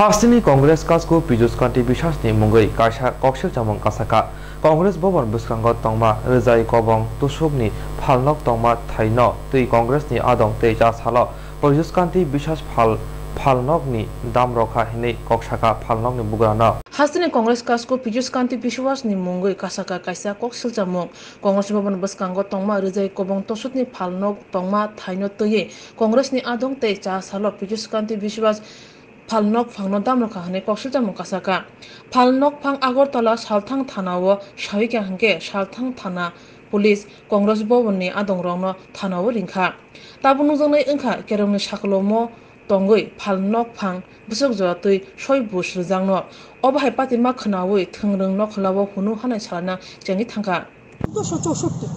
हास्तिनि Congress कासको Pijush कान्ति बिसासनि मुंगै कासा कक्सेल चामं कासाका कांग्रेस भवन बुस्कांग तंगमा रजाई कबं तुसुकनि फालनक तंगमा थाइन तै कांग्रेसनि आदं तै जासाल पिजुस कान्ति बिसास फाल फालनकनि दाम रखा हिनै कक्साका फालनकनि बुग्राना हास्तिनि कांग्रेस कासको पिजुस कान्ति बिश्वासनि मुंगै कासाका काइसा कक्सेल चामं कांग्रेस भवन बुस्कांग तंगमा रजाई कबं तुसुकनि फालनक तंगमा थाइन तयै कांग्रेसनि आदं तै जासाल पिजुस कान्ति बिश्वास ফালনক ফাংন ফাংনো দামরকা হানি কক্সিজা কাসাকা ফালনক ফাং আগরতলা সালথাং থানাও সাহিকা হাঙ্গে সালথাং থানা পুলিশ কংগ্রেস ভবননি আদংরংনো থানাও রিংখা তাবো নুজংনাই ওংখা কেরংনি সাকলমো তঙ্গই ফালনক ফাং বুসক জরাতই সৈ বুস রুজাংনো অবহাই পাতিমা খনাওই থংরং নখলাবো হুনু হানাই সালানা চেনি থাঙ্কা চোদ্দোশো চৌষট্টি।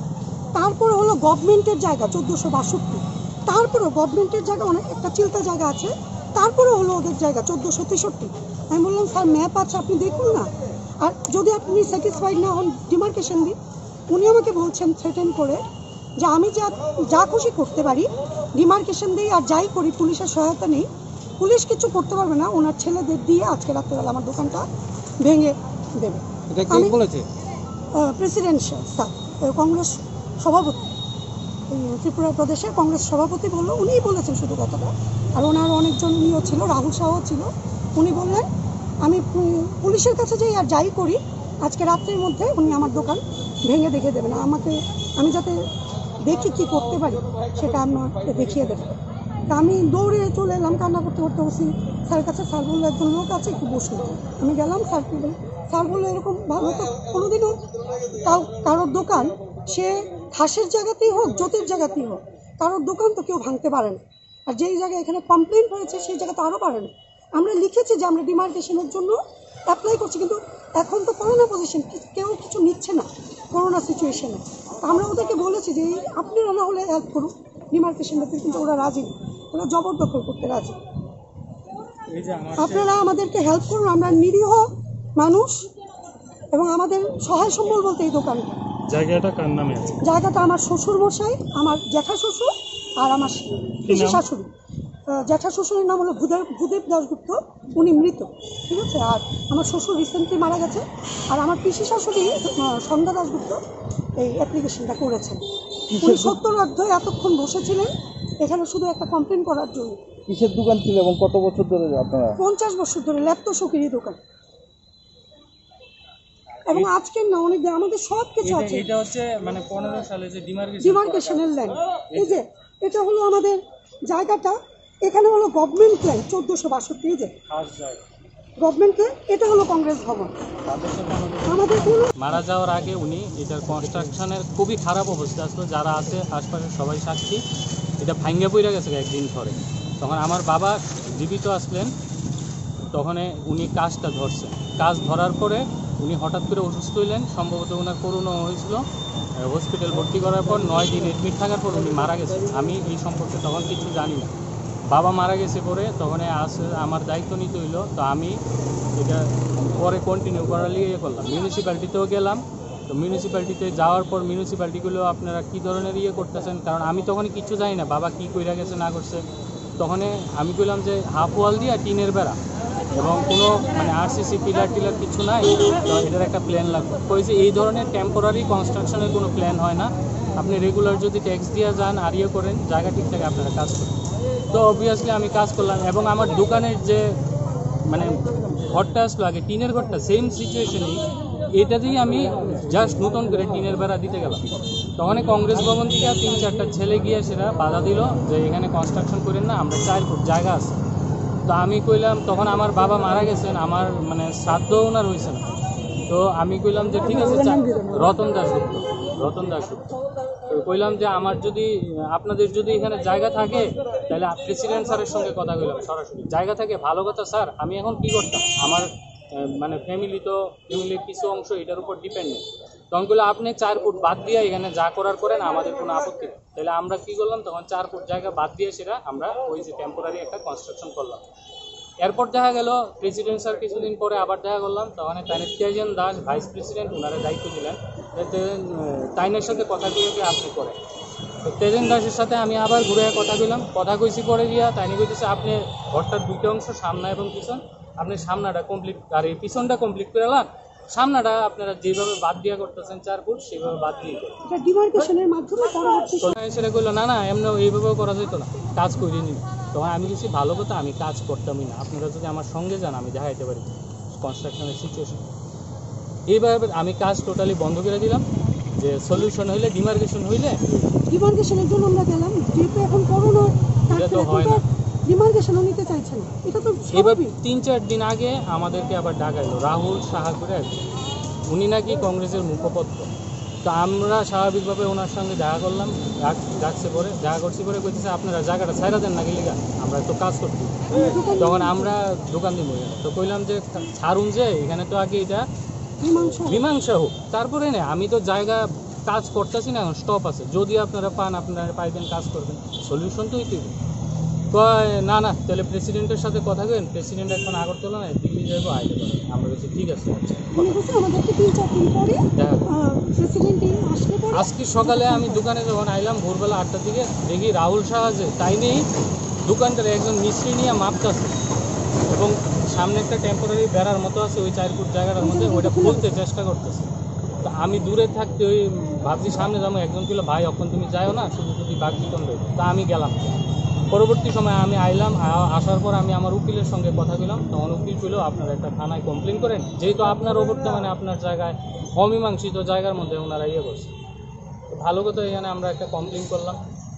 তারপরে হলো গভর্নমেন্টের জায়গা, চোদ্দশো বাষট্টি। তারপরেও গভর্নমেন্টের জায়গা অনেক একটা চিন্তা জায়গা আছে। তারপরে হলো ওদের জায়গা চোদ্দোশো তেষট্টি। আমি বললাম স্যার ম্যাপ আছে আপনি দেখুন না। আর যদি আপনি স্যাটিসফাইড না হন ডিমার্কেশন দিন। উনি আমাকে বলছেন থ্রেটেন করে যে আমি যা যা খুশি করতে পারি ডিমার্কেশন দিই আর যাই করি পুলিশের সহায়তা নেই। পুলিশ কিছু করতে পারবে না ওনার ছেলেদের দিয়ে আজকে রাত্রেবেলা আমার দোকানটা ভেঙে দেবে। প্রেসিডেন্সিয়াল স্যার কংগ্রেস সভাপতি। ত্রিপুরা প্রদেশের কংগ্রেস সভাপতি বলল, উনিই বলেছেন শুধু কথাটা। আর ওনার অনেকজন ইয়েও ছিল, রাহুল শাহও ছিল। উনি বললেন, আমি পুলিশের কাছে যাই আর যাই করি, আজকে রাত্রির মধ্যে উনি আমার দোকান ভেঙে দেখে দেবেন। আমাকে, আমি যাতে দেখি কি করতে পারি, সেটা আমাকে দেখিয়ে দেবে তা আমি দৌড়ে চলে এলাম, কান্না করতে করতে বসি স্যারের কাছে, স্যার বলল, একজন লোক আছে, একটু বসুন। আমি গেলাম, স্যার বলল স্যার বলল এরকম ভালো তো কোনোদিনও কারোর দোকান, সে ঘাসের জায়গাতেই হোক জোতের জায়গাতেই হোক কারোর দোকান তো কেউ ভাঙতে পারে না। আর যেই জায়গায় এখানে কমপ্লেন হয়েছে সেই জায়গাতে আরও পারে না। আমরা লিখেছি যে আমরা ডিমার্কেশনের জন্য অ্যাপ্লাই করছি কিন্তু এখন তো করোনা পজিশন কেউ কিছু নিচ্ছে না করোনা সিচুয়েশনে আমরা ওদেরকে বলেছি যে এই আপনারা না হলে হেল্প করুন ডিমার্কেশনটাতে কিন্তু ওরা রাজি। ওরা জবরদখল করতে রাজি। আপনারা আমাদেরকে হেল্প করুন আমরা নিরীহ মানুষ এবং আমাদের সহায় সম্বল বলতে এই দোকান। জায়গাটা কার নামে আছে? জায়গাটা আমার শ্বশুর মশাই আমার জ্যাঠা শ্বশুর আর আমার পিসি শাশুড়ি জ্যাঠা শ্বশুরের নাম হলো ভূদেব ভূদেব দাশগুপ্ত উনি মৃত ঠিক আছে? আর আমার শ্বশুর রিসেন্টলি মারা গেছে। আর আমার পিসি শাশুড়ি সন্ধ্যা দাসগুপ্ত এই অ্যাপ্লিকেশনটা করেছেন। উনি সত্তর অর্ধয় এতক্ষণ বসেছিলেন। এখানে শুধু একটা কমপ্লেন করার জন্য। কিসের দোকান ছিল এবং কত বছর ধরে আপনারা? পঞ্চাশ বছর ধরে ল্যাপ্ত শকিরি দোকান। এবং আজকের না অনেক আমাদের সব কিছু আছে। এটা হচ্ছে মানে পনেরো সালে যে ডিমার্কেশন ডিমার্কেশনের ল্যান্ড এই যে এটা হলো আমাদের জায়গাটা। এখানে হলো গভর্নমেন্ট চোদ্দোশো বাষট্টি এই যে। খাস জায়গা। গভর্নমেন্ট ল্যান্ড এটা হলো কংগ্রেস ভবন। আমাদের মারা যাওয়ার আগে উনি এটার কনস্ট্রাকশনের খুবই খারাপ অবস্থা আসলো। যারা আছে আশপাশের সবাই সাক্ষী। এটা ভাঙ্গে পড়ে গেছে একদিন পরে। তখন আমার বাবা জীবিত আসলেন। তখন উনি কাজটা ধরছেন। কাজ ধরার পরে উনি হঠাৎ করে অসুস্থ হইলেন। সম্ভবত ওনার করোনা হয়েছিল। হসপিটাল ভর্তি করার পর নয় দিন এডমিট থাকার পর উনি মারা গেছেন। আমি এই সম্পর্কে তখন কিছু জানি না। বাবা মারা গেছে পরে, তখন আস আমার দায়িত্ব নিতে হইল। তো আমি এটা পরে কন্টিনিউ করার লিগে ইয়ে করলাম। মিউনিসিপ্যালিটিতেও গেলাম। তো মিউনিসিপ্যালিটিতে যাওয়ার পর মিউনিসিপ্যালিটিগুলো আপনারা কী ধরনের ইয়ে করতেছেন? কারণ আমি তখন কিছু জানি না। বাবা কী কইরা গেছে, না করছে। তখন আমি কইলাম যে হাফ ওয়াল দিয়া টিনের বেড়া এবং কোনো মানে আরসিসি পিলার টিলার কিছু নাই, তো এটার একটা প্ল্যান লাগবে। কইছে এই ধরনের টেম্পোরারি কনস্ট্রাকশনের কোনো প্ল্যান হয় না। আপনি রেগুলার যদি ট্যাক্স দিয়ে যান, আর ইয়ে করেন, জায়গা ঠিক থাকে আপনারা কাজ করেন তো অবভিয়াসলি আমি কাজ করলাম এবং আমার দোকানের যে মানে ঘরটা আসলো আগে, টিনের ঘরটা সেম সিচুয়েশনই এটাতেই আমি জাস্ট নতুন করে টিনের বেড়া দিতে গেলাম। তখন কংগ্রেস ভবন থেকে তিন, চারটা ছেলে গিয়ে সেটা বাধা দিল যে এখানে কনস্ট্রাকশন করেন না, আমরা চার ফুট জায়গা আছে। তো আমি কইলাম, তখন আমার বাবা মারা গেছেন, আমার মানে শ্রাদ্ধ ওনার হয়েছে না। তো আমি কইলাম যে ঠিক আছে রতন দাসগুপ্ত রতন দাসগুপ্ত তো কইলাম যে আমার যদি, আপনাদের যদি এখানে জায়গা থাকে, তাহলে প্রেসিডেন্ট স্যারের সঙ্গে কথা কইলাম সরাসরি। জায়গা থাকে, ভালো কথা স্যার, আমি এখন কি করতাম? আমার মানে ফ্যামিলি তো ফ্যামিলির কিছু অংশ এটার উপর ডিপেন্ডেন্ট তখন আপনি চার ফুট বাদ দিয়ে এখানে যা করার করেন, আমাদের কোনো আপত্তি নেই। তাহলে আমরা কি করলাম, তখন চার ফুট জায়গা বাদ দিয়ে সেটা আমরা ওই যে টেম্পোরারি একটা কনস্ট্রাকশন করলাম। এরপর দেখা গেল প্রেসিডেন্ট স্যার কিছুদিন পরে আবার দেখা করলাম, তখন তেজেন দাস ভাইস প্রেসিডেন্ট ওনারা দায়িত্ব দিলেন। তাইনের সাথে কথা দিয়ে আপনি করেন। তো তেজেন দাসের সাথে আমি আবার ঘুরে কথা কইলাম। কথা কইছি পরে দিয়া তাইনি কইতেছে, আপনি ঘরটার দুইটা অংশ সামনা এবং পিছন আপনি সামনাটা কমপ্লিট আর এই পিছনটা কমপ্লিট করে লান সামনাটা আপনারা যেভাবে বাদ দিয়া করতেছেন চার ফুট সেভাবে বাদ দিয়ে ডিমার্কেশনের মাধ্যমে তো সেটা কইলো না না এমনি এইভাবেও করা যেত না। কাজ করিনি নি তখন আমি কিছু ভালো কথা আমি কাজ করতামই না। আপনারা যদি আমার সঙ্গে যান আমি দেখাইতে পারি কনস্ট্রাকশনের সিচুয়েশন এইভাবে আমি কাজ টোটালি বন্ধ করে দিলাম যে সলিউশন হইলে ডিমার্কেশন হইলে ডিমার্কেশনের জন্য আমরা গেলাম যেহেতু এখন করোনা তো হয় না। ডিমার্কেশনও নিতে চাইছে না। এটা তো স্বাভাবিক। তিন চার দিন আগে আমাদেরকে আবার ডাকাইলো রাহুল সাহা করে। উনি নাকি কংগ্রেসের মুখপত্র। তো আমরা স্বাভাবিকভাবে ওনার সঙ্গে দেখা করলাম ডাকছে পরে দেখা করছি পরে কইতেছে আপনারা জায়গাটা ছাইরা দেন নাকি লিগা? আমরা তো কাজ করছি তখন আমরা দোকান দিব। তো কইলাম যে ছাড়ুন যে এখানে তো আগে এটা মীমাংসা হোক তারপরে না আমি তো জায়গা কাজ করতেছি না এখন স্টপ আছে। যদি আপনারা পান আপনারা পাইবেন কাজ করবেন। সলিউশন তো হইতে। কয় না না তাহলে প্রেসিডেন্টের সাথে কথা কেন প্রেসিডেন্ট এখন আগরতলা নাই দিল্লি যাব আইতে পারে আমরা বলছি ঠিক আছে আচ্ছা আজকে সকালে আমি দোকানে যখন আইলাম ভোরবেলা আটটার দিকে দেখি রাহুল শাহ আছে তাই নেই দোকানটার একজন মিস্ত্রি নিয়ে মাপতাছে। এবং সামনে একটা টেম্পোরারি বেড়ার মতো আছে ওই চার ফুট জায়গাটার মধ্যে ওইটা খুলতে চেষ্টা করতেছে। তো আমি দূরে থাকতে ওই ভাবছি সামনে যাব একজন ছিল ভাই অখন তুমি যাও না শুধু শুধু বাঘ চিকন তা আমি গেলাম। পরবর্তী সময় আমি আইলাম আসার পর আমি আমার উকিলের সঙ্গে কথা বললাম তখন উকিল ছিল আপনারা একটা থানায় কমপ্লেন করেন। যেহেতু আপনার ওপরটা মানে আপনার জায়গায় অমীমাংসিত জায়গার মধ্যে ওনারা ইয়ে করছে। তো ভালো কথা, এখানে আমরা একটা কমপ্লেন করলাম।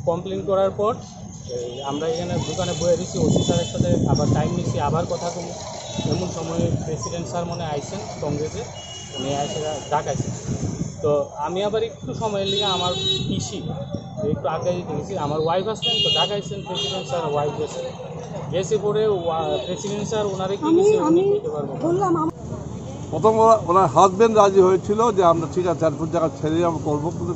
কমপ্লেন করার পর আমরা এখানে দোকানে বয়ে দিচ্ছি ওসি স্যারের সাথে আবার টাইম নিচ্ছি আবার কথা কমু এমন সময় প্রেসিডেন্ট স্যার মনে আইসেন কংগ্রেসে, উনি এসে ডাকাইছেন তো আমি আবার একটু সময়ের লিগে আমার পিসি একটু আগে দিতে গেছি আমার ওয়াইফ আসলেন তো ঢাকাইছেন প্রেসিডেন্ট স্যার ওয়াইফ গেছে। গেছে পরে প্রেসিডেন্ট স্যার ওনারে কি উনি বলতে প্রথম ওনার হাজবেন্ড রাজি হয়েছিল যে আমরা ঠিক আছে চার ফুট জায়গা ছেড়ে আমরা করব কিন্তু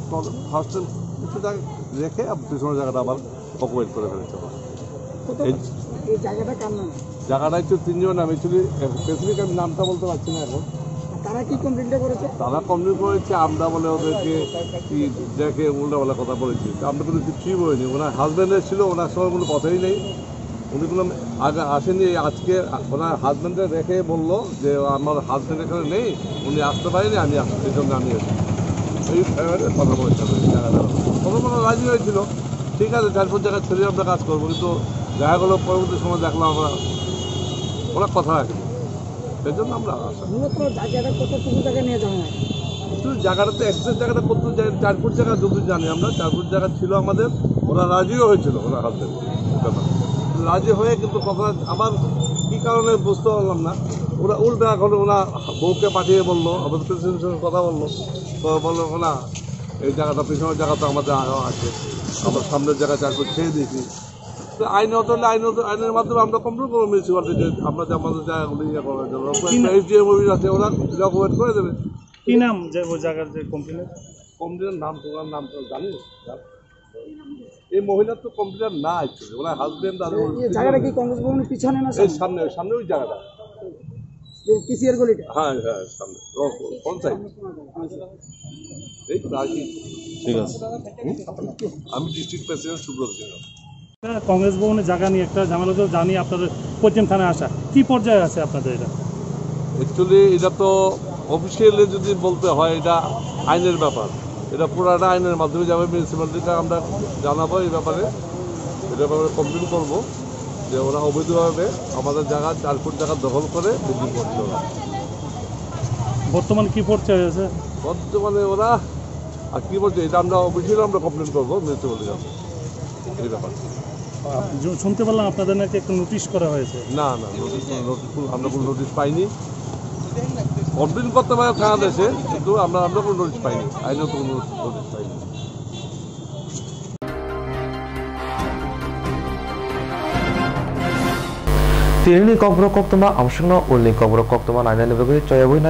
ফার্স্ট কিছু জায়গা রেখে পিছনের জায়গাটা আবার অকুপেট করে ফেলেছে। জায়গাটা একটু তিনজন আমি অ্যাকচুয়ালি স্পেসিফিক আমি নামটা বলতে পারছি না এখন। তারা তারা কমপ্লেন করেছে, আমরা বলে ওদেরকে দেখে উল্টাপাল্টা কথা বলেছি। আমরা কিন্তু কিছুই বলিনি। ওনার হাজব্যান্ডের ছিল ওনার সঙ্গে কোনো কথাই নেই। উনি কোনো আগে আসেনি, আজকে ওনার হাজব্যান্ডে রেখে বলল যে আমার হাজব্যান্ড এখানে নেই, উনি আসতে পারেনি, আমি আসতে সেই জন্য আমি এই কথা বলেছি। আমি জায়গাটা প্রথম ওরা রাজি হয়েছিল। ঠিক আছে চার পাঁচ জায়গায় ছেড়ে আমরা কাজ করব, কিন্তু দেখা গেলো পরবর্তী সময় দেখলাম আমরা ওরা কথা রাখেনি সেই জন্য আমরা মূলত জায়গাটা কতটুকু জায়গা নিয়ে যাওয়া হয়? শুধু জায়গাটাতে এক্সেস জায়গাটা কত চার ফুট জায়গা যত জানি আমরা চার ফুট জায়গা ছিল আমাদের ওরা রাজিও হয়েছিল ওরা হাতে রাজি হয়ে কিন্তু কথা আমার কী কারণে বুঝতে পারলাম না ওরা উল্টা এখন ওরা বউকে পাঠিয়ে বলল আমাদের প্রেসিডেন্টের সঙ্গে কথা বলল তো বলল না এই জায়গাটা পিছনের জায়গা তো আমাদের আরও আছে আমরা সামনের জায়গা চার ফুট ছেড়ে দিয়েছি। হলে আইনত আইনের মাধ্যমে আমরা কমপ্লেন করব মিউনিসিপালিটি আমরা আমাদের জায়গাগুলি ইয়ে করার জন্য। এসডিএম অফিস আছে ওরা ডকুমেন্ট করে দেবে। কি নাম যে ওই জায়গার যে কমপ্লেন কম্পিউটার নাম তোমার নাম তো জানি। এই মহিলার তো কম্পিউটার না অ্যাকচুয়ালি ওনার হাজবেন্ড আর জায়গাটা কি কংগ্রেস ভবনের পিছনে না এই সামনে সামনে ওই জায়গাটা। গলিটা? হ্যাঁ হ্যাঁ সামনে এই তো আর কি ঠিক আছে। আমি ডিস্ট্রিক্ট প্রেসিডেন্ট সুব্রত সিংহ কংগ্রেস ভবনে জায়গা নিয়ে একটা ঝামেলা তো জানি আপনাদের পশ্চিম থানায় আসা। কি পর্যায়ে আছে আপনাদের এটা? অ্যাকচুয়ালি এটা তো অফিসিয়ালি যদি বলতে হয় এটা আইনের ব্যাপার। এটা পুরাটা আইনের মাধ্যমে যাবে মিউনিসিপ্যালিটিকে আমরা জানাব এই ব্যাপারে। এটা ব্যাপারে কমপ্লেন করব যে ওরা অবৈধভাবে আমাদের জায়গা চার ফুট জায়গা দখল করে বিল্ডিং করছে বর্তমানে কি পর্যায়ে আছে বর্তমানে ওরা আর কি বলছে এটা আমরা অফিসিয়ালি আমরা কমপ্লেন করব মিউনিসিপ্যালিটি কাছে এই ব্যাপার। শুনতে পারলাম আপনাদের নাকি একটা নোটিশ করা হয়েছে। না না নোটিশ নোটিশ আমরা কোনো নোটিশ পাইনি। কমপ্লেন করতে পারে থানা দেশে কিন্তু আমরা আমরা কোনো নোটিশ পাইনি। আইনত কোনো নোটিশ পাইনি। Tirini kok bro kok tuma amshungno ulni kok bro kok tuma naina lebegu choyabui